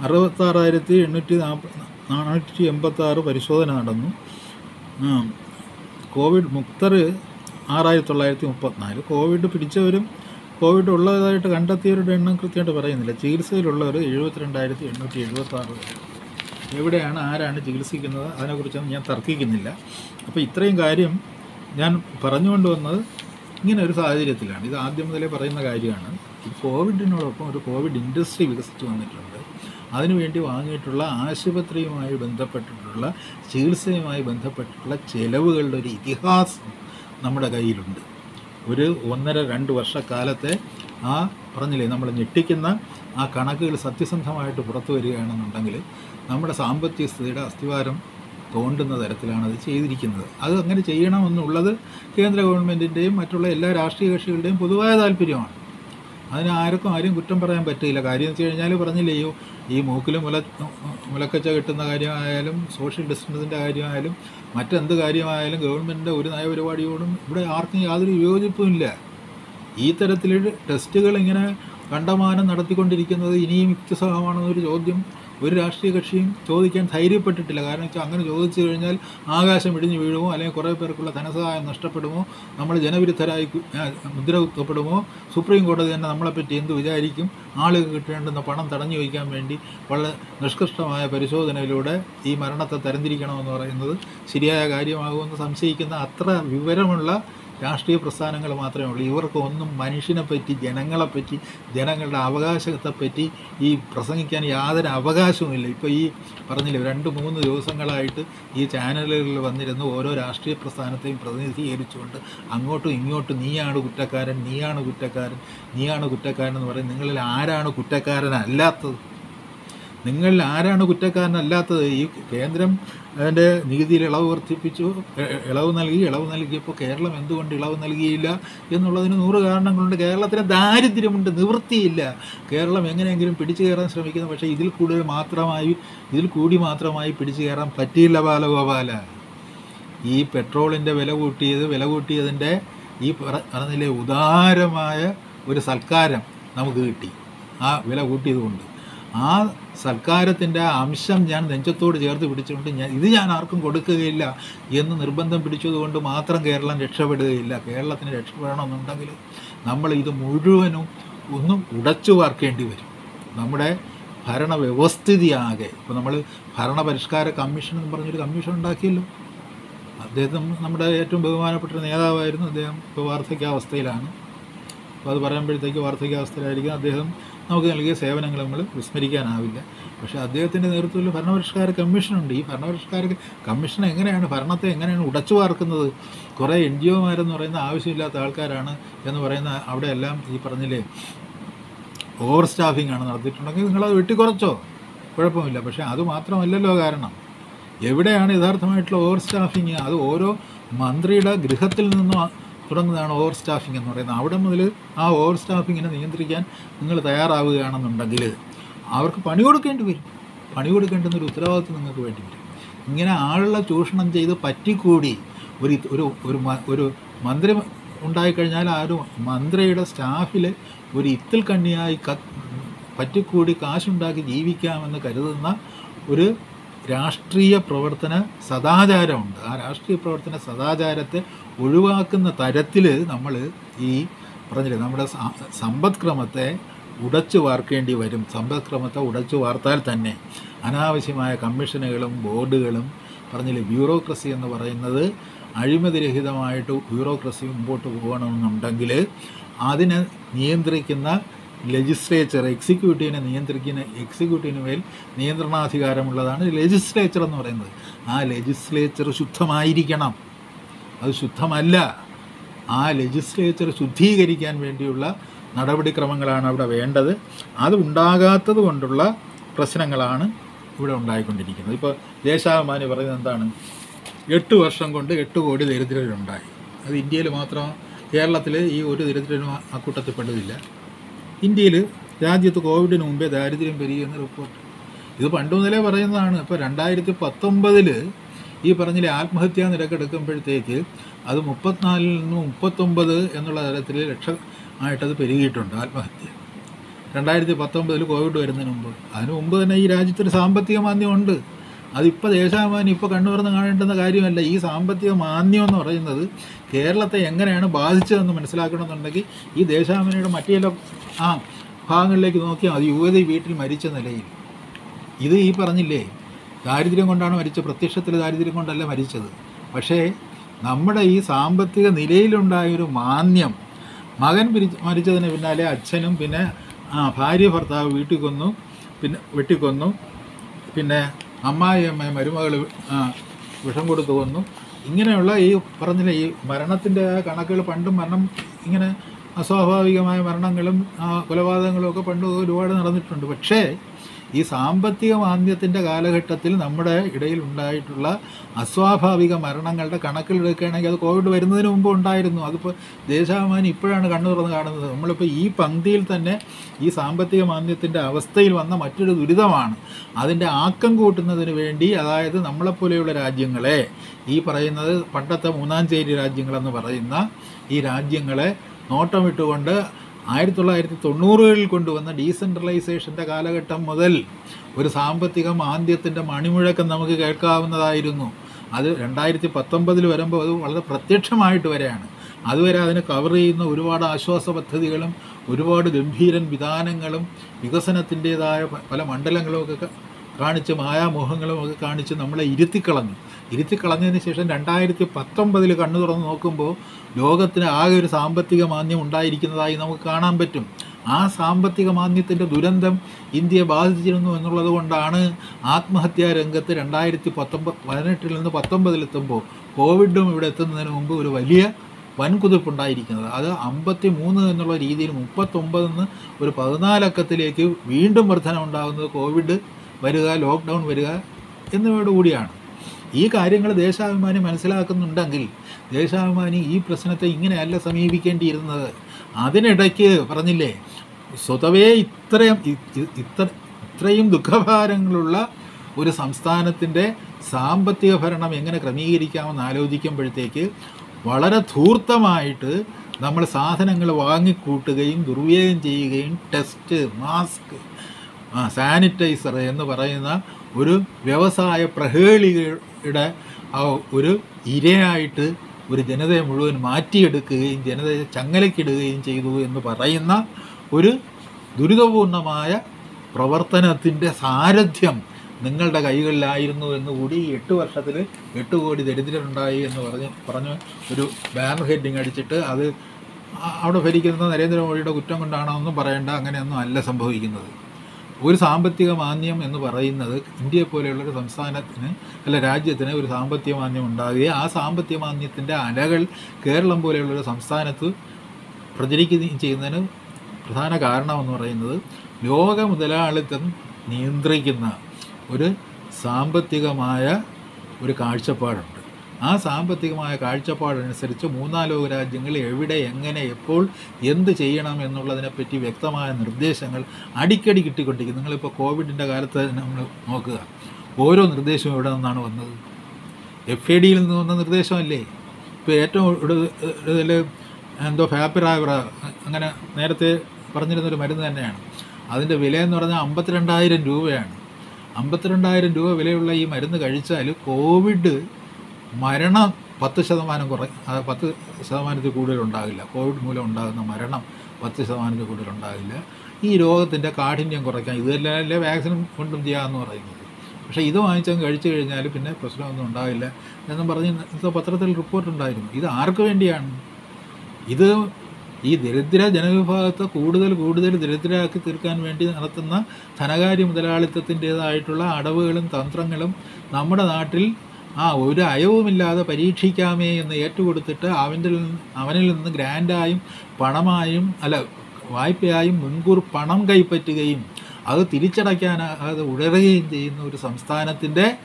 അറുപത്താറായിരത്തി എണ്ണൂറ്റി നാൽപ്പ നാനൂറ്റി എൺപത്താറ് പരിശോധന നടന്നു. കോവിഡ് മുക്തർ ആറായിരത്തി തൊള്ളായിരത്തി മുപ്പത്തിനാല് കോവിഡ് പിടിച്ചവരും കോവിഡ് ഉള്ളതായിട്ട് കണ്ടെത്തിയവരുടെ എണ്ണം കൃത്യമായിട്ട് പറയുന്നില്ല. ചികിത്സയിലുള്ളവർ എഴുപത്തിരണ്ടായിരത്തി എണ്ണൂറ്റി എഴുപത്താറ് പേര്. എവിടെയാണ് ആരാണ് ചികിത്സിക്കുന്നത് അതിനെക്കുറിച്ചൊന്നും ഞാൻ തർക്കിക്കുന്നില്ല. അപ്പോൾ ഇത്രയും കാര്യം ഞാൻ പറഞ്ഞുകൊണ്ട് വന്നത് ഇങ്ങനെ ഒരു സാഹചര്യത്തിലാണ്. ഇത് ആദ്യം മുതലേ പറയുന്ന കാര്യമാണ്. ഈ കോവിഡിനോടൊപ്പം ഒരു കോവിഡ് ഇൻഡസ്ട്രി വികസിച്ച് വന്നിട്ടുണ്ട്. അതിനുവേണ്ടി വാങ്ങിയിട്ടുള്ള ആശുപത്രിയുമായി ബന്ധപ്പെട്ടിട്ടുള്ള ചികിത്സയുമായി ബന്ധപ്പെട്ടിട്ടുള്ള ചെലവുകളുടെ ഒരു ഇതിഹാസം നമ്മുടെ കയ്യിലുണ്ട്. ഒരു ഒന്നര രണ്ട് വർഷക്കാലത്തെ ആ പറഞ്ഞില്ലേ നമ്മൾ ഞെട്ടിക്കുന്ന ആ കണക്കുകൾ സത്യസന്ധമായിട്ട് പുറത്തു വരികയാണെന്നുണ്ടെങ്കിൽ നമ്മുടെ സാമ്പത്തിക സ്ഥിതിയുടെ അസ്ഥിവാരം തോണ്ടുന്ന തരത്തിലാണ് അത് ചെയ്തിരിക്കുന്നത്. അത് അങ്ങനെ ചെയ്യണമെന്നുള്ളത് കേന്ദ്ര ഗവൺമെന്റിന്റെയും മറ്റുള്ള എല്ലാ രാഷ്ട്രീയ കക്ഷികളുടെയും പൊതുവായ താല്പര്യമാണ്. അതിന് ആർക്കും ആരും കുറ്റം പറയാൻ പറ്റില്ല. കാര്യം വെച്ച് കഴിഞ്ഞാൽ പറഞ്ഞില്ലയോ ഈ മൂക്കിൽ മുല മുലക്കച്ച കിട്ടുന്ന കാര്യമായാലും സോഷ്യൽ ഡിസ്റ്റൻസിന്റെ കാര്യമായാലും മറ്റെന്ത് കാര്യമായാലും ഗവൺമെന്റിന്റെ ഒരു നയപരിപാടിയോടും ഇവിടെ ആർക്കും യാതൊരു വിയോജിപ്പുമില്ല ഈ തരത്തിൽ ടെസ്റ്റുകൾ ഇങ്ങനെ കണ്ടമാനം നടത്തിക്കൊണ്ടിരിക്കുന്നത് ഇനിയും യുക്തിസഹമാണെന്നൊരു ചോദ്യം ഒരു രാഷ്ട്രീയ കക്ഷിയും ചോദിക്കാൻ ധൈര്യപ്പെട്ടിട്ടില്ല. കാരണം വെച്ചാൽ അങ്ങനെ ചോദിച്ചു കഴിഞ്ഞാൽ ആകാശം ഇടിഞ്ഞു വീഴുമോ? അല്ലെങ്കിൽ കുറേ പേർക്കുള്ള ധനസഹായം നഷ്ടപ്പെടുമോ? നമ്മൾ ജനവിരുദ്ധരായി മുദ്ര കുത്തപ്പെടുമോ സുപ്രീം കോടതി തന്നെ നമ്മളെപ്പറ്റി എന്ത് വിചാരിക്കും? ആളുകൾ കിട്ടേണ്ടുന്ന പണം തടഞ്ഞു വയ്ക്കാൻ വേണ്ടി വളരെ നിഷ്കൃഷ്ടമായ പരിശോധനയിലൂടെ ഈ മരണത്തെ തരംതിരിക്കണമെന്ന് പറയുന്നത് ശരിയായ കാര്യമാകുമെന്ന് സംശയിക്കുന്ന അത്ര വിവരമുള്ള രാഷ്ട്രീയ പ്രസ്ഥാനങ്ങൾ മാത്രമേ ഉള്ളൂ. ഇവർക്ക് ഒന്നും മനുഷ്യനെപ്പറ്റി ജനങ്ങളെപ്പറ്റി ജനങ്ങളുടെ അവകാശത്തെപ്പറ്റി ഈ പ്രസംഗിക്കാൻ യാതൊരു അവകാശവുമില്ല ഇപ്പോൾ ഈ പറഞ്ഞില്ലേ രണ്ട് മൂന്ന് ദിവസങ്ങളായിട്ട് ഈ ചാനലുകളിൽ വന്നിരുന്ന് ഓരോ രാഷ്ട്രീയ പ്രസ്ഥാനത്തെയും പ്രതിനിധീകരിച്ചുകൊണ്ട് അങ്ങോട്ടും ഇങ്ങോട്ടും നീയാണ് കുറ്റക്കാരൻ നീയാണ് കുറ്റക്കാരൻ നീയാണ് കുറ്റക്കാരൻ എന്ന് പറയും നിങ്ങളിൽ ആരാണ് കുറ്റക്കാരനല്ലാത്തത്? നിങ്ങളിൽ ആരാണ് കുറ്റക്കാരനല്ലാത്തത്? ഈ കേന്ദ്രം അതിന്റെ നികുതിയിൽ ഇളവ് വർദ്ധിപ്പിച്ചു. ഇളവ് നൽകി ഇളവ് നൽകിയപ്പോൾ കേരളം എന്തുകൊണ്ട് ഇളവ് നൽകിയില്ല എന്നുള്ളതിന് നൂറ് കാരണങ്ങളുണ്ട്. കേരളത്തിന് ദാരിദ്ര്യമുണ്ട് നിവൃത്തിയില്ല. കേരളം എങ്ങനെയെങ്കിലും പിടിച്ചു കയറാൻ ശ്രമിക്കുന്നു. പക്ഷേ ഇതിൽ കൂടുതൽ മാത്രമായി ഇതിൽ കൂടി മാത്രമായി പിടിച്ചു കയറാൻ പറ്റിയില്ല ബാലഗോപാല. ഈ പെട്രോളിന്റെ വില കൂട്ടിയത് വില കൂട്ടിയതിന്റെ ഈ പറഞ്ഞതിലെ ഉദാരമായ ഒരു സൽക്കാരം നമുക്ക് കിട്ടി. ആ വില കൂട്ടിയതുകൊണ്ട്. ആ സൽക്കാരത്തിന്റെ അംശം ഞാൻ നെഞ്ചത്തോട് ചേർത്ത് പിടിച്ചുകൊണ്ട് ഞാൻ ഇത് ഞാൻ ആർക്കും കൊടുക്കുകയില്ല എന്ന് നിർബന്ധം പിടിച്ചതുകൊണ്ട് മാത്രം കേരളം രക്ഷപ്പെടുകയില്ല. കേരളത്തിന് രക്ഷപ്പെടണമെന്നുണ്ടെങ്കിൽ നമ്മൾ ഇത് മുഴുവനും ഒന്നും ഉടച്ചു വാർക്കേണ്ടി വരും. നമ്മുടെ ഭരണ വ്യവസ്ഥിതിയാകെ ഇപ്പോൾ നമ്മൾ ഭരണപരിഷ്കാര കമ്മീഷൻ എന്ന് പറഞ്ഞൊരു കമ്മീഷൻ ഉണ്ടാക്കിയല്ലോ. അദ്ദേഹം നമ്മുടെ ഏറ്റവും ബഹുമാനപ്പെട്ട നേതാവായിരുന്നു അദ്ദേഹം. ഇപ്പോൾ വാർദ്ധക്യാവസ്ഥയിലാണ്. അപ്പോൾ അത് പറയുമ്പോഴത്തേക്ക് വാർദ്ധക്യാവസ്ഥയിലായിരിക്കും. അദ്ദേഹം നമുക്ക് നൽകിയ സേവനങ്ങൾ നമ്മൾ വിസ്മരിക്കാനാവില്ല. പക്ഷേ അദ്ദേഹത്തിന്റെ നേതൃത്വത്തിൽ ഭരണപരിഷ്കാര കമ്മീഷനുണ്ട് ഈ ഭരണപരിഷ്കാര കമ്മീഷൻ എങ്ങനെയാണ് ഭരണത്തെ എങ്ങനെയാണ് ഉടച്ചു വാർക്കുന്നത്? കുറേ എൻ ജി ഒമാരെന്ന് പറയുന്ന ആവശ്യമില്ലാത്ത ആൾക്കാരാണ് എന്ന് പറയുന്ന അവിടെയെല്ലാം ഈ പറഞ്ഞില്ലേ ഓവർ സ്റ്റാഫിംഗ് ആണ് നടത്തിയിട്ടുണ്ടെങ്കിൽ നിങ്ങളത് വെട്ടിക്കുറച്ചോ? കുഴപ്പമില്ല. പക്ഷേ അത് മാത്രമല്ലല്ലോ കാരണം എവിടെയാണ് യഥാർത്ഥമായിട്ടുള്ള ഓവർ സ്റ്റാഫിങ് അത് ഓരോ മന്ത്രിയുടെ ഗൃഹത്തിൽ നിന്നും തുടങ്ങുന്നതാണ് ഓവർ സ്റ്റാഫിംഗ് എന്ന് പറയുന്നത്. അവിടെ മുതൽ ആ ഓവർ സ്റ്റാഫിങ്ങിനെ നിയന്ത്രിക്കാൻ നിങ്ങൾ തയ്യാറാവുകയാണെന്നുണ്ടെങ്കിൽ അവർക്ക് പണി കൊടുക്കേണ്ടി വരും. പണി കൊടുക്കേണ്ടെന്നൊരു ഉത്തരവാദിത്വം നിങ്ങൾക്ക് വേണ്ടി വരും. ഇങ്ങനെ ആളുകളെ ചൂഷണം ചെയ്ത് പറ്റിക്കൂടി ഒരു ഒരു ഒരു ഒരു മന്ത്രി ഉണ്ടായിക്കഴിഞ്ഞാൽ ആ ഒരു മന്ത്രിയുടെ സ്റ്റാഫിൽ ഒരു ഇത്തിൽ കണ്ണിയായി ക പറ്റിക്കൂടി കാശുണ്ടാക്കി ജീവിക്കാമെന്ന് കരുതുന്ന ഒരു രാഷ്ട്രീയ പ്രവർത്തന സദാചാരമുണ്ട്. ആ രാഷ്ട്രീയ പ്രവർത്തന സദാചാരത്തെ ഒഴിവാക്കുന്ന തരത്തിൽ നമ്മൾ ഈ പറഞ്ഞില്ലേ നമ്മുടെ സമ്പദ്ക്രമത്തെ ഉടച്ചു വാർക്കേണ്ടി വരും. സമ്പദ്ക്രമത്തെ ഉടച്ചു വാർത്താൽ തന്നെ അനാവശ്യമായ കമ്മീഷനുകളും ബോർഡുകളും പറഞ്ഞില്ലേ ബ്യൂറോക്രസി എന്ന് പറയുന്നത് അഴിമതിരഹിതമായിട്ട് ബ്യൂറോക്രസി മുമ്പോട്ട് പോകണമെന്നുണ്ടെങ്കിൽ അതിനെ നിയന്ത്രിക്കുന്ന ലെജിസ്ലേച്ചർ എക്സിക്യൂട്ടീവിനെ നിയന്ത്രിക്കുന്ന എക്സിക്യൂട്ടീവിന് മേൽ നിയന്ത്രണാധികാരമുള്ളതാണ് ലെജിസ്ലേച്ചർ എന്ന് പറയുന്നത്. ആ ലെജിസ്ലേച്ചർ ശുദ്ധമായിരിക്കണം. അത് ശുദ്ധമല്ല. ആ ലെജിസ്ലേച്ചർ ശുദ്ധീകരിക്കാൻ വേണ്ടിയുള്ള നടപടിക്രമങ്ങളാണ് അവിടെ വേണ്ടത്. അത് ഉണ്ടാകാത്തത് കൊണ്ടുള്ള പ്രശ്നങ്ങളാണ് ഇവിടെ ഉണ്ടായിക്കൊണ്ടിരിക്കുന്നത്. ഇപ്പോൾ ദേശാഭിമാനി പറയുന്നത് എന്താണ്? എട്ട് വർഷം കൊണ്ട് എട്ട് കോടി ദരിദ്രരുണ്ടായി. അത് ഇന്ത്യയിൽ മാത്രം കേരളത്തിൽ ഈ ഒരു ദരിദ്രനും ആ- കൂട്ടത്തിൽപ്പെട്ടതില്ല ഇന്ത്യയിൽ രാജ്യത്ത് കോവിഡിന് മുമ്പേ ദാരിദ്ര്യം പെരുകിയെന്ന് റിപ്പോർട്ട് ഇത് പണ്ട് മുതലേ പറയുന്നതാണ്. ഇപ്പോൾ രണ്ടായിരത്തി പത്തൊമ്പതിൽ ഈ പറഞ്ഞില്ലേ ആത്മഹത്യാ നിരക്ക് എടുക്കുമ്പോഴത്തേക്ക് അത് മുപ്പത്തിനാലിൽ നിന്ന് മുപ്പത്തൊമ്പത് എന്നുള്ള തരത്തിൽ ലക്ഷം ആയിട്ടത് പെരുകിയിട്ടുണ്ട് ആത്മഹത്യ. രണ്ടായിരത്തി പത്തൊമ്പതിൽ കോവിഡ് വരുന്നതിന് മുമ്പ്. അതിന് മുമ്പ് തന്നെ ഈ രാജ്യത്തൊരു സാമ്പത്തിക മാന്ദ്യം ഉണ്ട്. അതിപ്പോൾ ദേശാഭിമാനി ഇപ്പോൾ കണ്ണുറന്ന് കാണേണ്ടുന്ന കാര്യമല്ല. ഈ സാമ്പത്തിക മാന്ദ്യം എന്ന് പറയുന്നത് കേരളത്തെ എങ്ങനെയാണ് ബാധിച്ചതെന്ന് മനസ്സിലാക്കണമെന്നുണ്ടെങ്കിൽ ഈ ദേശാഭിമാനിയുടെ മറ്റു ചില ആ ഭാഗങ്ങളിലേക്ക് നോക്കിയാൽ മതി. യുവതി വീട്ടിൽ മരിച്ച നിലയിൽ. ഇത് ഈ പറഞ്ഞില്ലേ? ദാരിദ്ര്യം കൊണ്ടാണ് മരിച്ചത്. പ്രത്യക്ഷത്തിൽ ദാരിദ്ര്യം കൊണ്ടല്ല മരിച്ചത്. പക്ഷേ നമ്മുടെ ഈ സാമ്പത്തിക നിലയിലുണ്ടായൊരു മാന്യം മകൻ പിരിച്ച് മരിച്ചതിന് പിന്നാലെ അച്ഛനും പിന്നെ ആ ഭാര്യ ഭർത്താവ് വീട്ടിൽ കൊന്നു. പിന്നെ വെട്ടിക്കൊന്നു. പിന്നെ അമ്മായി അമ്മ മരുമകൾ വിഷം കൊടുത്തു കൊന്നു. ഇങ്ങനെയുള്ള ഈ പറഞ്ഞില്ല ഈ മരണത്തിന്റെ കണക്കുകൾ പണ്ടും മരണം ഇങ്ങനെ അസ്വാഭാവികമായ മരണങ്ങളും കൊലപാതകങ്ങളും ഒക്കെ പണ്ട് ഒരുപാട് നടന്നിട്ടുണ്ട്. പക്ഷേ ഈ സാമ്പത്തിക മാന്ദ്യത്തിന്റെ കാലഘട്ടത്തിൽ നമ്മുടെ ഇടയിൽ ഉണ്ടായിട്ടുള്ള അസ്വാഭാവിക മരണങ്ങളുടെ കണക്കിലെടുക്കുകയാണെങ്കിൽ അത് കോവിഡ് വരുന്നതിന് മുമ്പ് ഉണ്ടായിരുന്നു. അതിപ്പോൾ ദേശാഭിമാനി ഇപ്പോഴാണ് കണ്ണു തുറന്ന് കാണുന്നത്. നമ്മളിപ്പോൾ ഈ പങ്ക്തിയിൽ തന്നെ ഈ സാമ്പത്തിക മാന്ദ്യത്തിന്റെ അവസ്ഥയിൽ വന്ന മറ്റൊരു ദുരിതമാണ്. അതിന്റെ ആക്കം കൂട്ടുന്നതിന് വേണ്ടി അതായത് നമ്മളെപ്പോലെയുള്ള രാജ്യങ്ങളെ ഈ പറയുന്നത് പണ്ടത്തെ മൂന്നാം ചേരി രാജ്യങ്ങളെന്ന് പറയുന്ന ഈ രാജ്യങ്ങളെ നോട്ടമിട്ടുകൊണ്ട് ആയിരത്തി തൊള്ളായിരത്തി തൊണ്ണൂറുകളിൽ കൊണ്ടുവന്ന ഡീസെൻട്രലൈസേഷന്റെ കാലഘട്ടം മുതൽ ഒരു സാമ്പത്തിക മാന്ദ്യത്തിന്റെ മണിമുഴക്കം നമുക്ക് കേൾക്കാവുന്നതായിരുന്നു. അത് രണ്ടായിരത്തി പത്തൊമ്പതിൽ വരുമ്പോൾ അത് വളരെ പ്രത്യക്ഷമായിട്ട് വരെയാണ്. അതുവരെ അതിനെ കവർ ചെയ്യുന്ന ഒരുപാട് ആശ്വാസ പദ്ധതികളും ഒരുപാട് ഗംഭീരൻ വിധാനങ്ങളും വികസനത്തിന്റേതായ പല മണ്ഡലങ്ങളും ഒക്കെ കാണിച്ച് മായാമോഹങ്ങളും ഒക്കെ കാണിച്ച് നമ്മളെ ഇരുത്തിക്കളഞ്ഞു. ഇരുത്തിക്കളഞ്ഞതിന് ശേഷം രണ്ടായിരത്തി പത്തൊമ്പതിൽ കണ്ണു തുറന്ന് നോക്കുമ്പോൾ ലോകത്തിന് ആകെ ഒരു സാമ്പത്തിക മാന്യം ഉണ്ടായിരിക്കുന്നതായി നമുക്ക് കാണാൻ പറ്റും. ആ സാമ്പത്തിക മാന്യത്തിന്റെ ദുരന്തം ഇന്ത്യയെ ബാധിച്ചിരുന്നു എന്നുള്ളത് കൊണ്ടാണ് ആത്മഹത്യാ രംഗത്ത് രണ്ടായിരത്തി പത്തൊമ്പത് പതിനെട്ടിൽ നിന്ന് പത്തൊമ്പതിലെത്തുമ്പോൾ കോവിഡും ഇവിടെ എത്തുന്നതിന് മുമ്പ് ഒരു വലിയ വൻകുതിപ്പുണ്ടായിരിക്കുന്നത്. അത് അമ്പത്തി മൂന്ന് എന്നുള്ള രീതിയിൽ മുപ്പത്തൊമ്പതിൽ നിന്ന് ഒരു പതിനാലക്കത്തിലേക്ക് വീണ്ടും വർധന ഉണ്ടാകുന്നത് കോവിഡ് വരിക ലോക്ക്ഡൗൺ വരിക എന്നിവയോട് കൂടിയാണ് ഈ കാര്യങ്ങൾ ദേശാഭിമാനി മനസ്സിലാക്കുന്നുണ്ടെങ്കിൽ ദേശാഭിമാനി ഈ പ്രശ്നത്തെ ഇങ്ങനെയല്ല സമീപിക്കേണ്ടിയിരുന്നത്. അതിനിടയ്ക്ക് പറഞ്ഞില്ലേ സ്വതവേ ഇത്രയും ഇത്ര ഇത്രയും ദുഃഖഭാരങ്ങളുള്ള ഒരു സംസ്ഥാനത്തിന്റെ സാമ്പത്തിക ഭരണം എങ്ങനെ ക്രമീകരിക്കാമെന്ന് ആലോചിക്കുമ്പോഴത്തേക്ക് വളരെ ധൂർത്തമായിട്ട് നമ്മൾ സാധനങ്ങൾ വാങ്ങിക്കൂട്ടുകയും ദുർവ്യയം ചെയ്യുകയും ടെസ്റ്റ് മാസ്ക് സാനിറ്റൈസർ എന്ന് പറയുന്ന ഒരു വ്യവസായ പ്രഹേളികളുടെ ഒരു ഇരയായിട്ട് ഒരു ജനതയെ മുഴുവൻ മാറ്റിയെടുക്കുകയും ജനതയെ ചങ്ങലക്കിടുകയും ചെയ്തു എന്ന് പറയുന്ന ഒരു ദുരിതപൂർണമായ പ്രവർത്തനത്തിന്റെ സാരഥ്യം നിങ്ങളുടെ കൈകളിലായിരുന്നു എന്ന് കൂടി ഈ എട്ട് വർഷത്തിൽ എട്ട് കോടി ദരിദ്രരുണ്ടായി എന്ന് പറഞ്ഞ് പറഞ്ഞ് ഒരു ബാനർ ഹെഡിങ് അടിച്ചിട്ട് അത് അവിടെ ഭരിക്കുന്ന നരേന്ദ്രമോദിയുടെ കുറ്റം കൊണ്ടാണോ ഒന്നും പറയേണ്ട അങ്ങനെയൊന്നും അല്ല സംഭവിക്കുന്നത്. ഒരു സാമ്പത്തിക മാന്യം എന്ന് പറയുന്നത് ഇന്ത്യയെ പോലെയുള്ള ഒരു സംസ്ഥാനത്തിന് അല്ല രാജ്യത്തിന് ഒരു സാമ്പത്തിക മാന്യം ഉണ്ടാകുകയും ആ സാമ്പത്തിക മാന്യത്തിന്റെ അലകൾ കേരളം പോലെയുള്ള ഒരു സംസ്ഥാനത്ത് പ്രചരിക്കുകയും ചെയ്യുന്നതിന് പ്രധാന കാരണമെന്ന് പറയുന്നത് ലോക മുതലാളിത്തം നിയന്ത്രിക്കുന്ന ഒരു സാമ്പത്തികമായ ഒരു കാഴ്ചപ്പാടുണ്ട്. ആ സാമ്പത്തികമായ കാഴ്ചപ്പാടനുസരിച്ച് മൂന്നാം ലോക രാജ്യങ്ങൾ എവിടെ എങ്ങനെ എപ്പോൾ എന്ത് ചെയ്യണം എന്നുള്ളതിനെപ്പറ്റി വ്യക്തമായ നിർദ്ദേശങ്ങൾ അടിക്കടി കിട്ടിക്കൊണ്ടിരിക്കും. നിങ്ങളിപ്പോൾ കോവിഡിന്റെ കാലത്ത് നമ്മൾ നോക്കുക. ഓരോ നിർദ്ദേശവും എവിടെ നിന്നാണ് വന്നത്? എഫ് എ ഡിയിൽ നിന്ന് വന്ന നിർദ്ദേശമല്ലേ? ഇപ്പോൾ ഏറ്റവും ഇതിൽ എന്തോ ഫാപ്പിറാവിറ അങ്ങനെ നേരത്തെ പറഞ്ഞിരുന്നൊരു മരുന്ന് തന്നെയാണ്. അതിന്റെ എന്ന് പറഞ്ഞാൽ അമ്പത്തിരണ്ടായിരം രൂപയാണ്. അമ്പത്തിരണ്ടായിരം രൂപ വിലയുള്ള ഈ മരുന്ന് കഴിച്ചാൽ കോവിഡ് മരണം പത്ത് ശതമാനം കുറ പത്ത് ശതമാനത്തിൽ കൂടുതൽ ഉണ്ടാകില്ല കോവിഡ് മൂലം ഉണ്ടാകുന്ന മരണം പത്ത് ശതമാനത്തിൽ കൂടുതൽ ഉണ്ടാകില്ല ഈ രോഗത്തിന്റെ കാഠിന്യം കുറയ്ക്കാൻ ഇതല്ലേ വാക്സിൻ കൊണ്ടും ചെയ്യാമെന്ന് പറയുന്നത്. പക്ഷേ ഇത് വാങ്ങിച്ചങ്ങ് കഴിച്ചു കഴിഞ്ഞാൽ പിന്നെ പ്രശ്നമൊന്നും ഉണ്ടാവില്ല എന്നും പറഞ്ഞ് ഇന്നത്തെ പത്രത്തിൽ റിപ്പോർട്ട് ഉണ്ടായിരുന്നു. ഇത് ആർക്ക് വേണ്ടിയാണ്? ഇത് ഈ ദരിദ്ര ജനവിഭാഗത്തെ കൂടുതൽ കൂടുതൽ ദരിദ്രരാക്കി തീർക്കാൻ വേണ്ടി നടത്തുന്ന ധനകാര്യ മുതലാളിത്തത്തിന്റേതായിട്ടുള്ള അടവുകളും തന്ത്രങ്ങളും നമ്മുടെ നാട്ടിൽ ആ ഒരു അയവുമില്ലാതെ പരീക്ഷിക്കാമേ എന്ന് ഏറ്റുകൊടുത്തിട്ട് അവന്റെ അവനിൽ നിന്ന് ഗ്രാൻഡായും പണമായും അല്ല വായ്പയായും മുൻകൂർ പണം കൈപ്പറ്റുകയും അത് തിരിച്ചടയ്ക്കാനാകാതെ ഉഴറുകയും ചെയ്യുന്ന ഒരു സംസ്ഥാനത്തിന്റെ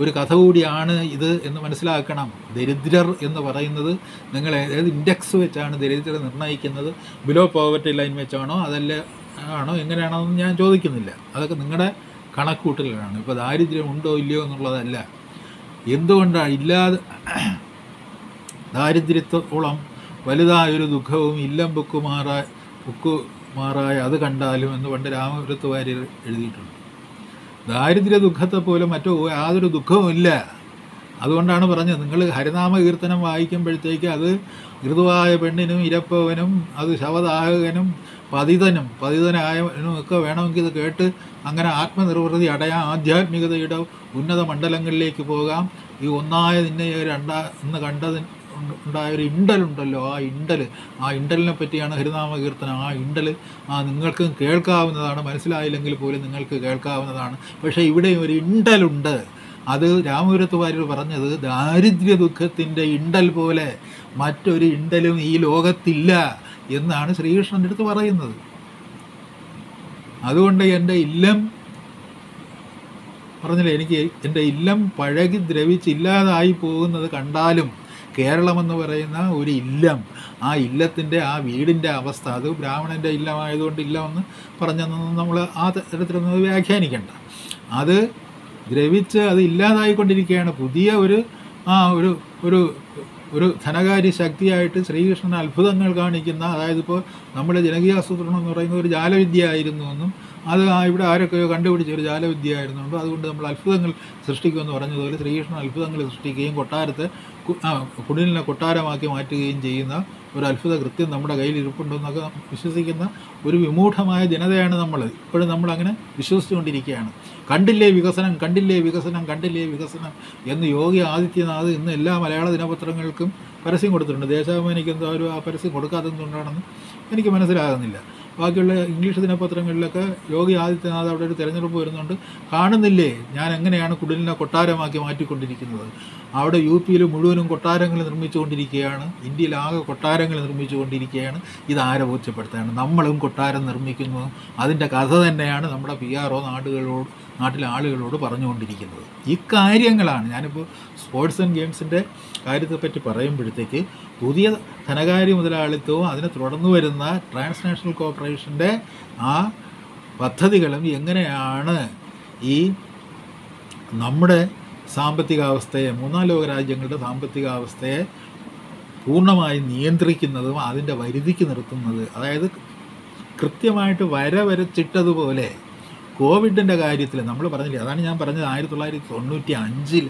ഒരു കഥ കൂടിയാണ് ഇത് എന്ന് മനസ്സിലാക്കണം. ദരിദ്രർ എന്ന് പറയുന്നത് നിങ്ങൾ ഏത് ഇൻഡെക്സ് വെച്ചാണ് ദരിദ്രർ നിർണയിക്കുന്നത് ബിലോ പോവർട്ടി ലൈൻ വെച്ചാണോ? അതല്ല ആണോ? എങ്ങനെയാണോ എന്ന് ഞാൻ ചോദിക്കുന്നില്ല. അതൊക്കെ നിങ്ങളുടെ കണക്കൂട്ടലാണ് ഇപ്പോൾ ദാരിദ്ര്യം ഉണ്ടോ ഇല്ലയോ എന്നുള്ളതല്ല. എന്തുകൊണ്ടാണ് ഇല്ലാതെ ദാരിദ്ര്യത്തോളം വലുതായൊരു ദുഃഖവും ഇല്ലം ബുക്കുമാറായ ബുക്കുമാറായ അത് കണ്ടാലും എന്ന് പണ്ട് രാമപുരത്ത് വാര്യർ എഴുതിയിട്ടുണ്ട്. ദാരിദ്ര്യ ദുഃഖത്തെ പോലെ മറ്റോ യാതൊരു ദുഃഖവും ഇല്ല അതുകൊണ്ടാണ് പറഞ്ഞത് നിങ്ങൾ ഹരിനാമ കീർത്തനം വായിക്കുമ്പോഴത്തേക്ക് അത് ഋതുവായ പെണ്ണിനും ഇരപ്പവനും അത് ശവദായകനും പതിതനും പതിതനായവനും ഒക്കെ വേണമെങ്കിൽ ഇത് കേട്ട് അങ്ങനെ ആത്മനിർവൃതി അടയാം ആധ്യാത്മികതയുടെ ഉന്നത മണ്ഡലങ്ങളിലേക്ക് പോകാം. ഈ ഒന്നായ നിന്നെ രണ്ടാ ഇന്ന് കണ്ടതിന് ഉണ്ടായ ഒരു ഇണ്ടലുണ്ടല്ലോ. ആ ഇണ്ടൽ ആ ഇണ്ടലിനെ പറ്റിയാണ് ഹരിനാമ കീർത്തനം ആ ഇണ്ടൽ ആ നിങ്ങൾക്കും കേൾക്കാവുന്നതാണ്. മനസ്സിലായില്ലെങ്കിൽ പോലും നിങ്ങൾക്ക് കേൾക്കാവുന്നതാണ്. പക്ഷേ ഇവിടെ ഒരു ഇണ്ടലുണ്ട്. അത് രാമപുരത്ത് വാര്യർ പറഞ്ഞത് ദാരിദ്ര്യ ദുഃഖത്തിന്റെ ഇണ്ടൽ പോലെ മറ്റൊരു ഇണ്ടലും ഈ ലോകത്തില്ല. എന്നാണ് ശ്രീകൃഷ്ണന്റെ അടുത്ത് പറയുന്നത്. അതുകൊണ്ട് എന്റെ ഇല്ലം പറഞ്ഞില്ലേ എനിക്ക് എന്റെ ഇല്ലം പഴകി ദ്രവിച്ച് ഇല്ലാതായി പോകുന്നത് കണ്ടാലും കേരളമെന്ന് പറയുന്ന ഒരു ഇല്ലം ആ ഇല്ലത്തിന്റെ ആ വീടിന്റെ അവസ്ഥ അത് ബ്രാഹ്മണന്റെ ഇല്ലമായതുകൊണ്ട് ഇല്ലമെന്ന് പറഞ്ഞതൊന്നും നമ്മൾ ആ തരത്തിലൊന്നും വ്യാഖ്യാനിക്കേണ്ട. അത് ദ്രവിച്ച് അത് ഇല്ലാതായിക്കൊണ്ടിരിക്കുകയാണ്. പുതിയ ഒരു ആ ഒരു ഒരു ഒരു ധനകാര്യ ശക്തിയായിട്ട് ശ്രീകൃഷ്ണൻ അത്ഭുതങ്ങൾ കാണിക്കുന്ന അതായത് ഇപ്പോൾ നമ്മുടെ ജനകീയാസൂത്രണം എന്ന് പറയുന്നത് ഒരു ജാലവിദ്യ ആയിരുന്നു എന്നും അത് ഇവിടെ ആരൊക്കെയോ കണ്ടുപിടിച്ച ഒരു ജാലവിദ്യ ആയിരുന്നു അതുകൊണ്ട് നമ്മൾ അത്ഭുതങ്ങൾ സൃഷ്ടിക്കുമെന്ന് പറഞ്ഞതുപോലെ ശ്രീകൃഷ്ണൻ അത്ഭുതങ്ങൾ സൃഷ്ടിക്കുകയും കൊട്ടാരത്തെ കുടിലിനെ കൊട്ടാരമാക്കി മാറ്റുകയും ചെയ്യുന്ന ഒരു അത്ഭുത കൃത്യം നമ്മുടെ കയ്യിൽ ഇരിപ്പുണ്ടെന്നൊക്കെ വിശ്വസിക്കുന്ന ഒരു വിമൂഢമായ ജനതയാണ് നമ്മൾ. ഇപ്പോഴും നമ്മളങ്ങനെ വിശ്വസിച്ചുകൊണ്ടിരിക്കുകയാണ്. കണ്ടില്ലേ വികസനം കണ്ടില്ലേ വികസനം കണ്ടില്ലേ വികസനം? എന്ന് യോഗി ആദിത്യനാഥ് ഇന്ന് എല്ലാ മലയാള ദിനപത്രങ്ങൾക്കും പരസ്യം കൊടുത്തിട്ടുണ്ട്. ദേശാഭിമാനിക്ക് എന്തോ ആ പരസ്യം കൊടുക്കാത്തതുകൊണ്ടാണെന്ന് എനിക്ക് മനസ്സിലാകുന്നില്ല. ബാക്കിയുള്ള ഇംഗ്ലീഷ് ദിനപത്രങ്ങളിലൊക്കെ യോഗി ആദിത്യനാഥ് അവിടെ ഒരു തെരഞ്ഞെടുപ്പ് വരുന്നുണ്ട്. കാണുന്നില്ലേ? ഞാൻ എങ്ങനെയാണ് കുടിലിനെ കൊട്ടാരമാക്കി മാറ്റിക്കൊണ്ടിരിക്കുന്നത്? അവിടെ യു പിയിൽ മുഴുവനും കൊട്ടാരങ്ങൾ നിർമ്മിച്ചുകൊണ്ടിരിക്കുകയാണ്. ഇന്ത്യയിലാകെ കൊട്ടാരങ്ങൾ നിർമ്മിച്ചുകൊണ്ടിരിക്കുകയാണ്. ഇത് ആരെ ബോധ്യപ്പെടുത്തുകയാണ്? നമ്മളും കൊട്ടാരം നിർമ്മിക്കുന്നു. അതിന്റെ കഥ തന്നെയാണ് നമ്മുടെ പി ആർ ഒ നാടുകളോട് നാട്ടിലെ ആളുകളോട് പറഞ്ഞുകൊണ്ടിരിക്കുന്നത്. ഇക്കാര്യങ്ങളാണ് ഞാനിപ്പോൾ സ്പോർട്സ് ആൻഡ് ഗെയിംസിന്റെ കാര്യത്തെപ്പറ്റി പറയുമ്പോഴത്തേക്ക് പുതിയ ധനകാര്യ മുതലാളിത്തവും അതിനെ തുടർന്ന് വരുന്ന ട്രാൻസ്നാഷണൽ കോർപ്പറേഷന്റെ ആ പദ്ധതികളും എങ്ങനെയാണ് ഈ നമ്മുടെ സാമ്പത്തികാവസ്ഥയെ മൂന്നാം ലോക രാജ്യങ്ങളുടെ സാമ്പത്തികാവസ്ഥയെ പൂർണമായി നിയന്ത്രിക്കുന്നതും അതിന്റെ വരുതിക്ക് നിർത്തുന്നത് അതായത് കൃത്യമായിട്ട് വര വരച്ചിട്ടതുപോലെ കോവിഡിന്റെ കാര്യത്തിൽ നമ്മൾ പറഞ്ഞില്ലേ അതാണ് ഞാൻ പറഞ്ഞത് ആയിരത്തി തൊള്ളായിരത്തി തൊണ്ണൂറ്റി അഞ്ചിൽ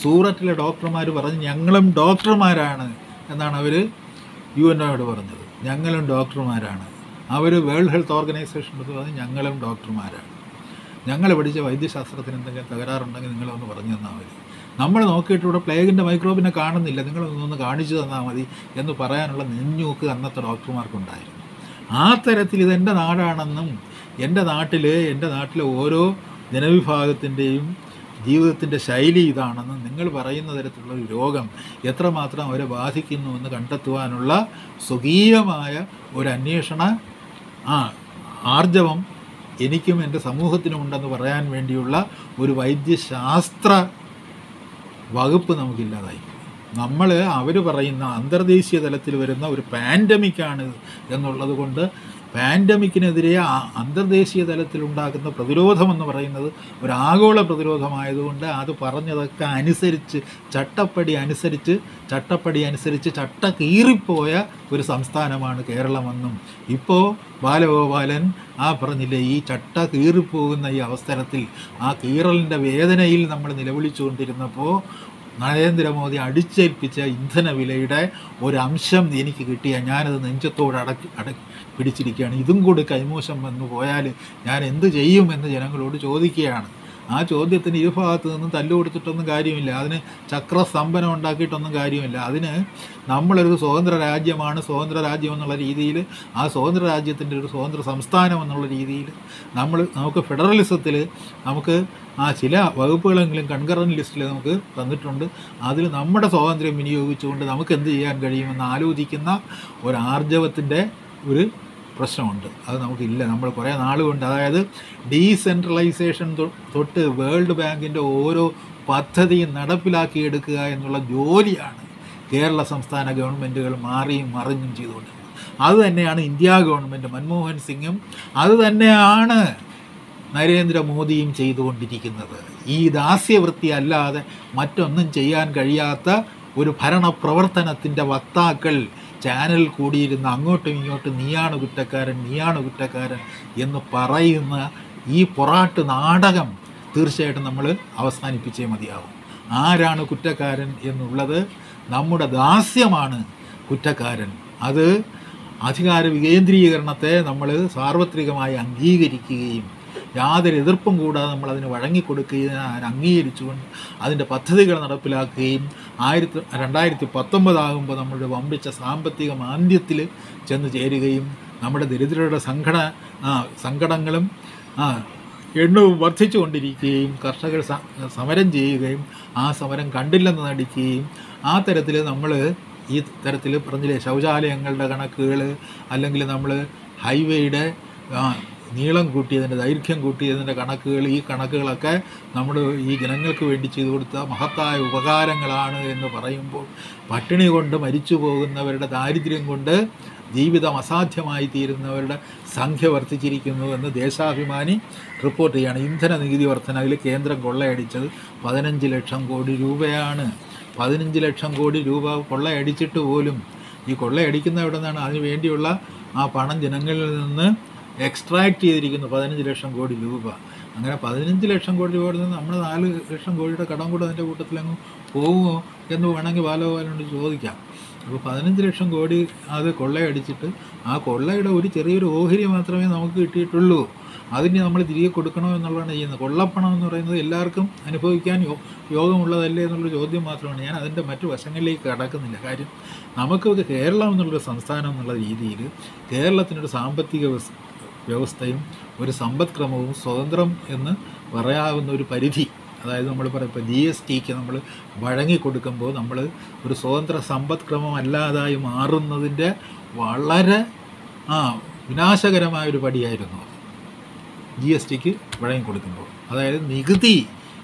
സൂററ്റിലെ ഡോക്ടർമാർ പറഞ്ഞ് ഞങ്ങളും ഡോക്ടർമാരാണ്. എന്നാണ് അവർ യു എൻ ഒയോട് പറഞ്ഞത്. ഞങ്ങളും ഡോക്ടർമാരാണ്. അവർ വേൾഡ് ഹെൽത്ത് ഓർഗനൈസേഷൻ പറഞ്ഞ് ഞങ്ങളും ഡോക്ടർമാരാണ്. ഞങ്ങൾ പഠിച്ച വൈദ്യശാസ്ത്രത്തിന് എന്തെങ്കിലും തകരാറുണ്ടെങ്കിൽ നിങ്ങളൊന്ന് പറഞ്ഞു തന്നാൽ മതി. നമ്മൾ നോക്കിയിട്ട് ഇവിടെ പ്ലേഗിന്റെ മൈക്രോബിനെ കാണുന്നില്ല. നിങ്ങളൊന്നൊന്ന് കാണിച്ചു തന്നാൽ മതി എന്ന് പറയാനുള്ള നെഞ്ഞൂക്ക് അന്നത്തെ ഡോക്ടർമാർക്കുണ്ടായിരുന്നു. ആ തരത്തിൽ ഇതെന്റെ നാടാണെന്നും എന്റെ നാട്ടിൽ എന്റെ നാട്ടിലെ ഓരോ ജനവിഭാഗത്തിന്റെയും ജീവിതത്തിന്റെ ശൈലി ഇതാണെന്ന് നിങ്ങൾ പറയുന്ന തരത്തിലുള്ള ഒരു രോഗം എത്രമാത്രം അവരെ ബാധിക്കുന്നു എന്ന് കണ്ടെത്തുവാനുള്ള സ്വകീയമായ ഒരു അന്വേഷണ ആ ആർജവം എനിക്കും എന്റെ സമൂഹത്തിനും ഉണ്ടെന്ന് പറയാൻ വേണ്ടിയുള്ള ഒരു വൈദ്യശാസ്ത്ര വകുപ്പ് നമുക്കില്ലാതായി നമ്മൾ അവർ പറയുന്ന അന്തർദേശീയ തലത്തിൽ വരുന്ന ഒരു പാൻഡമിക്കാണ് എന്നുള്ളത് കൊണ്ട് പാൻഡമിക്കിനെതിരെ അന്തർദേശീയ തലത്തിലുണ്ടാക്കുന്ന പ്രതിരോധമെന്ന് പറയുന്നത് ഒരു ആഗോള പ്രതിരോധമായതുകൊണ്ട് അത് പറഞ്ഞതൊക്കെ അനുസരിച്ച് ചട്ടപ്പടി അനുസരിച്ച് ചട്ടപ്പടി അനുസരിച്ച് ചട്ട കീറിപ്പോയ ഒരു സംസ്ഥാനമാണ് കേരളമെന്നും ഇപ്പോൾ ബാലഗോപാലൻ ആ പറഞ്ഞില്ലേ ഈ ചട്ട കീറിപ്പോകുന്ന ഈ അവസരത്തിൽ ആ കീറലിന്റെ വേദനയിൽ നമ്മൾ നിലവിളിച്ചുകൊണ്ടിരുന്നപ്പോൾ നരേന്ദ്രമോദി അടിച്ചേൽപ്പിച്ച ഇന്ധന വിലയുടെ ഒരംശം എനിക്ക് കിട്ടിയ ഞാനത് നെഞ്ചത്തോട് അടക്കി അടക്കി പിടിച്ചിരിക്കുകയാണ്. ഇതും കൂടി കൈമോശം വന്നു പോയാൽ ഞാൻ എന്ത് ചെയ്യും എന്ന് ജനങ്ങളോട് ചോദിക്കുകയാണ്. ആ ചോദ്യത്തിന് ഇരുഭാഗത്ത് നിന്നും തല്ലു കൊടുത്തിട്ടൊന്നും കാര്യമില്ല. അതിന് ചക്രസ്തംഭനം ഉണ്ടാക്കിയിട്ടൊന്നും കാര്യമില്ല. അതിന് നമ്മളൊരു സ്വതന്ത്ര രാജ്യമാണ്. സ്വതന്ത്ര രാജ്യം എന്നുള്ള രീതിയിൽ ആ സ്വതന്ത്ര രാജ്യത്തിന്റെ ഒരു സ്വതന്ത്ര സംസ്ഥാനം എന്നുള്ള രീതിയിൽ നമ്മൾ നമുക്ക് ഫെഡറലിസത്തിൽ നമുക്ക് ആ ചില വകുപ്പുകളെങ്കിലും കൺകറൻ ലിസ്റ്റിൽ നമുക്ക് തന്നിട്ടുണ്ട്. അതിൽ നമ്മുടെ സ്വാതന്ത്ര്യം വിനിയോഗിച്ചുകൊണ്ട് നമുക്ക് എന്ത് ചെയ്യാൻ കഴിയുമെന്ന് ആലോചിക്കുന്ന ഒരു ആർജവത്തിന്റെ ഒരു പ്രശ്നമുണ്ട്. അത് നമുക്കില്ല. നമ്മൾ കുറേ നാളുകൊണ്ട് അതായത് ഡീസെൻട്രലൈസേഷൻ തൊട്ട് വേൾഡ് ബാങ്കിന്റെ ഓരോ പദ്ധതിയും നടപ്പിലാക്കിയെടുക്കുക എന്നുള്ള ജോലിയാണ് കേരള സംസ്ഥാന ഗവൺമെന്റുകൾ മാറിയും മറിഞ്ഞും ചെയ്തുകൊണ്ടിരുന്നത്. അത് തന്നെയാണ് ഇന്ത്യ ഗവൺമെന്റ് മൻമോഹൻ സിംഗും അത് തന്നെയാണ് നരേന്ദ്രമോദിയും ചെയ്തുകൊണ്ടിരിക്കുന്നത്. ഈ ദാസ്യവൃത്തി അല്ലാതെ മറ്റൊന്നും ചെയ്യാൻ കഴിയാത്ത ഒരു ഭരണ പ്രവർത്തനത്തിന്റെ വക്താക്കൾ ചാനൽ കൂടിയിരുന്ന് അങ്ങോട്ടും ഇങ്ങോട്ടും നീയാണ് കുറ്റക്കാരൻ നീയാണ് കുറ്റക്കാരൻ എന്ന് പറയുന്ന ഈ പൊറാട്ട് നാടകം തീർച്ചയായിട്ടും നമ്മൾ അവസാനിപ്പിച്ചേ മതിയാവും. ആരാണ് കുറ്റക്കാരൻ എന്നുള്ളത് നമ്മുടെ ദാസ്യമാണ് കുറ്റക്കാരൻ. അത് അധികാര വികേന്ദ്രീകരണത്തെ നമ്മൾ സാർവത്രികമായി അംഗീകരിക്കുകയും യാതൊരു എതിർപ്പും കൂടാതെ നമ്മൾ അതിന് വഴങ്ങിക്കൊടുക്കുകയും അംഗീകരിച്ചുകൊണ്ട് അതിന്റെ പദ്ധതികൾ നടപ്പിലാക്കുകയും ആയിരത്തി രണ്ടായിരത്തി പത്തൊമ്പതാകുമ്പോൾ നമ്മുടെ വമ്പിച്ച സാമ്പത്തിക മാന്ദ്യത്തിൽ ചെന്ന് ചേരുകയും നമ്മുടെ ദരിദ്രരുടെ സംഘട സങ്കടങ്ങളും എണ്ണവും വർദ്ധിച്ചു കൊണ്ടിരിക്കുകയും കർഷകർ സമരം ചെയ്യുകയും ആ സമരം കണ്ടില്ലെന്ന് നടിക്കുകയും ആ തരത്തിൽ നമ്മൾ ഈ തരത്തിൽ പറഞ്ഞില്ലേ ശൗചാലയങ്ങളുടെ കണക്കുകൾ അല്ലെങ്കിൽ നമ്മൾ ഹൈവേയുടെ നീളം കൂട്ടിയതിന്റെ ദൈർഘ്യം കൂട്ടിയതിന്റെ കണക്കുകൾ ഈ കണക്കുകളൊക്കെ നമ്മൾ ഈ ജനങ്ങൾക്ക് വേണ്ടി ചെയ്തു കൊടുത്ത മഹത്തായ ഉപകാരങ്ങളാണ് എന്ന് പറയുമ്പോൾ പട്ടിണി കൊണ്ട് മരിച്ചു പോകുന്നവരുടെ ദാരിദ്ര്യം കൊണ്ട് ജീവിതം അസാധ്യമായി തീരുന്നവരുടെ സംഖ്യ വർദ്ധിച്ചിരിക്കുന്നു എന്ന് ദേശാഭിമാനി റിപ്പോർട്ട് ചെയ്യുകയാണ് ഇന്ധന നികുതി വർധനവിൽ കേന്ദ്രം കൊള്ളയടിച്ചത് പതിനഞ്ച് ലക്ഷം കോടി രൂപയാണ്. പതിനഞ്ച് ലക്ഷം കോടി രൂപ കൊള്ളയടിച്ചിട്ട് പോലും ഈ കൊള്ളയടിക്കുന്ന എവിടെ നിന്നാണ് അതിന് വേണ്ടിയുള്ള ആ പണം ജനങ്ങളിൽ നിന്ന് എക്സ്ട്രാക്ട് ചെയ്തിരിക്കുന്നു പതിനഞ്ച് ലക്ഷം കോടി രൂപ. അങ്ങനെ പതിനഞ്ച് ലക്ഷം കോടി രൂപയിൽ നിന്ന് നമ്മൾ നാല് ലക്ഷം കോടിയുടെ കടം കൂടെ അതിന്റെ കൂട്ടത്തിലങ്ങ് പോകുമോ എന്ന് വേണമെങ്കിൽ ബാലഗോപാലിനോട് ചോദിക്കാം. അപ്പോൾ പതിനഞ്ച് ലക്ഷം കോടി അത് കൊള്ളയടിച്ചിട്ട് ആ കൊള്ളയുടെ ഒരു ചെറിയൊരു ഓഹരി മാത്രമേ നമുക്ക് കിട്ടിയിട്ടുള്ളൂ. അതിന് നമ്മൾ തിരികെ കൊടുക്കണോ എന്നുള്ളതാണ് ചെയ്യുന്നത്. കൊള്ളപ്പണം എന്ന് പറയുന്നത് എല്ലാവർക്കും അനുഭവിക്കാൻ യോഗമുള്ളതല്ലേ എന്നുള്ള ചോദ്യം മാത്രമാണ്. ഞാൻ അതിന്റെ മറ്റു വശങ്ങളിലേക്ക് കടക്കുന്നില്ല. കാര്യം നമുക്ക് കേരളം എന്നുള്ളൊരു സംസ്ഥാനം എന്നുള്ള രീതിയിൽ കേരളത്തിനൊരു സാമ്പത്തിക വ്യവസ്ഥയും ഒരു സമ്പദ്ക്രമവും സ്വതന്ത്രം എന്ന് പറയാവുന്ന ഒരു പരിധി. അതായത് നമ്മൾ പറയും ഇപ്പോൾ ജി എസ് ടിക്ക് നമ്മൾ വഴങ്ങിക്കൊടുക്കുമ്പോൾ നമ്മൾ ഒരു സ്വതന്ത്ര സമ്പദ്ക്രമം അല്ലാതായി മാറുന്നതിന്റെ വളരെ ആ വിനാശകരമായൊരു പടിയായിരുന്നു ജി എസ് ടിക്ക് വഴങ്ങിക്കൊടുക്കുമ്പോൾ അതായത് നികുതി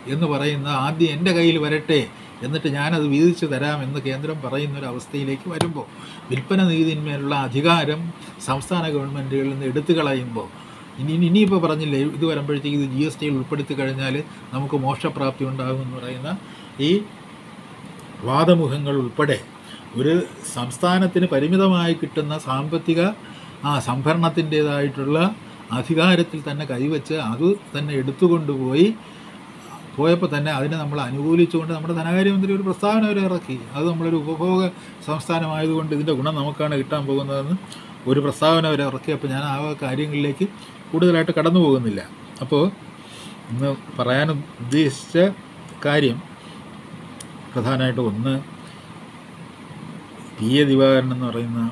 എന്ന് പറയുന്ന ആദ്യം എന്റെ കയ്യിൽ വരട്ടെ എന്നിട്ട് ഞാനത് വീതിച്ചു തരാം എന്ന് കേന്ദ്രം പറയുന്ന ഒരു അവസ്ഥയിലേക്ക് വരുമ്പോൾ വിൽപ്പന നികുതിന്മേലുള്ള അധികാരം സംസ്ഥാന ഗവൺമെന്റുകളിൽ നിന്ന് എടുത്തു കളയുമ്പോൾ ഇനി ഇനിയിപ്പോൾ പറഞ്ഞില്ലേ ഇത് വരുമ്പോഴത്തേക്ക് ഇത് ജി എസ് ടിയിൽ ഉൾപ്പെടുത്തി കഴിഞ്ഞാൽ നമുക്ക് മോക്ഷപ്രാപ്തി ഉണ്ടാകുമെന്ന് പറയുന്ന ഈ വാദമുഖങ്ങൾ ഉൾപ്പെടെ ഒരു സംസ്ഥാനത്തിന് പരിമിതമായി കിട്ടുന്ന സാമ്പത്തിക ആ സംഭരണത്തിന്റേതായിട്ടുള്ള അധികാരത്തിൽ തന്നെ കൈവച്ച് അത് തന്നെ എടുത്തുകൊണ്ടുപോയി പോയപ്പോൾ തന്നെ അതിനെ നമ്മൾ അനുകൂലിച്ചുകൊണ്ട് നമ്മുടെ ധനകാര്യമന്ത്രി ഒരു പ്രസ്താവന വരെ ഇറക്കി. അത് നമ്മളൊരു ഉപഭോഗ സംസ്ഥാനമായതുകൊണ്ട് ഇതിന്റെ ഗുണം നമുക്കാണ് കിട്ടാൻ പോകുന്നതെന്ന് ഒരു പ്രസ്താവന വരെ ഇറക്കിയപ്പോൾ ഞാൻ ആ കാര്യങ്ങളിലേക്ക് കൂടുതലായിട്ട് കടന്നു പോകുന്നില്ല. അപ്പോൾ ഇന്ന് പറയാൻ ഉദ്ദേശിച്ച കാര്യം പ്രധാനമായിട്ട് ഒന്ന് പി എ ദിവാകരൻ എന്ന് പറയുന്ന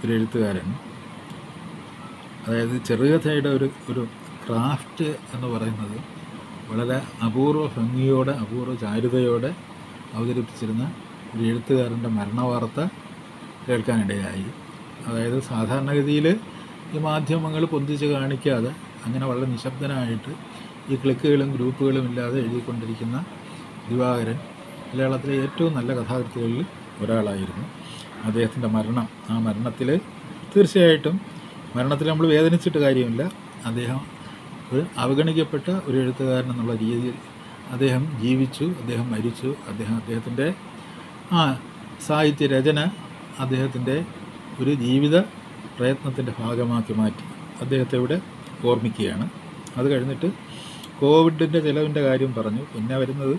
ഒരു എഴുത്തുകാരൻ അതായത് ചെറുകഥയുടെ ഒരു ഒരു ക്രാഫ്റ്റ് എന്ന് പറയുന്നത് വളരെ അപൂർവ ഭംഗിയോടെ അപൂർവ ചാരുതയോടെ അവതരിപ്പിച്ചിരുന്ന ഒരു എഴുത്തുകാരന്റെ മരണവാർത്ത കേൾക്കാനിടയായി. അതായത് സാധാരണഗതിയിൽ ഈ മാധ്യമങ്ങൾ പൊന്തിച്ച് കാണിക്കാതെ അങ്ങനെ വളരെ നിശബ്ദനായിട്ട് ഈ ക്ലിക്കുകളും ഗ്രൂപ്പുകളും ഇല്ലാതെ എഴുതിക്കൊണ്ടിരിക്കുന്ന ദിവാകരൻ മലയാളത്തിലെ ഏറ്റവും നല്ല കഥാകൃത്തുകളിൽ ഒരാളായിരുന്നു. അദ്ദേഹത്തിന്റെ മരണം ആ മരണത്തിൽ തീർച്ചയായിട്ടും മരണത്തിൽ നമ്മൾ വേദനിച്ചിട്ട് കാര്യമില്ല. അദ്ദേഹം ഒരു അവഗണിക്കപ്പെട്ട ഒരു എഴുത്തുകാരൻ എന്നുള്ള രീതിയിൽ അദ്ദേഹം ജീവിച്ചു അദ്ദേഹം മരിച്ചു അദ്ദേഹം അദ്ദേഹത്തിന്റെ ആ സാഹിത്യ രചന അദ്ദേഹത്തിന്റെ ഒരു ജീവിത പ്രയത്നത്തിന്റെ ഭാഗമാക്കി മാറ്റി. അദ്ദേഹത്തെ ഇവിടെ ഓർമ്മിക്കുകയാണ്. അത് കഴിഞ്ഞിട്ട് കോവിഡിന്റെ ചിലവിന്റെ കാര്യം പറഞ്ഞു. പിന്നെ വരുന്നത്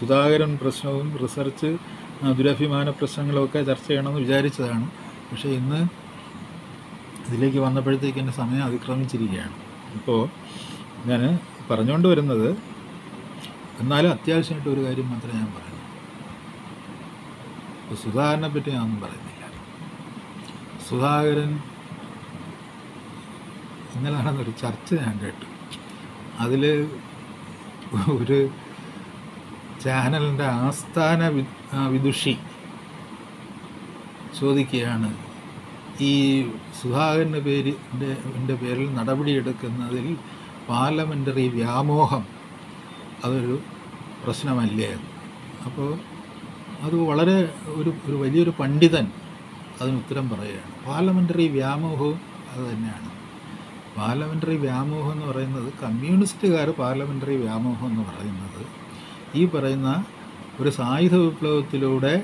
സുധാകരൻ പ്രശ്നവും റിസർച്ച് ദുരഭിമാന പ്രശ്നങ്ങളൊക്കെ ചർച്ച ചെയ്യണമെന്ന് വിചാരിച്ചതാണ്. പക്ഷേ ഇന്ന് ഇതിലേക്ക് വന്നപ്പോഴത്തേക്ക് എന്റെ സമയം അതിക്രമിച്ചിരിക്കുകയാണ്. ഇപ്പോൾ ഞാൻ പറഞ്ഞുകൊണ്ട് വരുന്നത് എന്നാലും അത്യാവശ്യമായിട്ട് ഒരു കാര്യം മാത്രമേ ഞാൻ പറയൂ ഇപ്പോൾ സുധാകരനെ പറ്റി ഞാനൊന്നും പറയുന്നില്ല. സുധാകരൻ ഇന്നലെ നടന്നൊരു ചർച്ച ഞാൻ കേട്ടു. അതിൽ ഒരു ചാനലിന്റെ ആസ്ഥാന വിദുഷി ചോദിക്കുകയാണ്. ഈ സുധാകരന്റെ പേരിന്റെ എന്റെ പേരിൽ നടപടിയെടുക്കുന്നതിൽ പാർലമെന്ററി വ്യാമോഹം അതൊരു പ്രശ്നമല്ലേ? അപ്പോൾ അത് വളരെ ഒരു ഒരു വലിയൊരു പണ്ഡിതൻ അതിന് ഉത്തരം പറയുകയാണ്. പാർലമെന്ററി വ്യാമോഹവും അത് തന്നെയാണ്. പാർലമെന്ററി വ്യാമോഹം എന്ന് പറയുന്നത് കമ്മ്യൂണിസ്റ്റുകാർ പാർലമെന്ററി വ്യാമോഹം എന്ന് പറയുന്നത് ഈ പറയുന്ന ഒരു സായുധ വിപ്ലവത്തിലൂടെ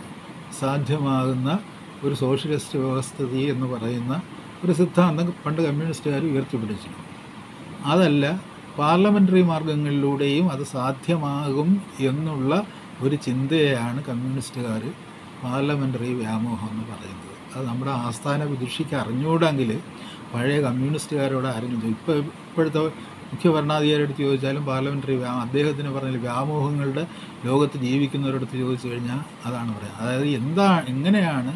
സാധ്യമാകുന്ന ഒരു സോഷ്യലിസ്റ്റ് വ്യവസ്ഥിതി എന്ന് പറയുന്ന ഒരു സിദ്ധാന്തം പണ്ട് കമ്മ്യൂണിസ്റ്റുകാർ ഉയർത്തിപ്പിടിച്ചിരുന്നു. അതല്ല പാർലമെന്ററി മാർഗങ്ങളിലൂടെയും അത് സാധ്യമാകും എന്നുള്ള ഒരു ചിന്തയാണ് കമ്മ്യൂണിസ്റ്റുകാർ പാർലമെന്ററി വ്യാമോഹം എന്ന് പറയുന്നത്. അത് നമ്മുടെ ആസ്ഥാന വിദുഷിക്ക് അറിഞ്ഞുകൂടെങ്കിൽ പഴയ കമ്മ്യൂണിസ്റ്റുകാരോട് അറിഞ്ഞു ഇപ്പോൾ ഇപ്പോഴത്തെ മുഖ്യ ഭരണാധികാരിയെടുത്ത് ചോദിച്ചാലും പാർലമെന്ററി വ്യാ അദ്ദേഹത്തിന് പറഞ്ഞ വ്യാമോഹങ്ങളുടെ ലോകത്ത് ജീവിക്കുന്നവരടുത്ത് ചോദിച്ചു കഴിഞ്ഞാൽ അതാണ് പറയുക. അതായത് എന്താ എങ്ങനെയാണ്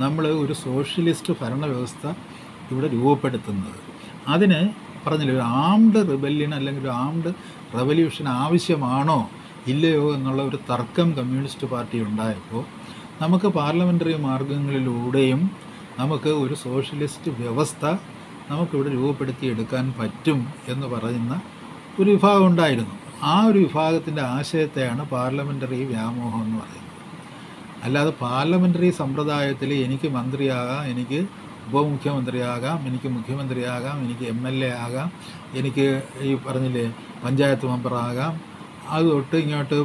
നമ്മൾ ഒരു സോഷ്യലിസ്റ്റ് ഭരണവ്യവസ്ഥ ഇവിടെ രൂപപ്പെടുത്തുന്നത്? അതിന് പറഞ്ഞില്ലേ ഒരു ആംഡ് റിബല്യൻ അല്ലെങ്കിൽ ഒരു ആംഡ് റെവല്യൂഷൻ ആവശ്യമാണോ ഇല്ലയോ എന്നുള്ള ഒരു തർക്കം കമ്മ്യൂണിസ്റ്റ് പാർട്ടി ഉണ്ടായപ്പോൾ നമുക്ക് പാർലമെന്ററി മാർഗങ്ങളിലൂടെയും നമുക്ക് ഒരു സോഷ്യലിസ്റ്റ് വ്യവസ്ഥ നമുക്കിവിടെ രൂപപ്പെടുത്തിയെടുക്കാൻ പറ്റും എന്ന് പറയുന്ന ഒരു വിഭാഗം ഉണ്ടായിരുന്നു. ആ ഒരു വിഭാഗത്തിന്റെ ആശയത്തെയാണ് പാർലമെന്ററി വ്യാമോഹം എന്ന് പറയുന്നത്. അല്ലാതെ പാർലമെന്ററി സമ്പ്രദായത്തിൽ എനിക്ക് മന്ത്രിയാകാം എനിക്ക് ഉപമുഖ്യമന്ത്രിയാകാം എനിക്ക് മുഖ്യമന്ത്രിയാകാം എനിക്ക് എം എൽ എ ആകാം എനിക്ക് ഈ പറഞ്ഞില്ലേ പഞ്ചായത്ത് മെമ്പറാകാം അത് തൊട്ട് ഇങ്ങോട്ട്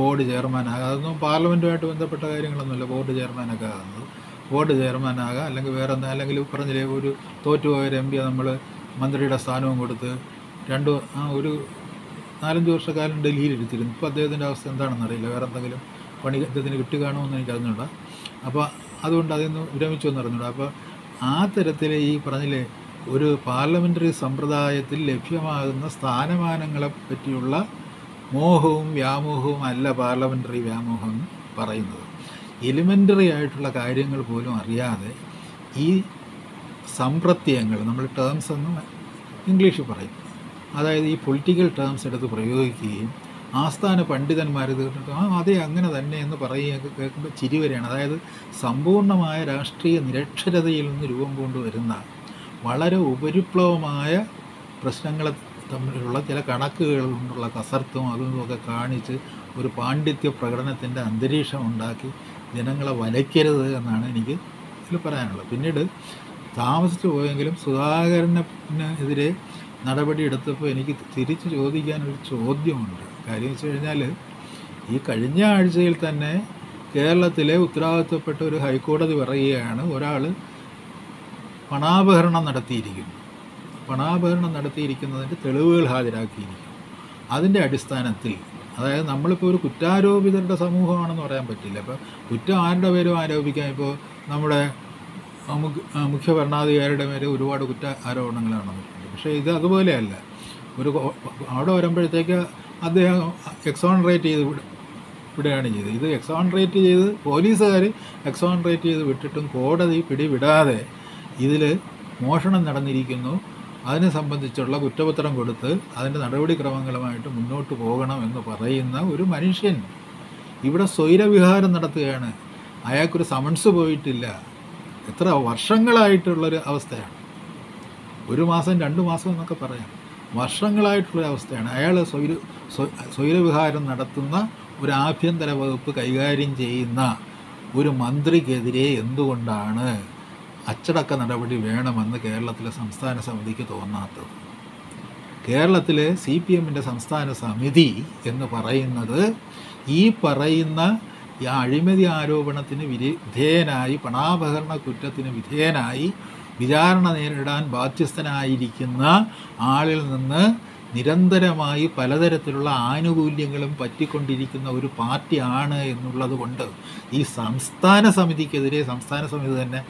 ബോർഡ് ചെയർമാനാകാം അതൊന്നും പാർലമെന്റുമായിട്ട് ബന്ധപ്പെട്ട കാര്യങ്ങളൊന്നുമില്ല ബോർഡ് ചെയർമാനൊക്കെ ആകുന്നത്. ബോർഡ് ചെയർമാനാകാം അല്ലെങ്കിൽ വേറെ എന്താ അല്ലെങ്കിൽ പറഞ്ഞില്ലേ ഒരു തോറ്റുപോയൊരു എം പിയെ നമ്മൾ മന്ത്രിയുടെ സ്ഥാനവും കൊടുത്ത് രണ്ട് ഒരു നാലഞ്ച് വർഷക്കാലം ഡൽഹിയിൽ ഇരുത്തിയിരുന്നു ഇപ്പോൾ അദ്ദേഹത്തിന്റെ അവസ്ഥ എന്താണെന്ന് അറിയില്ല. വേറെ എന്തെങ്കിലും പണി അദ്ദേഹത്തിന് കിട്ടി കാണുമെന്ന് എനിക്ക് അറിഞ്ഞൂടാ അപ്പോൾ അതുകൊണ്ട് അതിൽ നിന്ന് വിരമിച്ചു എന്ന് അറിഞ്ഞൂടാ അപ്പോൾ ആ തരത്തിൽ ഈ പറഞ്ഞില്ലേ ഒരു പാർലമെന്ററി സമ്പ്രദായത്തിൽ ലഭ്യമാകുന്ന സ്ഥാനമാനങ്ങളെ പറ്റിയുള്ള മോഹവും വ്യാമോഹവും അല്ല പാർലമെന്ററി വ്യാമോഹം എന്ന് പറയുന്നത്. എലിമെന്ററി ആയിട്ടുള്ള കാര്യങ്ങൾ പോലും അറിയാതെ ഈ സമ്പ്രത്യങ്ങൾ നമ്മൾ ടേംസ് എന്ന് ഇംഗ്ലീഷിൽ പറയും. അതായത് ഈ പൊളിറ്റിക്കൽ ടേംസ് എടുത്ത് പ്രയോഗിക്കുകയും ആസ്ഥാന പണ്ഡിതന്മാർ കേട്ടിട്ട് ആ അതെ അങ്ങനെ തന്നെ എന്ന് പറയുകയൊക്കെ കേൾക്കുമ്പോൾ ചിരി വരികയാണ്. അതായത് സമ്പൂർണമായ രാഷ്ട്രീയ നിരക്ഷരതയിൽ നിന്ന് രൂപം കൊണ്ടുവരുന്ന വളരെ ഉപരിപ്ലവമായ പ്രശ്നങ്ങളെ തമ്മിലുള്ള ചില കണക്കുകൾ കൊണ്ടുള്ള കസർത്തും ഒക്കെ കാണിച്ച് ഒരു പാണ്ഡിത്യ പ്രകടനത്തിന്റെ അന്തരീക്ഷം ഉണ്ടാക്കി ജനങ്ങളെ വലയ്ക്കരുത് എന്നാണ് എനിക്ക് ഇതിൽ പറയാനുള്ളത്. പിന്നീട് താമസിച്ചു പോയെങ്കിലും സുധാകരനെതിരെ നടപടി എടുത്തപ്പോൾ എനിക്ക് തിരിച്ച് ചോദിക്കാനൊരു ചോദ്യമുണ്ട്. കാര്യം വെച്ച് കഴിഞ്ഞാൽ ഈ കഴിഞ്ഞ ആഴ്ചയിൽ തന്നെ കേരളത്തിലെ ഉത്തരവാദിത്തപ്പെട്ട ഒരു ഹൈക്കോടതി പറയുകയാണ് ഒരാൾ പണാപഹരണം നടത്തിയിരിക്കുന്നു. പണാപഹരണം നടത്തിയിരിക്കുന്നതിന്റെ തെളിവുകൾ ഹാജരാക്കിയിരിക്കുന്നു. അതിന്റെ അടിസ്ഥാനത്തിൽ അതായത് നമ്മളിപ്പോൾ ഒരു കുറ്റാരോപിതരുടെ സമൂഹമാണെന്ന് പറയാൻ പറ്റില്ല. അപ്പോൾ കുറ്റം ആരുടെ പേരും ആരോപിക്കാൻ ഇപ്പോൾ നമ്മുടെ മുഖ്യ ഭരണാധികാരിയുടെ മേലെ ഒരുപാട് കുറ്റ ആരോപണങ്ങളാണ് പക്ഷേ ഇത് അതുപോലെയല്ല. ഒരു അവിടെ വരുമ്പോഴത്തേക്ക് അദ്ദേഹം എക്സോണറേറ്റ് ചെയ്ത് വിട വിടുകയാണ് ചെയ്തത്. ഇത് എക്സോണറേറ്റ് ചെയ്ത് പോലീസുകാർ എക്സോണറേറ്റ് ചെയ്ത് വിട്ടിട്ടും കോടതി പിടിവിടാതെ ഇതിൽ മോഷണം നടന്നിരിക്കുന്നു. അതിനെ സംബന്ധിച്ചുള്ള കുറ്റപത്രം കൊടുത്ത് അതിന്റെ നടപടിക്രമങ്ങളുമായിട്ട് മുന്നോട്ട് പോകണം എന്ന് പറയുന്ന ഒരു മനുഷ്യൻ ഇവിടെ സ്വൈരവിഹാരം നടത്തുകയാണ്. അയാൾക്കൊരു സമൺസ് പോയിട്ടില്ല. എത്ര വർഷങ്ങളായിട്ടുള്ളൊരു അവസ്ഥയാണ്. ഒരു മാസം രണ്ട് മാസം എന്നൊക്കെ പറയാം. വർഷങ്ങളായിട്ടുള്ള അവസ്ഥയാണ് അയാൾ സ്വൈര സ്വ- സ്വൈരവിഹാരം നടത്തുന്ന ഒരു ആഭ്യന്തര വകുപ്പ് കൈകാര്യം ചെയ്യുന്ന ഒരു മന്ത്രിക്കെതിരെ എന്തുകൊണ്ടാണ് അച്ചടക്ക നടപടി വേണമെന്ന് കേരളത്തിലെ സംസ്ഥാന സമിതിക്ക് തോന്നാത്തത്? കേരളത്തിലെ സി പി എമ്മിന്റെ സംസ്ഥാന സമിതി എന്ന് പറയുന്നത് ഈ പറയുന്ന ഈ അഴിമതി ആരോപണത്തിന് വിധേ- വിധേയനായി പണാപഹരണ കുറ്റത്തിന് വിധേയനായി വിചാരണ നേരിടാൻ ബാധ്യസ്ഥനായിരിക്കുന്ന ആളിൽ നിന്ന് നിരന്തരമായി പലതരത്തിലുള്ള ആനുകൂല്യങ്ങളും പറ്റിക്കൊണ്ടിരിക്കുന്ന ഒരു പാർട്ടിയാണ് എന്നുള്ളത് കൊണ്ട് ഈ സംസ്ഥാന സമിതിക്കെതിരെ സംസ്ഥാന സമിതി തന്നെ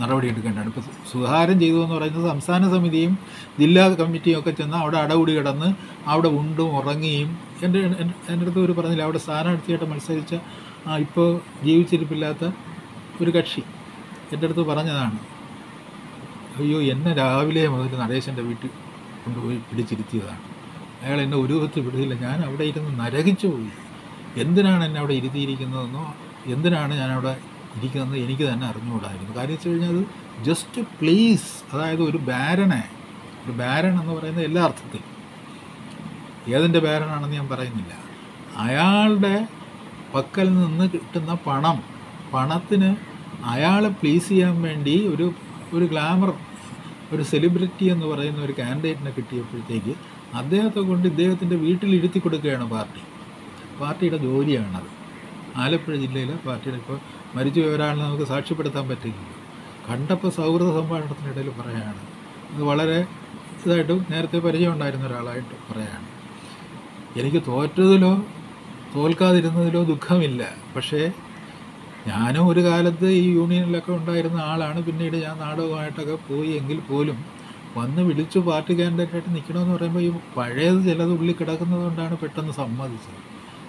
നടപടി എടുക്കേണ്ടതാണ്. ഇപ്പോൾ സുധാരം ചെയ്തു എന്ന് പറയുന്നത് സംസ്ഥാന സമിതിയും ജില്ലാ കമ്മിറ്റിയും ഒക്കെ ചെന്ന് അവിടെ അടകൂടി കിടന്ന് അവിടെ ഉണ്ടും ഉറങ്ങിയും എന്റെ എന്റെ അടുത്ത് ഒരു പറഞ്ഞില്ല അവിടെ സ്ഥാനാർത്ഥിയായിട്ട് മത്സരിച്ച ഇപ്പോൾ ജീവിച്ചിരിപ്പില്ലാത്ത ഒരു കക്ഷി എന്റെ അടുത്ത് പറഞ്ഞതാണ്. അയ്യോ എന്നെ രാവിലെ മുതൽ നടേശന്റെ വീട്ടിൽ കൊണ്ടുപോയി പിടിച്ചിരുത്തിയതാണ്. അയാൾ എന്നെ ഒരു വിധത്തിൽ വിടുന്നില്ല ഞാൻ അവിടെ ഇരുന്ന് നരകിച്ചു പോയി. എന്തിനാണ് എന്നെ അവിടെ ഇരുത്തിയിരിക്കുന്നതെന്നോ എന്തിനാണ് ഞാൻ അവിടെ ഇരിക്കുന്നത് എനിക്ക് തന്നെ അറിഞ്ഞുകൂടായിരുന്നു. കാര്യം വെച്ച് കഴിഞ്ഞാൽ അത് ജസ്റ്റ് പ്ലീസ് അതായത് ഒരു ബാരനെ ഒരു ബാരൻ എന്ന് പറയുന്ന എല്ലാ അർത്ഥത്തിൽ ഏതിന്റെ ബാരനാണെന്ന് ഞാൻ പറയുന്നില്ല. അയാളുടെ പക്കൽ നിന്ന് കിട്ടുന്ന പണം പണത്തിന് അയാളെ പ്ലീസ് ചെയ്യാൻ വേണ്ടി ഒരു ഒരു ഗ്ലാമർ ഒരു സെലിബ്രിറ്റി എന്ന് പറയുന്ന ഒരു കാൻഡിഡേറ്റിനെ കിട്ടിയപ്പോഴത്തേക്ക് അദ്ദേഹത്തെ കൊണ്ട് ഇദ്ദേഹത്തിന്റെ വീട്ടിൽ ഇരുത്തി കൊടുക്കുകയാണ് പാർട്ടി. പാർട്ടിയുടെ ജോലിയാണത്. ആലപ്പുഴ ജില്ലയിലെ പാർട്ടിയുടെ ഇപ്പോൾ മരിച്ചു പോയ ഒരാളിനെ നമുക്ക് സാക്ഷ്യപ്പെടുത്താൻ പറ്റില്ല കണ്ടപ്പോൾ സൗഹൃദ സംഭാഷണത്തിനിടയിൽ പറയുകയാണ് അത് വളരെ ഇതായിട്ടും നേരത്തെ പരിചയം ഉണ്ടായിരുന്ന ഒരാളായിട്ട് പറയുകയാണ് എനിക്ക് തോറ്റതിലോ തോൽക്കാതിരുന്നതിലോ ദുഃഖമില്ല. പക്ഷേ ഞാനും ഒരു കാലത്ത് ഈ യൂണിയനിലൊക്കെ ഉണ്ടായിരുന്ന ആളാണ്. പിന്നീട് ഞാൻ നാടകമായിട്ടൊക്കെ പോയി എങ്കിൽ പോലും വന്ന് വിളിച്ചു പാർട്ടി കാൻഡിഡേറ്റായിട്ട് നിൽക്കണമെന്ന് പറയുമ്പോൾ ഈ പഴയത് ചിലത് ഉള്ളിൽ കിടക്കുന്നതുകൊണ്ടാണ് പെട്ടെന്ന് സമ്മതിച്ചത്.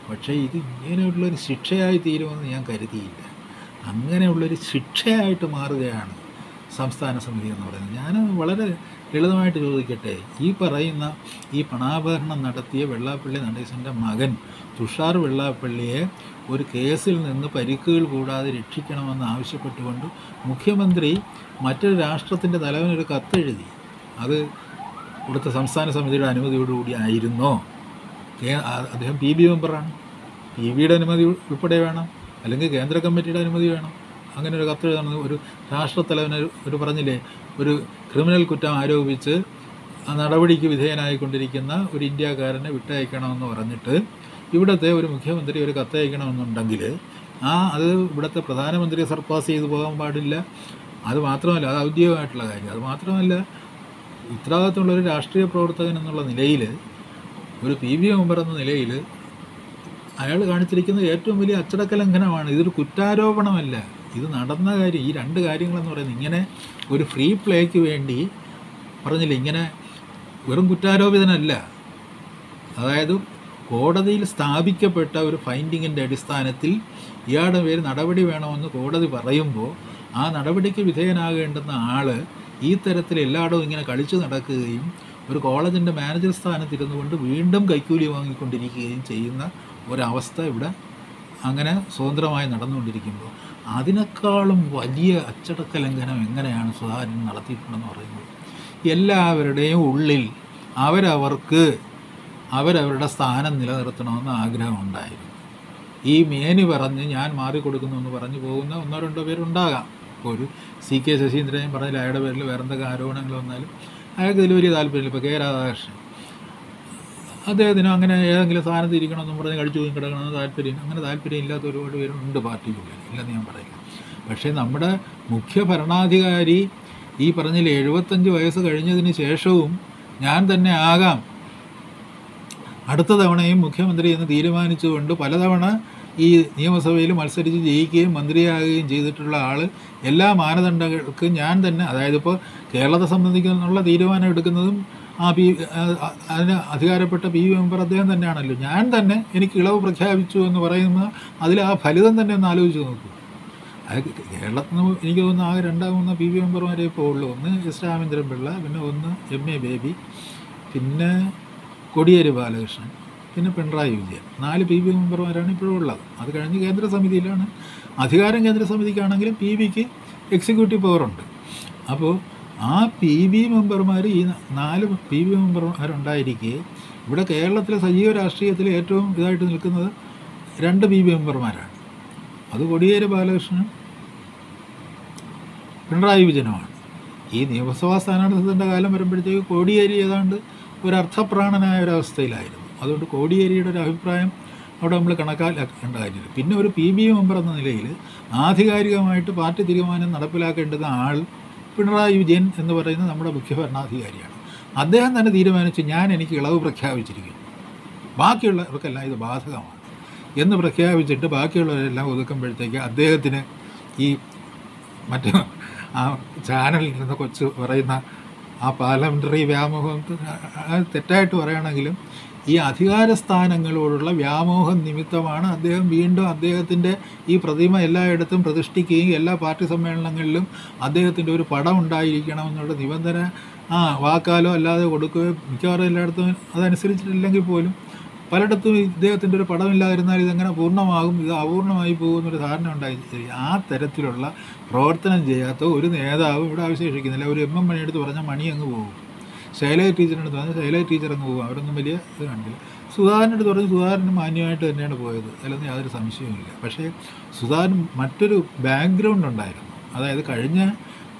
പക്ഷേ ഇത് ഇങ്ങനെയുള്ളൊരു ശിക്ഷയായി തീരുമെന്ന് ഞാൻ കരുതിയില്ല. അങ്ങനെയുള്ളൊരു ശിക്ഷയായിട്ട് മാറുകയാണ് സംസ്ഥാന സമിതി എന്ന് പറയുന്നത്. ഞാൻ വളരെ ലളിതമായിട്ട് ചോദിക്കട്ടെ ഈ പറയുന്ന ഈ പണാപഹരണം നടത്തിയ വെള്ളാപ്പള്ളി നടേശന്റെ മകൻ തുഷാർ വെള്ളാപ്പള്ളിയെ ഒരു കേസിൽ നിന്ന് പരിക്കുകൾ കൂടാതെ രക്ഷിക്കണമെന്ന് ആവശ്യപ്പെട്ടുകൊണ്ട് മുഖ്യമന്ത്രി മറ്റൊരു രാഷ്ട്രത്തിന്റെ തലവനൊരു കത്തെഴുതി. അത് ഇവിടുത്തെ സംസ്ഥാന സമിതിയുടെ അനുമതിയോടുകൂടി ആയിരുന്നോ? അദ്ദേഹം പി ബി മെമ്പറാണ്. പി ബിയുടെ അനുമതി ഉൾപ്പെടെ വേണം. അല്ലെങ്കിൽ കേന്ദ്ര കമ്മിറ്റിയുടെ അനുമതി വേണം. അങ്ങനെ ഒരു കത്ത് എഴുതണം ഒരു രാഷ്ട്രത്തലവന് ഒരു- പറഞ്ഞില്ലേ? ഒരു ക്രിമിനൽ കുറ്റം ആരോപിച്ച് നടപടിക്ക് വിധേയനായിക്കൊണ്ടിരിക്കുന്ന ഒരു ഇന്ത്യക്കാരനെ വിട്ടയക്കണമെന്ന് പറഞ്ഞിട്ട് ഇവിടുത്തെ ഒരു മുഖ്യമന്ത്രി ഒരു കത്തയക്കണമെന്നുണ്ടെങ്കിൽ ആ അത് ഇവിടുത്തെ പ്രധാനമന്ത്രിയെ സർപ്പാസ് ചെയ്തു പോകാൻ പാടില്ല. അത് മാത്രമല്ല അത് ഔദ്യോഗികമായിട്ടുള്ള കാര്യം. അത് മാത്രമല്ല ഉത്തരവാദിത്തമുള്ള ഒരു രാഷ്ട്രീയ പ്രവർത്തകൻ എന്നുള്ള നിലയിൽ ഒരു പി വി മെമ്പർ എന്ന നിലയിൽ അയാൾ കാണിച്ചിരിക്കുന്ന ഏറ്റവും വലിയ അച്ചടക്ക ലംഘനമാണ്. ഇതൊരു കുറ്റാരോപണമല്ല. ഇത് നടന്ന കാര്യം ഈ രണ്ട് കാര്യങ്ങളെന്ന് പറയുന്നത് ഇങ്ങനെ ഒരു ഫ്രീ പ്ലേക്ക് വേണ്ടി പറഞ്ഞില്ല. ഇങ്ങനെ വെറും കുറ്റാരോപിതനല്ല. അതായത് കോടതിയിൽ സ്ഥാപിക്കപ്പെട്ട ഒരു ഫൈൻഡിങ്ങിന്റെ അടിസ്ഥാനത്തിൽ ഇയാളുടെ പേര് നടപടി വേണമെന്ന് കോടതി പറയുമ്പോൾ ആ നടപടിക്ക് വിധേയനാകേണ്ടുന്ന ആൾ ഈ തരത്തിൽ എല്ലായിടവും ഇങ്ങനെ കളിച്ചു നടക്കുകയും ഒരു കോളേജിന്റെ മാനേജർ സ്ഥാനത്തിരുന്നു കൊണ്ട് വീണ്ടും കൈക്കൂലി വാങ്ങിക്കൊണ്ടിരിക്കുകയും ചെയ്യുന്ന ഒരവസ്ഥ ഇവിടെ അങ്ങനെ സ്വതന്ത്രമായി നടന്നുകൊണ്ടിരിക്കുമ്പോൾ. അതിനേക്കാളും വലിയ അച്ചടക്ക ലംഘനം എങ്ങനെയാണ് സുധാകരൻ നടത്തിയിട്ടുണ്ടെന്ന് പറയുന്നത്? എല്ലാവരുടെയും ഉള്ളിൽ അവരവർക്ക് അവരവരുടെ സ്ഥാനം നിലനിർത്തണമെന്ന് ആഗ്രഹമുണ്ടായിരുന്നു ഈ മേനി പറഞ്ഞ് ഞാൻ മാറിക്കൊടുക്കുന്നു എന്ന് പറഞ്ഞു പോകുന്ന ഒന്നോ രണ്ടോ പേരുണ്ടാകാം. ഒരു സി കെ ശശീന്ദ്രൻ പറഞ്ഞാൽ അയാളുടെ പേരിൽ വേറെ എന്തൊക്കെ ആരോപണങ്ങൾ വന്നാലും അയാൾക്ക് ഇതിൽ വലിയ താല്പര്യമില്ല. ഇപ്പോൾ കെ രാധാകൃഷ്ണൻ. അദ്ദേഹത്തിന് അങ്ങനെ ഏതെങ്കിലും സ്ഥാനത്ത് ഇരിക്കണമെന്നും പറഞ്ഞ് കഴിച്ചു പോയി കിടക്കണമെന്ന് താല്പര്യം അങ്ങനെ താല്പര്യം ഇല്ലാത്ത ഒരുപാട് പേരുണ്ട് പാർട്ടിക്കുള്ളിൽ. ഇല്ലെന്ന് ഞാൻ പറയില്ല. പക്ഷേ നമ്മുടെ മുഖ്യ ഭരണാധികാരി ഈ പറഞ്ഞില്ല എഴുപത്തഞ്ച് വയസ്സ് കഴിഞ്ഞതിന് ശേഷവും ഞാൻ തന്നെ ആകാം. അടുത്ത തവണയും മുഖ്യമന്ത്രി എന്ന് തീരുമാനിച്ചുകൊണ്ട് പലതവണ ഈ നിയമസഭയിൽ മത്സരിച്ച് ജയിക്കുകയും മന്ത്രിയാകുകയും ചെയ്തിട്ടുള്ള ആൾ എല്ലാ മാനദണ്ഡങ്ങൾക്കും ഞാൻ തന്നെ അതായത് ഇപ്പോൾ കേരളത്തെ സംബന്ധിക്കുന്നുള്ള തീരുമാനം എടുക്കുന്നതും ആ പി അതിന് അധികാരപ്പെട്ട പി മെമ്പർ അദ്ദേഹം തന്നെയാണല്ലോ. ഞാൻ തന്നെ എനിക്ക് ഇളവ് പ്രഖ്യാപിച്ചു എന്ന് പറയുന്ന അതിൽ ആ ഫലിതം തന്നെ ഒന്ന് ആലോചിച്ച് നോക്കൂ. അത് കേരളത്തിൽ നിന്ന് എനിക്ക് തോന്നുന്നു ആകെ രണ്ടാമൂന്ന് പി വി മെമ്പർമാരെ ഇപ്പോൾ ഉള്ളൂ. ഒന്ന് എസ് രാമേന്ദ്രൻ പിള്ള പിന്നെ ഒന്ന് എം എ ബേബി പിന്നെ കൊടിയേരി ബാലകൃഷ്ണൻ പിന്നെ പിണറായി വിജയൻ. നാല് പി ബി മെമ്പർമാരാണ് ഇപ്പോഴും ഉള്ളത്. അത് കഴിഞ്ഞ് കേന്ദ്ര സമിതിയിലാണ്. അധികാരം കേന്ദ്ര സമിതിക്കാണെങ്കിലും പി ബിക്ക് എക്സിക്യൂട്ടീവ് പവറുണ്ട് അപ്പോൾ ആ പി ബി മെമ്പർമാർ ഈ നാല് പി ബി മെമ്പർമാരുണ്ടായിരിക്കെ ഇവിടെ കേരളത്തിലെ സജീവ രാഷ്ട്രീയത്തിൽ ഏറ്റവും ഇതായിട്ട് നിൽക്കുന്നത് രണ്ട് പി ബി മെമ്പർമാരാണ്. അത് കൊടിയേരി ബാലകൃഷ്ണനും പിണറായി വിജയനുമാണ്. ഈ നിയമസഭാ സ്ഥാനാർത്ഥിത്വത്തിന്റെ കാലം വരുമ്പോഴത്തേക്ക് കോടിയേരി ഏതാണ്ട് ഒരു അർത്ഥപ്രാണനായ ഒരവസ്ഥയിലായിരുന്നു അതുകൊണ്ട് കോടിയേരിയുടെ ഒരു അഭിപ്രായം അവിടെ നമ്മൾ കണക്കാക്കേണ്ട കാര്യമില്ല പിന്നെ ഒരു പി ബി മെമ്പർ എന്ന നിലയിൽ ആധികാരികമായിട്ട് പാർട്ടി തീരുമാനം നടപ്പിലാക്കേണ്ടത് ആൾ പിണറായി വിജയൻ എന്ന് പറയുന്ന നമ്മുടെ മുഖ്യ ഭരണാധികാരിയാണ്. അദ്ദേഹം തന്നെ തീരുമാനിച്ച് ഞാൻ എനിക്ക് ഇളവ് പ്രഖ്യാപിച്ചിരിക്കുന്നു. ബാക്കിയുള്ളവർക്കെല്ലാം ഇത് ബാധകമാണ്. എന്ന് പ്രഖ്യാപിച്ചിട്ട് ബാക്കിയുള്ളവരെല്ലാം ഒതുക്കുമ്പോഴത്തേക്ക് അദ്ദേഹത്തിന് ഈ മറ്റേ ആ ചാനലിൽ നിന്ന് കൊച്ചു പറയുന്ന ആ പാർലമെന്ററി വ്യാമോഹം തെറ്റായിട്ട് പറയുകയാണെങ്കിലും ഈ അധികാര സ്ഥാനങ്ങളോടുള്ള വ്യാമോഹം നിമിത്തമാണ് അദ്ദേഹം വീണ്ടും അദ്ദേഹത്തിന്റെ ഈ പ്രതിമ എല്ലായിടത്തും പ്രതിഷ്ഠിക്കുകയും എല്ലാ പാർട്ടി സമ്മേളനങ്ങളിലും അദ്ദേഹത്തിന്റെ ഒരു പടം ഉണ്ടായിരിക്കണം എന്നുള്ള നിബന്ധന ആ വാക്കാലോ അല്ലാതെ കൊടുക്കുകയോ മിക്കവാറും എല്ലായിടത്തും അതനുസരിച്ചിട്ടില്ലെങ്കിൽ പോലും പലയിടത്തും ഇദ്ദേഹത്തിന്റെ ഒരു പടമില്ലാതിരുന്നാൽ ഇതെങ്ങനെ പൂർണമാകും? ഇത് അപൂർണമായി പോകുന്നൊരു ധാരണ ഉണ്ടായി ആ തരത്തിലുള്ള പ്രവർത്തനം ചെയ്യാത്ത ഒരു നേതാവും ഇവിടെ അവശേഷിക്കുന്നില്ല. ഒരു എം എം മണിയെടുത്ത് പറഞ്ഞാൽ മണി അങ്ങ് പോകും. ശൈലജ ടീച്ചറിനടുത്ത് പറഞ്ഞാൽ ശൈലജ ടീച്ചർ അങ്ങ് പോകും. അവരൊന്നും വലിയ ഇത് കണ്ടില്ല സുധാകരന്റെ അടുത്ത് പറഞ്ഞ് സുധാകരന് മാന്യമായിട്ട് തന്നെയാണ് പോയത്. അതിലൊന്നും യാതൊരു സംശയവുമില്ല. പക്ഷേ സുധാകരൻ മറ്റൊരു ബാക്ക്ഗ്രൗണ്ട് ഉണ്ടായിരുന്നു. അതായത് കഴിഞ്ഞ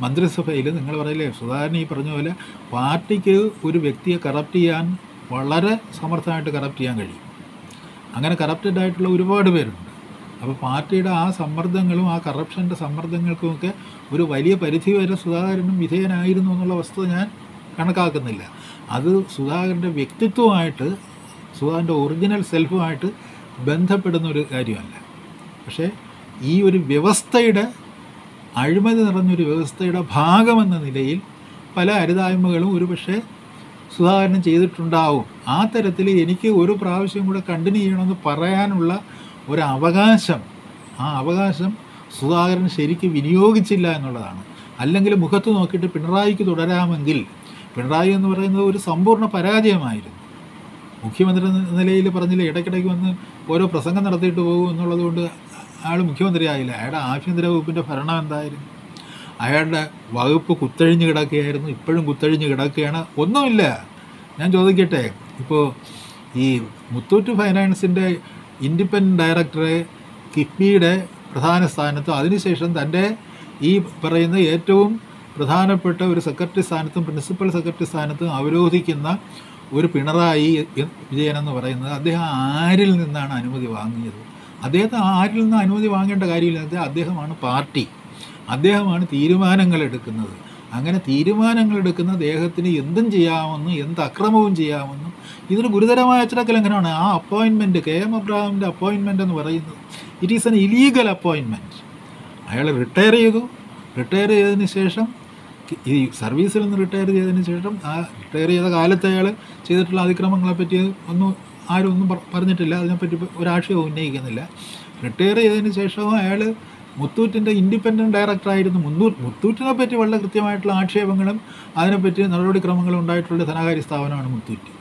മന്ത്രിസഭയിൽ നിങ്ങൾ പറയില്ലേ സുധാകരൻ ഈ പറഞ്ഞ പോലെ പാർട്ടിക്ക് ഒരു വ്യക്തിയെ കറപ്റ്റ് ചെയ്യാൻ വളരെ സമർത്ഥമായിട്ട് കറപ്റ്റ് ചെയ്യാൻ കഴിയും. അങ്ങനെ കറപ്റ്റഡ് ആയിട്ടുള്ള ഒരുപാട് പേരുണ്ട്. അപ്പോൾ പാർട്ടിയുടെ ആ സമ്മർദ്ദങ്ങളും ആ കറപ്ഷന്റെ സമ്മർദ്ദങ്ങൾക്കുമൊക്കെ ഒരു വലിയ പരിധി വരെ സുധാകരനും വിധേയനായിരുന്നു എന്നുള്ള വസ്തുത ഞാൻ കണക്കാക്കുന്നില്ല. അത് സുധാകരന്റെ വ്യക്തിത്വമായിട്ട് സുധാകരന്റെ ഒറിജിനൽ സെൽഫുമായിട്ട് ബന്ധപ്പെടുന്ന ഒരു കാര്യമല്ല. പക്ഷേ ഈ ഒരു വ്യവസ്ഥയുടെ അഴിമതി നിറഞ്ഞൊരു വ്യവസ്ഥയുടെ ഭാഗമെന്ന നിലയിൽ പല അരുതായ്മകളും ഒരു പക്ഷേ സുധാകരൻ ചെയ്തിട്ടുണ്ടാവും. ആ തരത്തിൽ എനിക്ക് ഒരു പ്രാവശ്യം കൂടെ കണ്ടിന്യൂ ചെയ്യണമെന്ന് പറയാനുള്ള ഒരു അവകാശം. ആ അവകാശം സുധാകരൻ ശരിക്കും വിനിയോഗിച്ചില്ല എന്നുള്ളതാണ്. അല്ലെങ്കിൽ മുഖത്ത് നോക്കിയിട്ട് പിണറായിക്ക് തുടരാമെങ്കിൽ പിണറായി എന്ന് പറയുന്നത് ഒരു സമ്പൂർണ പരാജയമായിരുന്നു. മുഖ്യമന്ത്രി നിലയിൽ പറഞ്ഞില്ല ഇടയ്ക്കിടയ്ക്ക് വന്ന് ഓരോ പ്രസംഗം നടത്തിയിട്ട് പോകും എന്നുള്ളതുകൊണ്ട് അയാൾ മുഖ്യമന്ത്രി ആയില്ല അയാളുടെ ആഭ്യന്തര വകുപ്പിന്റെ ഭരണം എന്തായിരുന്നു? അയാളുടെ വകുപ്പ് കുത്തഴിഞ്ഞ് കിടക്കുകയായിരുന്നു. ഇപ്പോഴും കുത്തഴിഞ്ഞ് കിടക്കുകയാണ്. ഒന്നുമില്ല. ഞാൻ ചോദിക്കട്ടെ? ഇപ്പോൾ ഈ മുത്തൂറ്റ് ഫൈനാൻസിന്റെ ഇൻഡിപെൻഡന്റ് ഡയറക്ടറെ കിഫ്ബിയുടെ പ്രധാന സ്ഥാനത്തും അതിനുശേഷം തന്റെ ഈ പറയുന്ന ഏറ്റവും പ്രധാനപ്പെട്ട ഒരു സെക്രട്ടറി സ്ഥാനത്തും പ്രിൻസിപ്പൽ സെക്രട്ടറി സ്ഥാനത്തും അവരോധിക്കുന്ന ഒരു പിണറായി വിജയൻ എന്ന് പറയുന്നത് അദ്ദേഹം ആരിൽ നിന്നാണ് അനുമതി വാങ്ങിയത്? അദ്ദേഹത്തെ ആരിൽ നിന്ന് അനുമതി വാങ്ങേണ്ട കാര്യമില്ലാതെ അദ്ദേഹമാണ് പാർട്ടി. അദ്ദേഹമാണ് തീരുമാനങ്ങൾ എടുക്കുന്നത്. അങ്ങനെ തീരുമാനങ്ങൾ എടുക്കുന്ന അദ്ദേഹത്തിന് എന്തും ചെയ്യാമെന്നും എന്ത് അക്രമവും ചെയ്യാമെന്നും ഇതൊരു ഗുരുതരമായ എങ്ങനെയാണ്? ആ അപ്പോയിൻമെന്റ് കെ എം അബ്രാഹിമിന്റെ അപ്പോയിൻമെന്റ് എന്ന് പറയുന്നത്. ഇറ്റ് ഈസ് എൻ ഇലീഗൽ അപ്പോയിൻമെന്റ് അയാൾ റിട്ടയർ ചെയ്തു. റിട്ടയർ ചെയ്തതിന് ശേഷം ഈ സർവീസിൽ നിന്ന് റിട്ടയർ ചെയ്തതിന് ശേഷം ആ റിട്ടയർ ചെയ്ത കാലത്ത് അയാൾ ചെയ്തിട്ടുള്ള അതിക്രമങ്ങളെ പറ്റി ഒന്നും ആരും ഒന്നും പറഞ്ഞിട്ടില്ല. അതിനെപ്പറ്റി ഒരാശയവും ഉന്നയിക്കുന്നില്ല. റിട്ടയർ ചെയ്തതിന് ശേഷവും അയാൾ മുത്തൂറ്റിന്റെ ഇൻഡിപെൻഡന്റ് ഡയറക്ടറായിരുന്നു മുന്നൂ മുത്തൂറ്റിനെ പറ്റി വളരെ കൃത്യമായിട്ടുള്ള ആക്ഷേപങ്ങളും അതിനെപ്പറ്റി നടപടിക്രമങ്ങളും ഉണ്ടായിട്ടുള്ള ധനകാര്യ സ്ഥാപനമാണ് മുത്തൂറ്റ്.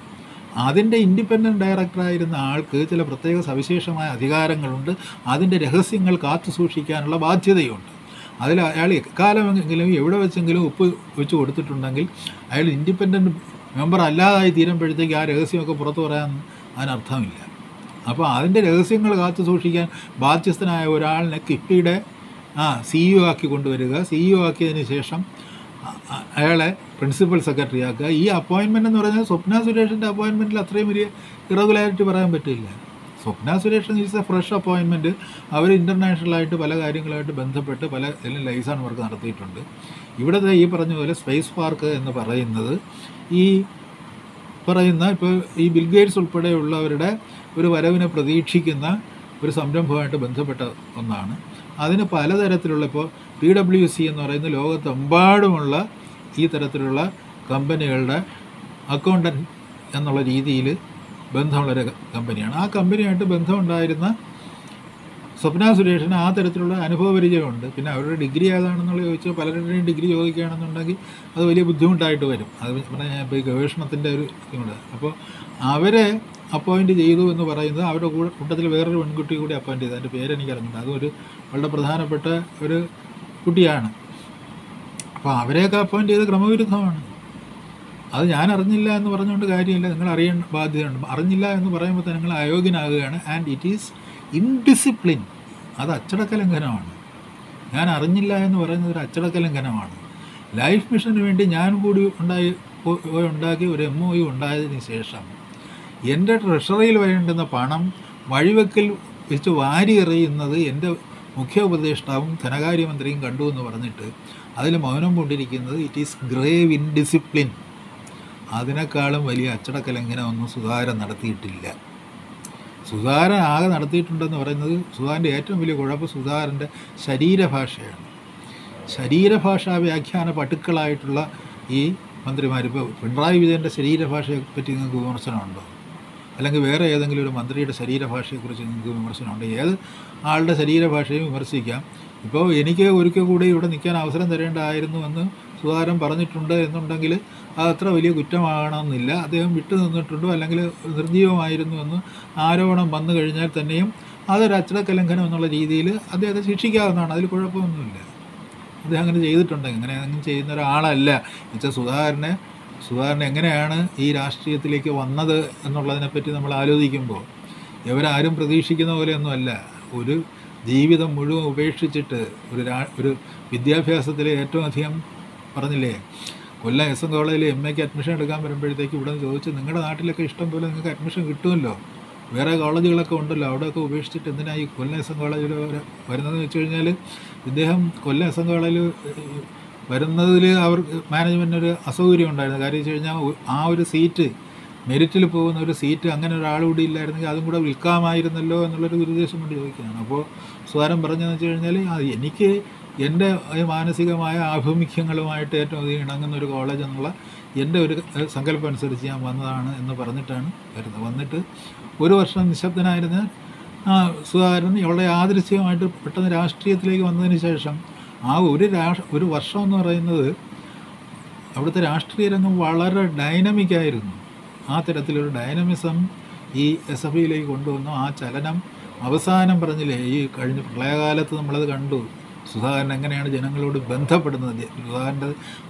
അതിന്റെ ഇൻഡിപെൻഡന്റ് ഡയറക്ടറായിരുന്ന ആൾക്ക് ചില പ്രത്യേക സവിശേഷമായ അധികാരങ്ങളുണ്ട്. അതിന്റെ രഹസ്യങ്ങൾ കാത്തു സൂക്ഷിക്കാനുള്ള ബാധ്യതയുണ്ട്. അതിൽ അയാൾ എക്കാലമെങ്കിലും എവിടെ വെച്ചെങ്കിലും ഒപ്പ് വെച്ച് കൊടുത്തിട്ടുണ്ടെങ്കിൽ അയാൾ ഇൻഡിപെൻഡന്റ് മെമ്പർ അല്ലാതായി തീരുമ്പോഴത്തേക്ക് ആ രഹസ്യമൊക്കെ പുറത്തു പറയാൻ അതിനർത്ഥമില്ല. അപ്പോൾ അതിന്റെ രഹസ്യങ്ങൾ കാത്തു സൂക്ഷിക്കാൻ ബാധ്യസ്ഥനായ ഒരാളിനെ കിഫ്ബിയുടെ ആ സി ഇ ഒ ആക്കി കൊണ്ടുവരിക. സി ഇ ഒ ആക്കിയതിന് ശേഷം അയാളെ പ്രിൻസിപ്പൽ സെക്രട്ടറി ആക്കുക. ഈ അപ്പോയിൻമെന്റ് എന്ന് പറഞ്ഞാൽ സ്വപ്ന സുരേഷിന്റെ അപ്പോയിൻമെന്റിൽ അത്രയും വലിയ ഇറഗുലാരിറ്റി പറയാൻ പറ്റില്ല. Swapna Sureshan is a fresh അപ്പോയിൻമെന്റ് അവർ ഇന്റർനാഷണലായിട്ട് പല കാര്യങ്ങളായിട്ട് ബന്ധപ്പെട്ട് പല ലൈസൺ വർക്ക് നടത്തിയിട്ടുണ്ട്. ഇവിടുത്തെ ഈ പറഞ്ഞ പോലെ സ്പേസ് പാർക്ക് എന്ന് പറയുന്നത് ഈ പറയുന്ന ഇപ്പോൾ ഈ ബിൽഗേറ്റ്സ് ഉൾപ്പെടെയുള്ളവരുടെ ഒരു വരവിനെ പ്രതീക്ഷിക്കുന്ന ഒരു സംരംഭമായിട്ട് ബന്ധപ്പെട്ട ഒന്നാണ്. അതിന് പലതരത്തിലുള്ള ഇപ്പോൾ പി ഡബ്ല്യു സി എന്ന് പറയുന്ന ലോകത്തെമ്പാടുമുള്ള ഈ തരത്തിലുള്ള കമ്പനികളുടെ അക്കൗണ്ടന്റ് എന്നുള്ള രീതിയിൽ ബന്ധമുള്ളൊരു കമ്പനിയാണ്. ആ കമ്പനിയായിട്ട് ബന്ധമുണ്ടായിരുന്ന സ്വപ്ന സുരേഷിന് ആ തരത്തിലുള്ള അനുഭവപരിചയമുണ്ട്. പിന്നെ അവരുടെ ഡിഗ്രി ഏതാണെന്നുള്ള ചോദിച്ചാൽ പലരുടെയും ഡിഗ്രി ചോദിക്കുകയാണെന്നുണ്ടെങ്കിൽ അത് വലിയ ബുദ്ധിമുട്ടായിട്ട് വരും. അത് പറഞ്ഞാൽ ഇപ്പോൾ ഈ ഗവേഷണത്തിന്റെ ഒരു ഇതുണ്ട്. അപ്പോൾ അവരെ അപ്പോയിന്റ് ചെയ്തു എന്ന് പറയുന്നത് അവരുടെ കൂടെ കൂട്ടത്തിൽ വേറൊരു പെൺകുട്ടി കൂടി അപ്പോയിന്റ് ചെയ്തു. അതിന്റെ പേര് എനിക്കറിഞ്ഞില്ല അതും ഒരു വളരെ പ്രധാനപ്പെട്ട ഒരു കുട്ടിയാണ്. അപ്പോൾ അവരെയൊക്കെ അപ്പോയിന്റ് ചെയ്ത് ക്രമവിരുദ്ധമാണ്. അത് ഞാൻ അറിഞ്ഞില്ല എന്ന് പറഞ്ഞുകൊണ്ട് കാര്യമില്ല. നിങ്ങൾ അറിയേണ്ട ബാധ്യതയുണ്ട്. അറിഞ്ഞില്ല എന്ന് പറയുമ്പോൾ തന്നെ നിങ്ങൾ അയോഗ്യനാകുകയാണ്. ആൻഡ് ഇറ്റ് ഈസ് ഇൻഡിസിപ്ലിൻ അത് അച്ചടക്ക ലംഘനമാണ്. ഞാൻ അറിഞ്ഞില്ല എന്ന് പറയുന്നത് ഒരു അച്ചടക്ക ലംഘനമാണ്. ലൈഫ് മിഷന് വേണ്ടി ഞാൻ കൂടി ഉണ്ടായി ഉണ്ടാക്കി ഒരു എം ഒ യു ഉണ്ടായതിന് ശേഷം എന്റെ ട്രഷറിയിൽ വരേണ്ടുന്ന പണം വഴിവെക്കിൽ വെച്ച് വാരി എറിയുന്നത് എന്റെ മുഖ്യ ഉപദേഷ്ടാവും ധനകാര്യമന്ത്രിയും കണ്ടു എന്ന് പറഞ്ഞിട്ട് അതിൽ മൗനം കൊണ്ടിരിക്കുന്നത് ഇറ്റ് ഈസ് ഗ്രേവ് ഇൻഡിസിപ്ലിൻ അതിനേക്കാളും വലിയ അച്ചടക്ക ഒന്നും സുധാകരൻ നടത്തിയിട്ടില്ല. സുധാകരൻ ആകെ നടത്തിയിട്ടുണ്ടെന്ന് പറയുന്നത് സുധാകരന്റെ ഏറ്റവും വലിയ കുഴപ്പം സുധാകരന്റെ ശരീരഭാഷയാണ്. ശരീരഭാഷാ വ്യാഖ്യാന പട്ടുക്കളായിട്ടുള്ള ഈ മന്ത്രിമാർ ഇപ്പോൾ പിണറായി വിജയന്റെ ശരീരഭാഷയെ പറ്റി നിങ്ങൾക്ക് വിമർശനമുണ്ടോ? അല്ലെങ്കിൽ വേറെ ഏതെങ്കിലും ഒരു മന്ത്രിയുടെ ശരീരഭാഷയെക്കുറിച്ച് നിങ്ങൾക്ക് വിമർശനമുണ്ടെങ്കിൽ ഏത് ആളുടെ ശരീരഭാഷയും വിമർശിക്കാം. ഇപ്പോൾ എനിക്ക് ഒരിക്കൽ കൂടി ഇവിടെ നിൽക്കാൻ അവസരം തരേണ്ടതായിരുന്നു എന്ന് സുധാകരൻ പറഞ്ഞിട്ടുണ്ട് എന്നുണ്ടെങ്കിൽ അത് അത്ര വലിയ കുറ്റമാകണമെന്നില്ല അദ്ദേഹം വിട്ടു നിന്നിട്ടുണ്ടോ അല്ലെങ്കിൽ നിർജീവമായിരുന്നു എന്ന് ആരോപണം വന്നു കഴിഞ്ഞാൽ തന്നെയും അതൊരു അച്ചടക്കലംഘനം എന്നുള്ള രീതിയിൽ അദ്ദേഹത്തെ ശിക്ഷിക്കാവുന്നതാണ്. അതിൽ കുഴപ്പമൊന്നുമില്ല. അദ്ദേഹം അങ്ങനെ ചെയ്തിട്ടുണ്ടെങ്കിൽ അങ്ങനെ അങ്ങനെ ചെയ്യുന്ന ഒരാളല്ല. എന്നുവെച്ചാൽ സുധാകരനെ സുധാകരൻ എങ്ങനെയാണ് ഈ രാഷ്ട്രീയത്തിലേക്ക് വന്നത് എന്നുള്ളതിനെപ്പറ്റി നമ്മൾ ആലോചിക്കുമ്പോൾ ഇവരാരും പ്രതീക്ഷിക്കുന്ന പോലെയൊന്നുമല്ല. ഒരു ജീവിതം മുഴുവൻ ഉപേക്ഷിച്ചിട്ട് ഒരു രാ ഒരു വിദ്യാഭ്യാസത്തിൽ ഏറ്റവും അധികം പറഞ്ഞില്ലേ കൊല്ലം എസ് എൻ കോളേജിൽ എം എക്ക് അഡ്മിഷൻ എടുക്കാൻ വരുമ്പോഴത്തേക്ക് ഇവിടെ നിന്ന് ചോദിച്ച് നിങ്ങളുടെ നാട്ടിലൊക്കെ ഇഷ്ടം പോലെ നിങ്ങൾക്ക് അഡ്മിഷൻ കിട്ടുമല്ലോ? വേറെ കോളേജുകളൊക്കെ ഉണ്ടല്ലോ അവിടെയൊക്കെ ഉപേക്ഷിച്ചിട്ട് എന്തിനായി കൊല്ലം എസ് എൻ കോളേജിൽ വരുന്നതെന്ന് വെച്ച് കഴിഞ്ഞാൽ ഇദ്ദേഹം കൊല്ലം എസ് എൻ കോളേജിൽ വരുന്നതിൽ അവർ മാനേജ്മെന്റിന് ഒരു അസൗകര്യം ഉണ്ടായിരുന്നു. കാര്യം വെച്ച് കഴിഞ്ഞാൽ ആ ഒരു സീറ്റ് മെരിറ്റിൽ പോകുന്ന ഒരു സീറ്റ് അങ്ങനെ ഒരാൾ കൂടി ഇല്ലായിരുന്നെങ്കിൽ അതും കൂടെ വിൽക്കാമായിരുന്നല്ലോ എന്നുള്ളൊരു ദുരുദ്ദേശം കൊണ്ട് ചോദിക്കുകയാണ്. അപ്പോൾ സുധാരൻ പറഞ്ഞതെന്ന് വെച്ച് കഴിഞ്ഞാൽ എനിക്ക് എന്റെ മാനസികമായ ആഭിമുഖ്യങ്ങളുമായിട്ട് ഏറ്റവും അധികം ഇണങ്ങുന്ന ഒരു കോളേജ് എന്നുള്ള എന്റെ ഒരു സങ്കല്പം അനുസരിച്ച് ഞാൻ വന്നതാണ് എന്ന് പറഞ്ഞിട്ടാണ് വരുന്നത്. വന്നിട്ട് ഒരു വർഷം നിശബ്ദനായിരുന്ന സുധാകരൻ ഇവിടെ യാദൃശ്യമായിട്ട് പെട്ടെന്ന് രാഷ്ട്രീയത്തിലേക്ക് വന്നതിന് ശേഷം ആ ഒരു ഒരു വർഷം എന്ന് പറയുന്നത് അവിടുത്തെ രാഷ്ട്രീയ രംഗം വളരെ ഡൈനമിക്കായിരുന്നു. ആ തരത്തിലൊരു ഡൈനമിസം ഈ എസ് എഫ് ഐയിലേക്ക് കൊണ്ടുവന്നു ആ ചലനം അവസാനം പറഞ്ഞില്ലേ ഈ കഴിഞ്ഞ പ്രളയകാലത്ത് നമ്മളത് കണ്ടു. സുധാകരൻ എങ്ങനെയാണ് ജനങ്ങളോട് ബന്ധപ്പെടുന്നത്? സുധാകരന്റെ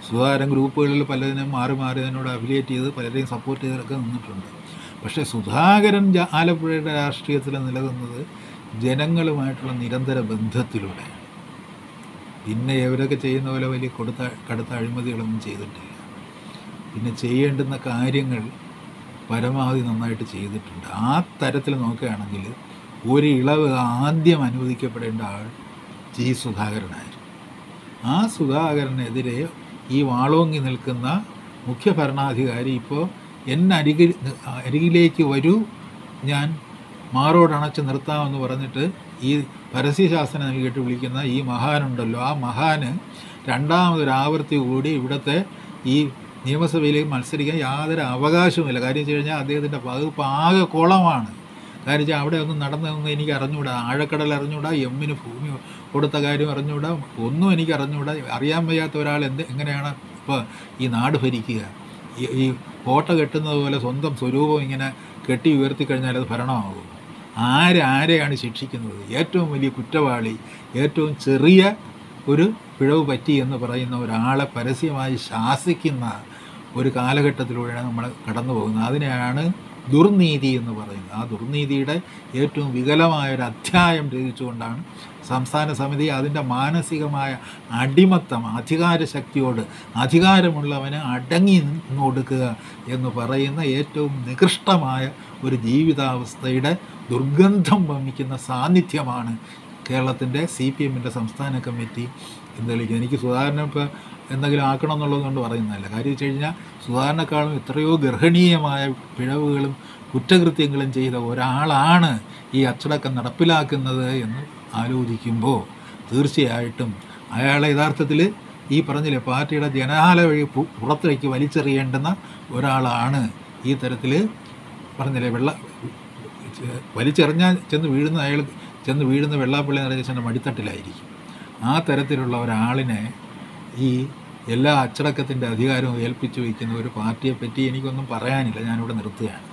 സുധാകരൻ ഗ്രൂപ്പുകളിൽ പലതിനും മാറി മാറി അതിനോട് അഫിലിയേറ്റ് ചെയ്ത് പലരെയും സപ്പോർട്ട് ചെയ്തൊക്കെ നിന്നിട്ടുണ്ട്. പക്ഷേ സുധാകരൻ ആലപ്പുഴയുടെ രാഷ്ട്രീയത്തിൽ നിലനിന്നത് ജനങ്ങളുമായിട്ടുള്ള നിരന്തര ബന്ധത്തിലൂടെ പിന്നെ ഇവരൊക്കെ ചെയ്യുന്ന പോലെ വലിയ കൊടുത്ത കടുത്ത അഴിമതികളൊന്നും ചെയ്തിട്ടില്ല. പിന്നെ ചെയ്യേണ്ടുന്ന കാര്യങ്ങൾ പരമാവധി നന്നായിട്ട് ചെയ്തിട്ടുണ്ട്. ആ തരത്തിൽ നോക്കുകയാണെങ്കിൽ ഒരു ഇളവ് ആദ്യം അനുവദിക്കപ്പെടേണ്ട ആൾ ജി സുധാകരനായിരുന്നു ആ സുധാകരനെതിരെ ഈ വാളോങ്ങി നിൽക്കുന്ന മുഖ്യ ഭരണാധികാരി ഇപ്പോൾ എന്നെ അരികിൽ അരികിലേക്ക് വരൂ ഞാൻ മാറോടണച്ച് നിർത്താമെന്ന് പറഞ്ഞിട്ട് ഈ പരസ്യശാസനം കേട്ട് വിളിക്കുന്ന ഈ മഹാനുണ്ടല്ലോ. ആ മഹാന് രണ്ടാമതൊരു ആവർത്തി കൂടി ഇവിടുത്തെ ഈ നിയമസഭയിലേക്ക് മത്സരിക്കാൻ യാതൊരു അവകാശവുമില്ല. കാര്യം വെച്ച് കഴിഞ്ഞാൽ അദ്ദേഹത്തിന്റെ വകുപ്പ് ആകെ കുളമാണ്. കാര്യം വെച്ചാൽ അവിടെ ഒന്നും നടന്നതൊന്നും എനിക്ക് അറിഞ്ഞുകൂടാ. ആഴക്കടൽ അറിഞ്ഞുകൂടാ. എമ്മിന് ഭൂമി കൊടുത്ത കാര്യം അറിഞ്ഞുകൂടാ. ഒന്നും എനിക്ക് അറിഞ്ഞുകൂടാ. അറിയാൻ വയ്യാത്ത ഒരാൾ എന്ത് എങ്ങനെയാണ് ഇപ്പോൾ ഈ നാട് ഭരിക്കുക? ഈ കോട്ട കെട്ടുന്നത് പോലെ സ്വന്തം സ്വരൂപം ഇങ്ങനെ കെട്ടി ഉയർത്തി കഴിഞ്ഞാൽ അത് ഭരണമാകും ആര് ആരെയാണ് ശിക്ഷിക്കുന്നത്? ഏറ്റവും വലിയ കുറ്റവാളി ഏറ്റവും ചെറിയ ഒരു പിഴവ് പറ്റി എന്ന് പറയുന്ന ഒരാളെ പരസ്യമായി ശാസിക്കുന്ന ഒരു കാലഘട്ടത്തിലൂടെയാണ് നമ്മൾ കടന്നു പോകുന്നത്. അതിനെയാണ് ദുർനീതി എന്ന് പറയുന്നത്. ആ ദുർനീതിയുടെ ഏറ്റവും വികലമായ ഒരു അധ്യായം രചിച്ചുകൊണ്ടാണ് സംസ്ഥാന സമിതി അതിന്റെ മാനസികമായ അടിമത്തം അധികാര ശക്തിയോട് അധികാരമുള്ളവന് അടങ്ങി നിന്ന് കൊടുക്കുക എന്ന് പറയുന്ന ഏറ്റവും നികൃഷ്ടമായ ഒരു ജീവിതാവസ്ഥയുടെ ദുർഗന്ധം വമിക്കുന്ന സാന്നിധ്യമാണ് കേരളത്തിന്റെ സി പി എമ്മിന്റെ സംസ്ഥാന കമ്മിറ്റി എന്തെങ്കിലും എനിക്ക് സുധാകരനെ ഇപ്പോൾ എന്തെങ്കിലും ആക്കണം എന്നുള്ളതുകൊണ്ട് പറയുന്നതല്ല. കാര്യം വെച്ച് കഴിഞ്ഞാൽ സുധാകരനെക്കാളും എത്രയോ ഗർഹണീയമായ പിഴവുകളും കുറ്റകൃത്യങ്ങളും ചെയ്ത ഒരാളാണ് ഈ അച്ചടക്കം നടപ്പിലാക്കുന്നത് എന്ന് ആലോചിക്കുമ്പോൾ തീർച്ചയായിട്ടും അയാളെ യഥാർത്ഥത്തിൽ ഈ പറഞ്ഞില്ലേ പാർട്ടിയുടെ ജനാല വഴി പുറത്തേക്ക് വലിച്ചെറിയേണ്ടുന്ന ഒരാളാണ് ഈ തരത്തിൽ പറഞ്ഞില്ലേ വെള്ള വലിച്ചെറിഞ്ഞാൽ ചെന്ന് വീഴുന്ന അയാൾ ചെന്ന് വീഴുന്ന വെള്ളാപ്പള്ളി നടേശന്റെ മടിത്തട്ടിലായിരിക്കും. ആ തരത്തിലുള്ള ഒരാളിനെ ഈ എല്ലാ അച്ചടക്കത്തിന്റെ അധികാരവും ഏൽപ്പിച്ചു വയ്ക്കുന്ന ഒരു പാർട്ടിയെപ്പറ്റി എനിക്കൊന്നും പറയാനില്ല. ഞാനിവിടെ നിർത്തുകയാണ്.